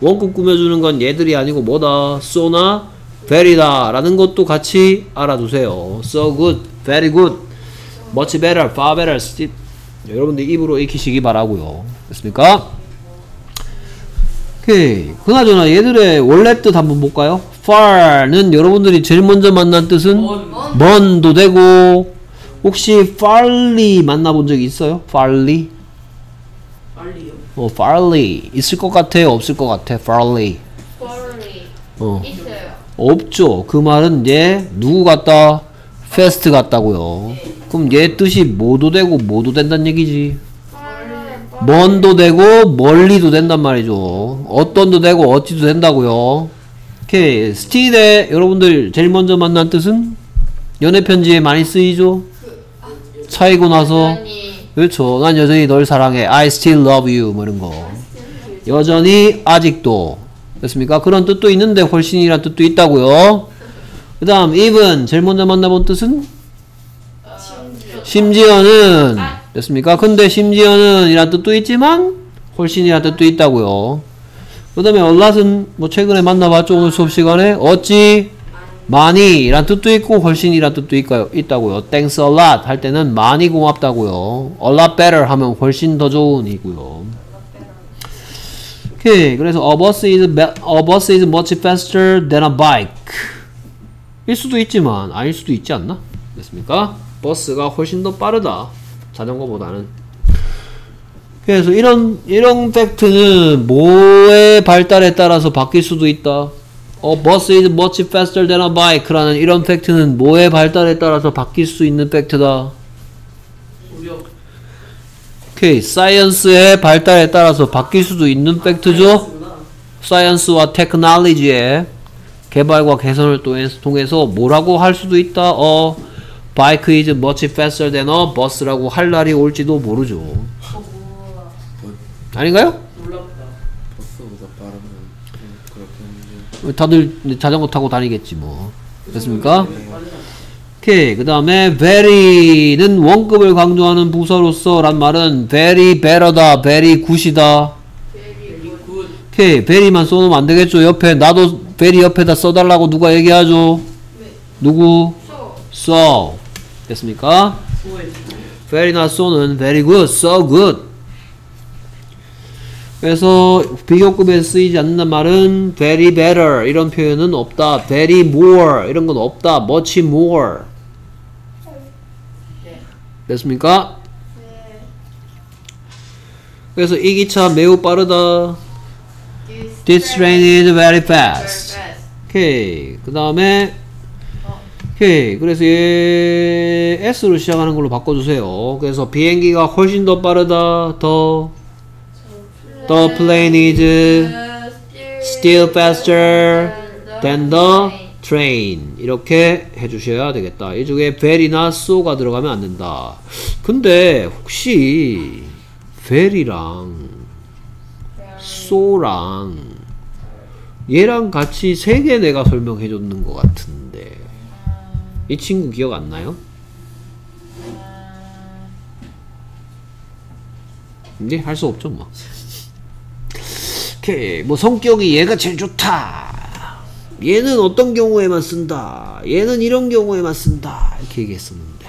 Speaker 1: 원급 꾸며주는 건 얘들이 아니고 뭐다, so나 very다 라는 것도 같이 알아두세요. so good, very good, much better, far better, still 여러분들 입으로 익히시기 바라고요. 됐습니까? 오케이. 그나저나 얘들의 원래 뜻 한번 볼까요? far는 여러분들이 제일 먼저 만난 뜻은 먼도 되고 혹시 farly 만나본 적 있어요? farly?
Speaker 3: 빨리요.
Speaker 1: 어, farly 있을 것 같아요? 없을 것 같아? farly
Speaker 4: 폴리
Speaker 1: 어,
Speaker 4: 있어요.
Speaker 1: 없죠. 그 말은 얘 누구 같다? fast 같다고요. 그럼 얘 뜻이 뭐도 되고 뭐도 된다는 얘기지. 먼도 되고 멀리도 된단 말이죠. 어떤도 되고 어찌도 된다고요. 오케이. 스틸에 여러분들 제일 먼저 만난 뜻은 연애 편지에 많이 쓰이죠. 차이고 나서 그렇죠. 난 여전히 널 사랑해. I still love you. 뭐 이런 거. 여전히 아직도 됐습니까? 그런 뜻도 있는데 훨씬이란 뜻도 있다고요. 그 다음 even 제일 먼저 만나본 뜻은 심지어는 됐습니까? 근데 심지어는 이란 뜻도 있지만 훨씬이란 뜻도 있다고요. 그 다음에 얼랏은 뭐 최근에 만나봤죠 오늘 수업 시간에 어찌 많이 이란 뜻도 있고 훨씬 이란 뜻도 있고요, 있다고요. Thanks a lot 할 때는 많이 고맙다고요. A lot better 하면 훨씬 더 좋은 이고요. 오케이 그래서 a bus is a bus is much faster than a bike 일 수도 있지만 아닐 수도 있지 않나? 됐습니까? 버스가 훨씬 더 빠르다 자전거보다는 그래서 이런 이런 팩트는 뭐의 발달에 따라서 바뀔 수도 있다. 어, bus is much faster than a bike라는 이런 팩트는 뭐의 발달에 따라서 바뀔 수 있는 팩트다. 오케이, 사이언스의 발달에 따라서 바뀔 수도 있는 팩트죠. 사이언스와 테크놀로지의 개발과 개선을 통해서 뭐라고 할 수도 있다. 어, bike is much faster than a bus라고 할 날이 올지도 모르죠. 아닌가요? 다들 자전거 타고 다니겠지 뭐. 됐습니까? 오케이. 그 다음에 very는 원급을 강조하는 부사로서 란 말은 very better다, very good이다. 오케이. very만 써놓으면 안 되겠죠. 옆에 나도 very 옆에다 써달라고 누가 얘기하죠? 누구?
Speaker 5: So
Speaker 1: so 됐습니까? very not so는 very good, so good 그래서 비교급에 쓰이지 않는 말은 very better 이런 표현은 없다 very more 이런 건 없다 much more 됐습니까?
Speaker 5: 네.
Speaker 1: 그래서 이 기차 매우 빠르다
Speaker 5: This,
Speaker 1: train is Very fast. 오케이 그 다음에 오케이. 그래서 얘 S로 시작하는 걸로 바꿔주세요. 그래서 비행기가 훨씬 더 빠르다. 더. The plane is still faster than the train. 이렇게 해주셔야 되겠다. 이 중에 very나 so가 들어가면 안 된다. 근데 혹시 very랑 so랑 얘랑 같이 세 개 내가 설명해 줬는 것 같은데 이 친구 기억 안 나요? 이제 할 수 없죠 뭐. 오케이 뭐 성격이 얘가 제일 좋다. 얘는 어떤 경우에만 쓴다. 얘는 이런 경우에만 쓴다. 이렇게 얘기했었는데.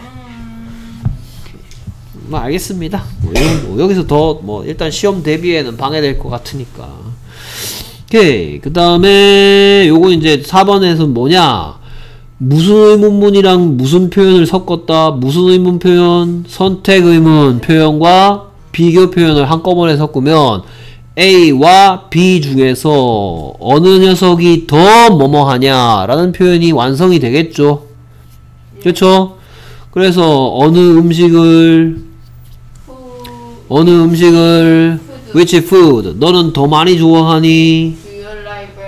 Speaker 1: 뭐 알겠습니다. 뭐 여- 뭐 여기서 더 뭐 일단 시험 대비에는 방해될 것 같으니까. 오케이 그 다음에 요거 이제 4번에서 뭐냐 무슨 의문문이랑 무슨 표현을 섞었다 무슨 의문 표현 선택 의문 표현과 비교 표현을 한꺼번에 섞으면 A와 B 중에서 어느 녀석이 더 뭐뭐하냐 라는 표현이 완성이 되겠죠. 그렇죠? 그래서 어느 음식을 어느 음식을 which food? 너는 더 많이 좋아하니?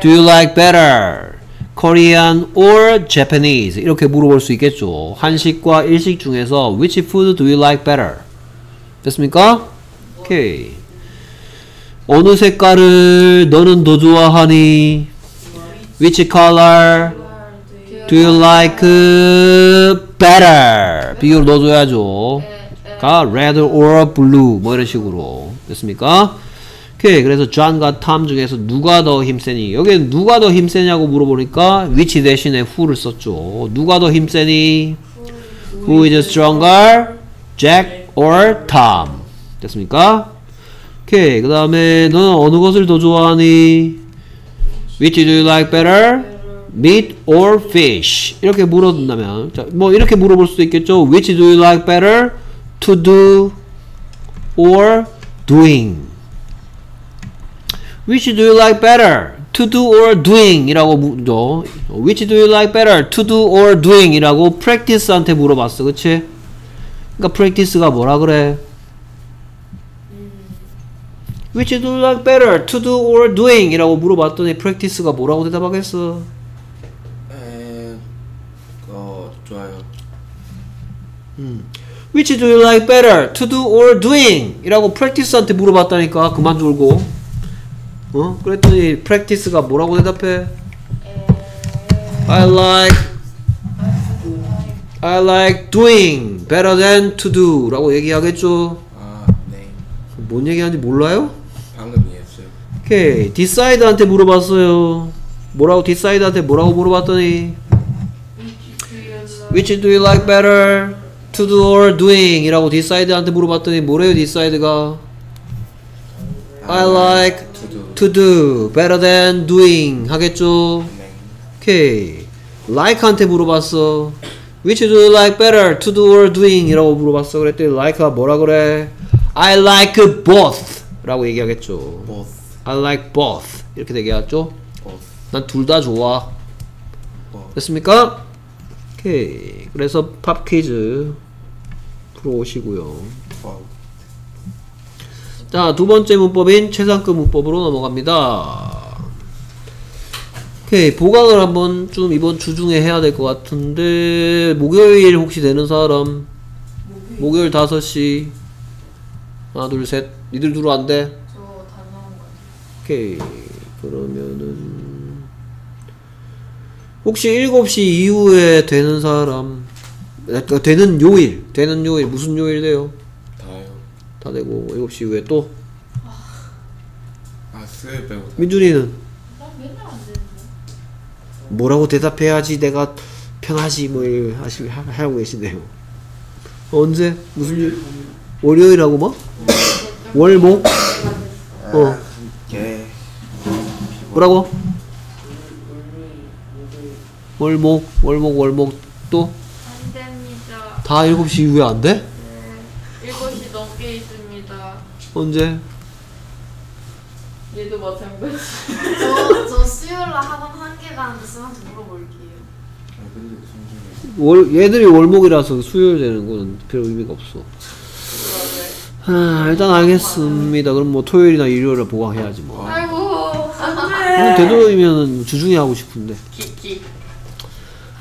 Speaker 5: Do you like better?
Speaker 1: Korean or Japanese? 이렇게 물어볼 수 있겠죠. 한식과 일식 중에서 which food do you like better? 됐습니까? 오케이. 어느 색깔을 너는 더 좋아하니? Which color do you like better? 비교를 넣어줘야죠. 가 red or blue 뭐 이런 식으로 됐습니까? 오케이 그래서 존과 탐 중에서 누가 더 힘세니 여기는 누가 더 힘세냐고 물어보니까 which 대신에 who를 썼죠 누가 더 힘세니 who is stronger Jack or Tom 됐습니까? 오케이 그 다음에 너는 어느 것을 더 좋아하니 which do you like better meat or fish 이렇게 물어본다면 자, 뭐 이렇게 물어볼 수도 있겠죠 which do you like better to do or doing which do you like better to do or doing 이라고 묻죠 which do you like better to do or doing 이라고 practice한테 물어봤어 그치 그러니까 practice가 뭐라 그래 which do you like better to do or doing 이라고 물어봤더니 practice가 뭐라고 대답하겠어
Speaker 3: 에, 어, 좋아요.
Speaker 1: Which do you like better? To do or doing? 이라고 practice한테 물어봤다니까 그만 졸고 어? 그랬더니 practice가 뭐라고 대답해? I like I like doing better than to do 라고 얘기하겠죠
Speaker 3: 아, 네.
Speaker 1: 뭔 얘기하는지 몰라요?
Speaker 3: 방금 이해했어요.
Speaker 1: 오케이 decide한테 물어봤어요 뭐라고 decide한테 뭐라고 물어봤더니 Which do you like better? To do or doing? 이라고 decide한테 물어봤더니 뭐래요 decide가 I like
Speaker 3: to do.
Speaker 1: better than doing 하겠죠
Speaker 3: 네.
Speaker 1: 오케이 like한테 물어봤어 Which do you like better? To do or doing? 이라고 물어봤어 그랬더니 like가 뭐라 그래 I like both 라고 얘기하겠죠
Speaker 3: both.
Speaker 1: I like both 이렇게 얘기하죠
Speaker 3: both.
Speaker 1: 난둘 다 좋아
Speaker 3: both.
Speaker 1: 됐습니까? 오케이 그래서 팝 퀴즈 풀어오시고요. 자 두 번째 문법인 최상급 문법으로 넘어갑니다. 오케이 보강을 한번 좀 이번 주 중에 해야 될 것 같은데 목요일 혹시 되는 사람? 목요일 5시. 하나 둘 셋. 니들 들어 안돼?
Speaker 4: 저 다 나온 거 같아요.
Speaker 1: 오케이 그러면은. 혹시 7시 이후에 되는 사람? 그러니까 되는 요일. 되는 요일. 무슨 요일 돼요?
Speaker 3: 다
Speaker 1: 되고 7시 이후에 또
Speaker 3: 아, 수요일 빼고 다.
Speaker 1: 민준이는
Speaker 4: 난 맨날 안 되는데.
Speaker 1: 뭐라고 대답해야지 내가 편하지 뭐 이렇게 하시 하- 하고 계시네요. 언제 무슨 일? 월요일하고 뭐? 월목? 어
Speaker 3: 예.
Speaker 1: 뭐라고? 월목 월목 월목
Speaker 4: 또안 됩니다.
Speaker 1: 다 7시 이후에 안 돼? 언제?
Speaker 4: 얘도 마찬가지.
Speaker 5: 저, 저 수요일 날 학원 한 개가 하는데 쌤한테 물어볼게요.
Speaker 3: 아?
Speaker 1: 월 얘들이 월목이라서 수요일 되는 건별 의미가 없어. 아, 일단 알겠습니다. 그럼 뭐 토요일이나 일요일에 보강해야지 뭐.
Speaker 4: 아이고, 뭐안 돼.
Speaker 1: 되도록이면 주중에 하고 싶은데.
Speaker 4: 키키.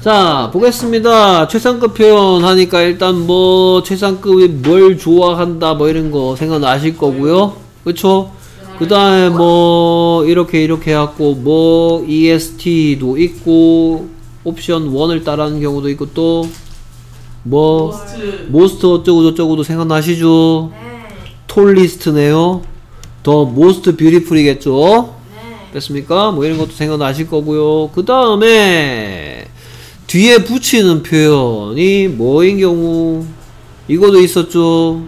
Speaker 1: 자, 보겠습니다. 최상급 표현 하니까 일단 뭐 최상급이 뭘 좋아한다 뭐 이런 거 생각나실 거고요. 그쵸? 그 다음에 뭐 이렇게 이렇게 해갖고 뭐 EST도 있고 옵션 1을 따라하는 경우도 있고 또 뭐 모스트 어쩌고 저쩌고도 생각나시죠?
Speaker 5: 네.
Speaker 1: 톨리스트네요. 더 모스트 뷰티풀이겠죠?
Speaker 5: 네.
Speaker 1: 됐습니까? 뭐 이런 것도 생각나실 거고요. 그 다음에 뒤에 붙이는 표현이 뭐인 경우 이거도 있었죠.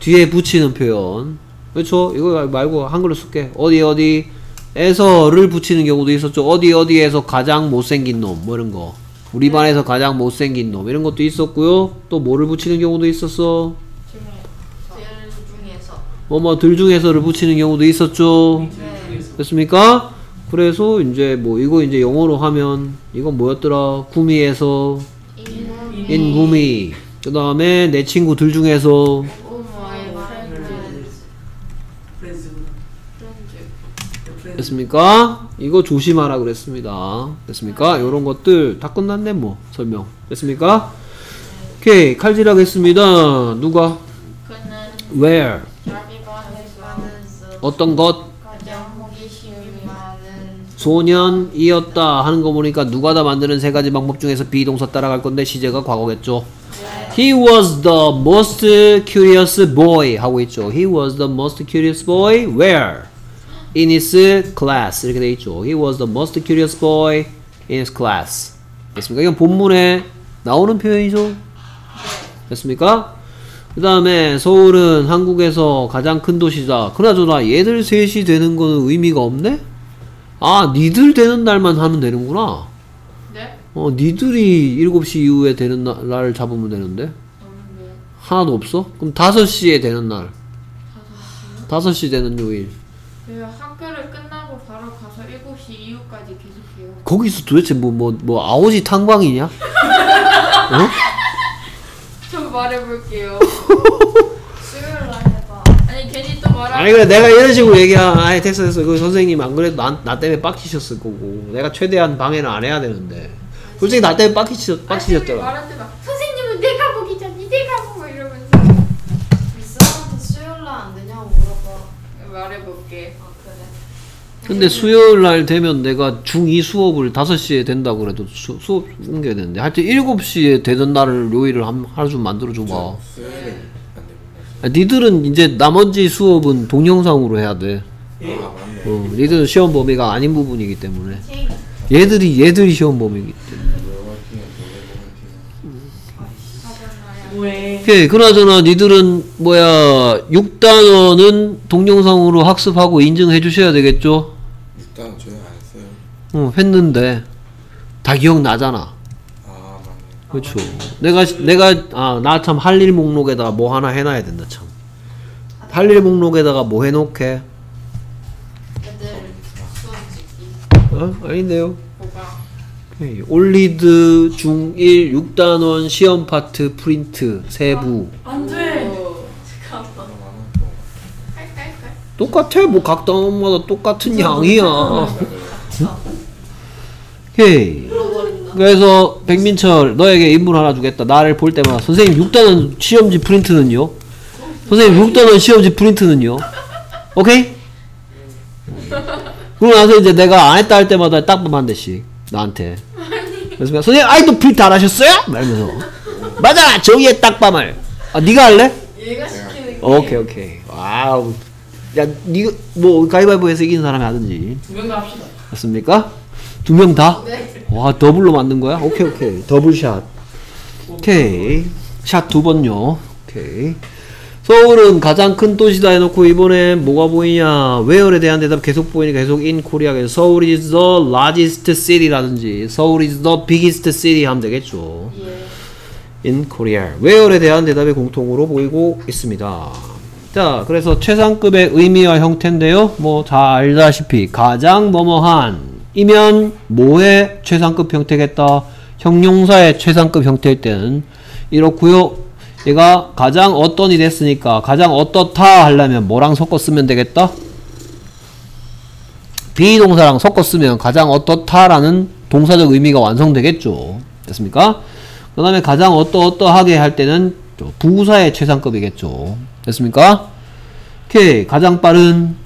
Speaker 1: 뒤에 붙이는 표현 그렇죠? 이거 말고 한글로 쓸게. 어디 어디 에서를 붙이는 경우도 있었죠. 어디 어디에서 가장 못생긴 놈 뭐 이런 거. 우리 반에서 가장 못생긴 놈 이런 것도 있었고요. 또 뭐를 붙이는 경우도 있었어.
Speaker 5: 제일 중에서.
Speaker 1: 뭐뭐 들 중에서를 붙이는 경우도 있었죠.
Speaker 5: 네.
Speaker 1: 됐습니까? 그래서 이제 뭐 이거 이제 영어로 하면 이건 뭐였더라? 구미에서 인구미. 그 다음에 내 친구들 중에서. 됐습니까? 이거 조심하라 그랬습니다. 됐습니까? 요런 것들 다 끝났네 뭐 설명. 됐습니까? 오케이 칼질하겠습니다. 누가? Where? 어떤 것? 소년이었다 하는 거 보니까 누가 다 만드는 세 가지 방법 중에서 비동사 따라갈 건데 시제가 과거겠죠. He was the most curious boy 하고 있죠. He was the most curious boy where? In his class 이렇게 돼 있죠. He was the most curious boy in his class. 됐습니까? 이건 본문에 나오는 표현이죠. 됐습니까? 그 다음에 서울은 한국에서 가장 큰 도시다. 그나저나 얘들 셋이 되는 거는 의미가 없네? 아, 니들 되는 날만 하면 되는구나.
Speaker 4: 네?
Speaker 1: 어, 니들이 7시 이후에 되는 날, 날 잡으면 되는데?
Speaker 4: 없는데
Speaker 1: 하나도 없어? 그럼 5시에 되는 날. 5시 되는 요일.
Speaker 4: 그 학교를 끝나고 바로 가서 7시 이후까지 계속해요
Speaker 1: 거기서 도대체 뭐, 뭐, 뭐, 아오지 탕방이냐? 어?
Speaker 4: 저 말해볼게요
Speaker 5: 수요일날 해봐.
Speaker 4: 아니 괜히 또 말하
Speaker 1: 아니, 그래, 내가 이런 식으로 얘기하, 아이, 됐어, 됐어. 그 선생님 안 그래도 나, 나 때문에 빡치셨을 거고. 내가 최대한 방해는 안 해야 되는데. 솔직히 나 때문에 빡치셨, 빡치셨잖아.
Speaker 4: 말할 때막 선생님은 내가 보기 전이 내가 보고 이러면서
Speaker 5: 미쌤한테 수요일 날 안 되냐고 물어봐.
Speaker 4: 말해볼게
Speaker 5: 아 그래?
Speaker 1: 근데 수요일 날 되면 내가 중2 수업을 5시에 된다고 그래도 수, 수업 옮겨야 되는데 하여튼 7시에 되는 날을 요일을 한, 하루 좀 만들어 줘봐
Speaker 3: 수요일은 안 됩니다.
Speaker 1: 아, 니들은 이제 나머지 수업은 동영상으로 해야
Speaker 3: 돼아 맞네.
Speaker 1: 어, 니들은 시험 범위가 아닌 부분이기 때문에 얘들이 얘들이 시험 범위이기 때문에 오케이 그나저나 니들은 뭐야 6단원은 동영상으로 학습하고 인증해 주셔야 되겠죠
Speaker 3: 일단 저희 안 했어요.
Speaker 1: 어, 했는데 다 기억나잖아. 그렇죠. 내가 내가 아 나 참 할 일 목록에다가 뭐 하나 해놔야 된다 참. 할 일 목록에다가 뭐 해놓게? 어 아닌데요. 오케이. 올리드 중1 6단원 시험 파트 프린트 세부
Speaker 6: 안돼
Speaker 1: 똑같아 뭐 각 단원마다 똑같은 양이야.
Speaker 3: 네.
Speaker 1: 오케이. 그래서 백민철 너에게 임무 하나 주겠다. 나를 볼 때마다 선생님 6단원 시험지 프린트는요? 선생님 6단원 시험지 프린트는요? 오케이? 그러고 나서 이제 내가 안 했다 할 때마다 딱밤 한 대씩 나한테. 그래서 내가, 선생님 아직도 프린트 안 하셨어요? 말면서 맞아 저기에 딱밤을. 아 네가 할래?
Speaker 5: 얘가 시키는 게.
Speaker 1: 오케이 오케이. 와우. 야 니가 뭐 가위바위보해서 이기는 사람이 하든지.
Speaker 6: 두 명 다 합시다
Speaker 1: 맞습니까? 두 명 다?
Speaker 5: 네.
Speaker 1: 와 더블로 맞는 거야? 오케이 오케이. 더블샷. 오케이. 샷 두 번요. 오케이. 서울은 가장 큰 도시다 해놓고 이번에 뭐가 보이냐. where에 대한 대답 계속 보이니까 계속 in Korea 서울 is the largest city라든지 서울 is the biggest city 하면 되겠죠.
Speaker 5: 예.
Speaker 1: in Korea. where에 대한 대답이 공통으로 보이고 있습니다. 자 그래서 최상급의 의미와 형태인데요. 뭐잘 알다시피 가장 뭐뭐한 이면 뭐의 최상급 형태겠다? 형용사의 최상급 형태일 때는 이렇고요. 얘가 가장 어떤이 됐으니까 가장 어떻다 하려면 뭐랑 섞어 쓰면 되겠다? 비동사랑 섞어 쓰면 가장 어떻다라는 동사적 의미가 완성되겠죠. 됐습니까? 그 다음에 가장 어떠어떠하게 할 때는 저 부사의 최상급이겠죠. 됐습니까? 오케이. 가장 빠른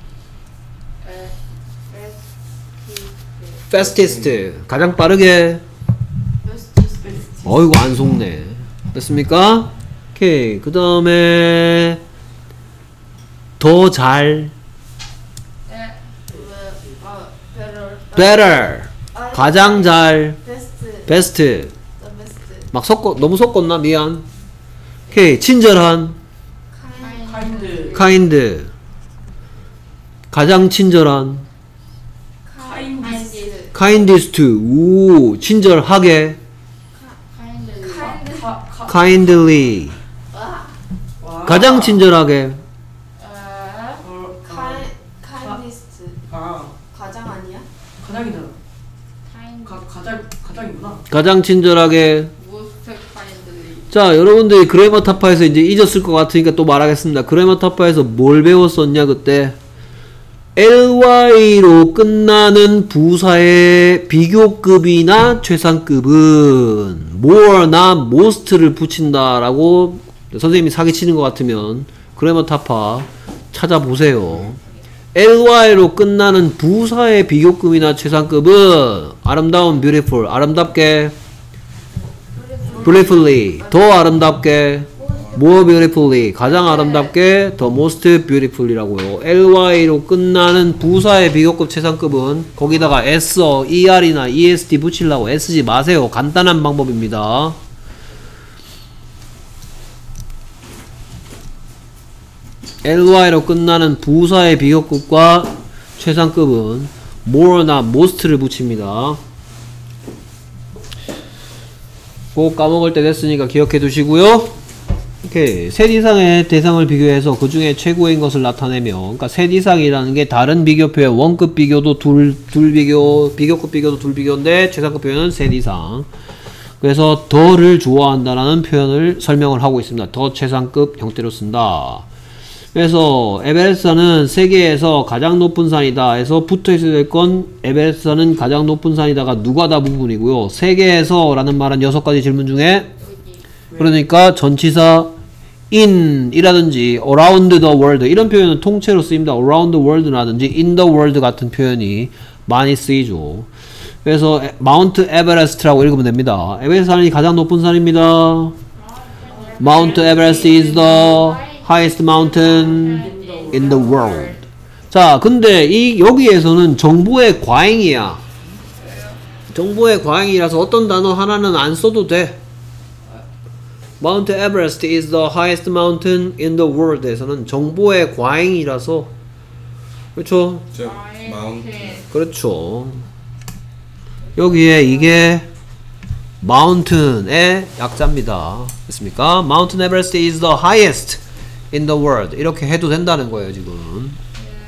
Speaker 1: fastest. 가장 빠르게. 어이구 안 속네. 됐습니까? 오케이. 그 다음에 더잘.
Speaker 5: Better.
Speaker 1: 가장 잘.
Speaker 5: Best.
Speaker 1: 막 섞어 너무 섞었나? 미안. 오케이. 친절한. Kind. 가장 친절한 kindest 오 친절하게. Kindly.
Speaker 6: 와.
Speaker 1: 가장 친절하게.
Speaker 5: 가장 아니야?
Speaker 6: 가장이잖아
Speaker 4: 카인드
Speaker 6: 가, 가장 가장이구나.
Speaker 1: 가장 친절하게. 자 여러분들이 그래머 타파에서 이제 잊었을 것 같으니까 또 말하겠습니다. 그래머 타파에서 뭘 배웠었냐 그때 ly로 끝나는 부사의 비교급이나 최상급은 more나 most를 붙인다라고 선생님이 사기치는 것 같으면 그래머 타파 찾아보세요. Ly로 끝나는 부사의 비교급이나 최상급은 아름다운 beautiful 아름답게 beautifully 더 아름답게 more beautifully 가장 아름답게 the most beautifully라고요. ly로 끝나는 부사의 비교급 최상급은 거기다가 s, er이나 est 붙이려고 애쓰지 마세요. 간단한 방법입니다. ly로 끝나는 부사의 비교급과 최상급은 more나 most를 붙입니다. 꼭 까먹을 때 됐으니까 기억해 두시고요. 이렇게 셋 이상의 대상을 비교해서 그 중에 최고인 것을 나타내며, 그러니까 셋 이상이라는 게 다른 비교표의 원급 비교도 둘, 둘 비교, 비교급 비교도 둘 비교인데 최상급 표현은 셋 이상. 그래서 더를 좋아한다라는 표현을 설명을 하고 있습니다. 더 최상급 형태로 쓴다. 그래서 에베레스트는 세계에서 가장 높은 산이다 해서 붙어 있어야 될 건 에베레스트는 가장 높은 산이다가 누가 다 부분이고요. 세계에서 라는 말은 여섯 가지 질문 중에 그러니까 전치사 in 이라든지 around the world 이런 표현은 통째로 쓰입니다. around the world라든지 in the world 같은 표현이 많이 쓰이죠. 그래서 Mount Everest라고 읽으면 됩니다. 에베레스트 산이 가장 높은 산입니다. Mount Everest is the highest mountain in the world. 자, 근데 이 여기에서는 정보의 과잉이야. 정보의 과잉이라서 어떤 단어 하나는 안 써도 돼. Mount Everest is the highest mountain in the world에서는 정보의 과잉이라서 그렇죠? 그렇죠. 여기에 이게 mountain의 약자입니다. 됐습니까? Mount Everest is the highest in the world. 이렇게 해도 된다는 거예요, 지금.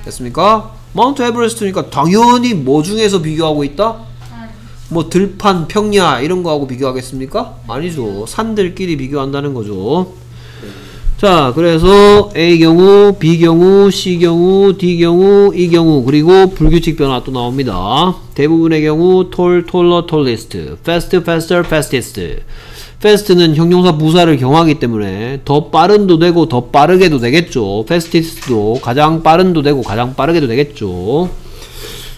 Speaker 1: 됐습니까? Mount Everest니까 당연히 뭐 중에서 비교하고 있다? 뭐 들판, 평야 이런 거하고 비교하겠습니까? 아니죠. 산들끼리 비교한다는 거죠. 자, 그래서 A 경우, B 경우, C 경우, D 경우, E 경우, 그리고 불규칙 변화 또 나옵니다. 대부분의 경우 tall, taller, tallest, fast, faster, fastest. fast는 형용사 부사를 경하기 때문에 더 빠른도 되고 더 빠르게도 되겠죠. fastest도 가장 빠른도 되고 가장 빠르게도 되겠죠.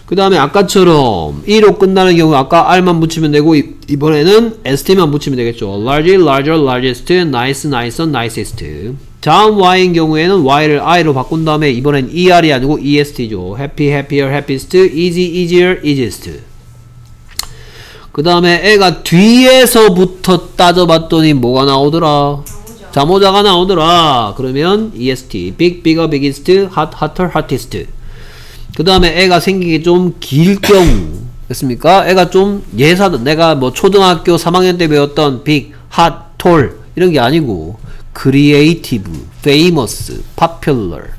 Speaker 1: 그 다음에 아까처럼 E로 끝나는 경우 아까 R만 붙이면 되고 이- 이번에는 ST만 붙이면 되겠죠. large, larger, largest, nice, nicer, nicest. 다음 Y인 경우에는 Y를 I로 바꾼 다음에 이번엔 ER이 아니고 EST죠. happy, happier, happiest, easy, easier, easiest. 그 다음에 애가 뒤에서부터 따져봤더니 뭐가 나오더라? 자모자가 나오더라. 그러면 EST, big, bigger, biggest, hot, hotter, hottest. 그 다음에 애가 생기기 좀 길 경우 됐습니까? 애가 좀 예사 내가 뭐 초등학교 3학년 때 배웠던 big, hot, tall 이런 게 아니고 creative, famous, popular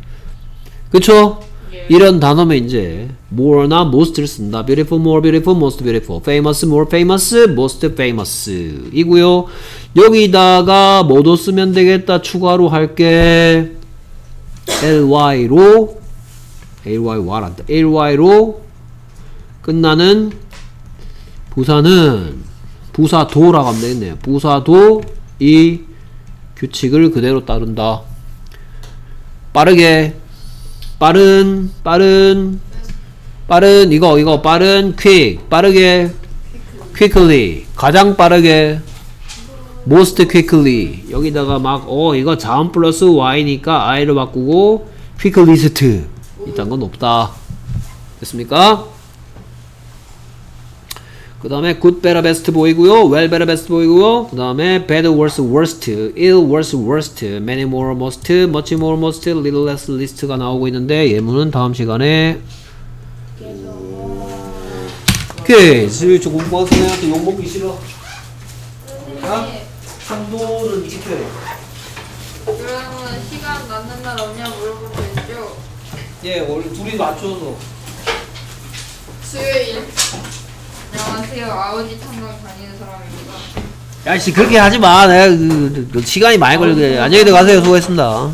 Speaker 1: 그쵸? 이런 단어면 이제 more나 most를 쓴다. beautiful, more beautiful, most beautiful, famous, more famous, most famous 이고요. 여기다가 뭐도 쓰면 되겠다. 추가로 할게 ly로 ly 와란다. ly로 끝나는 부사는 부사도라고 하면 되겠네요. 부사도 이 규칙을 그대로 따른다. 빠르게. 빠른 빠른 빠른. 이거 이거. 빠른 quick. 빠르게. quickly. 가장 빠르게. most quickly. 여기다가 막 어 이거 자음 플러스 y니까 i로 바꾸고 quickliest 이딴 건 없다 됐습니까? 그 다음에 good, better, best 보이고요 well, better, best 보이고요 그 다음에 bad, worse, worst ill, worse, worst many more, most much more, most little less, least가 나오고 있는데 예문은 다음 시간에 오케이 슬저 선생님한테 욕먹기 싫어 아? 상도는 지켜야 돼 예, 원래 둘이 맞춰서
Speaker 4: 수요일. 안녕하세요. 아버지 탐방 다니는 사람입니다.
Speaker 1: 야씨 그렇게 하지 마. 내가 그, 그 시간이 많이 걸리게. 안녕히 들어가세요. 수고했습니다.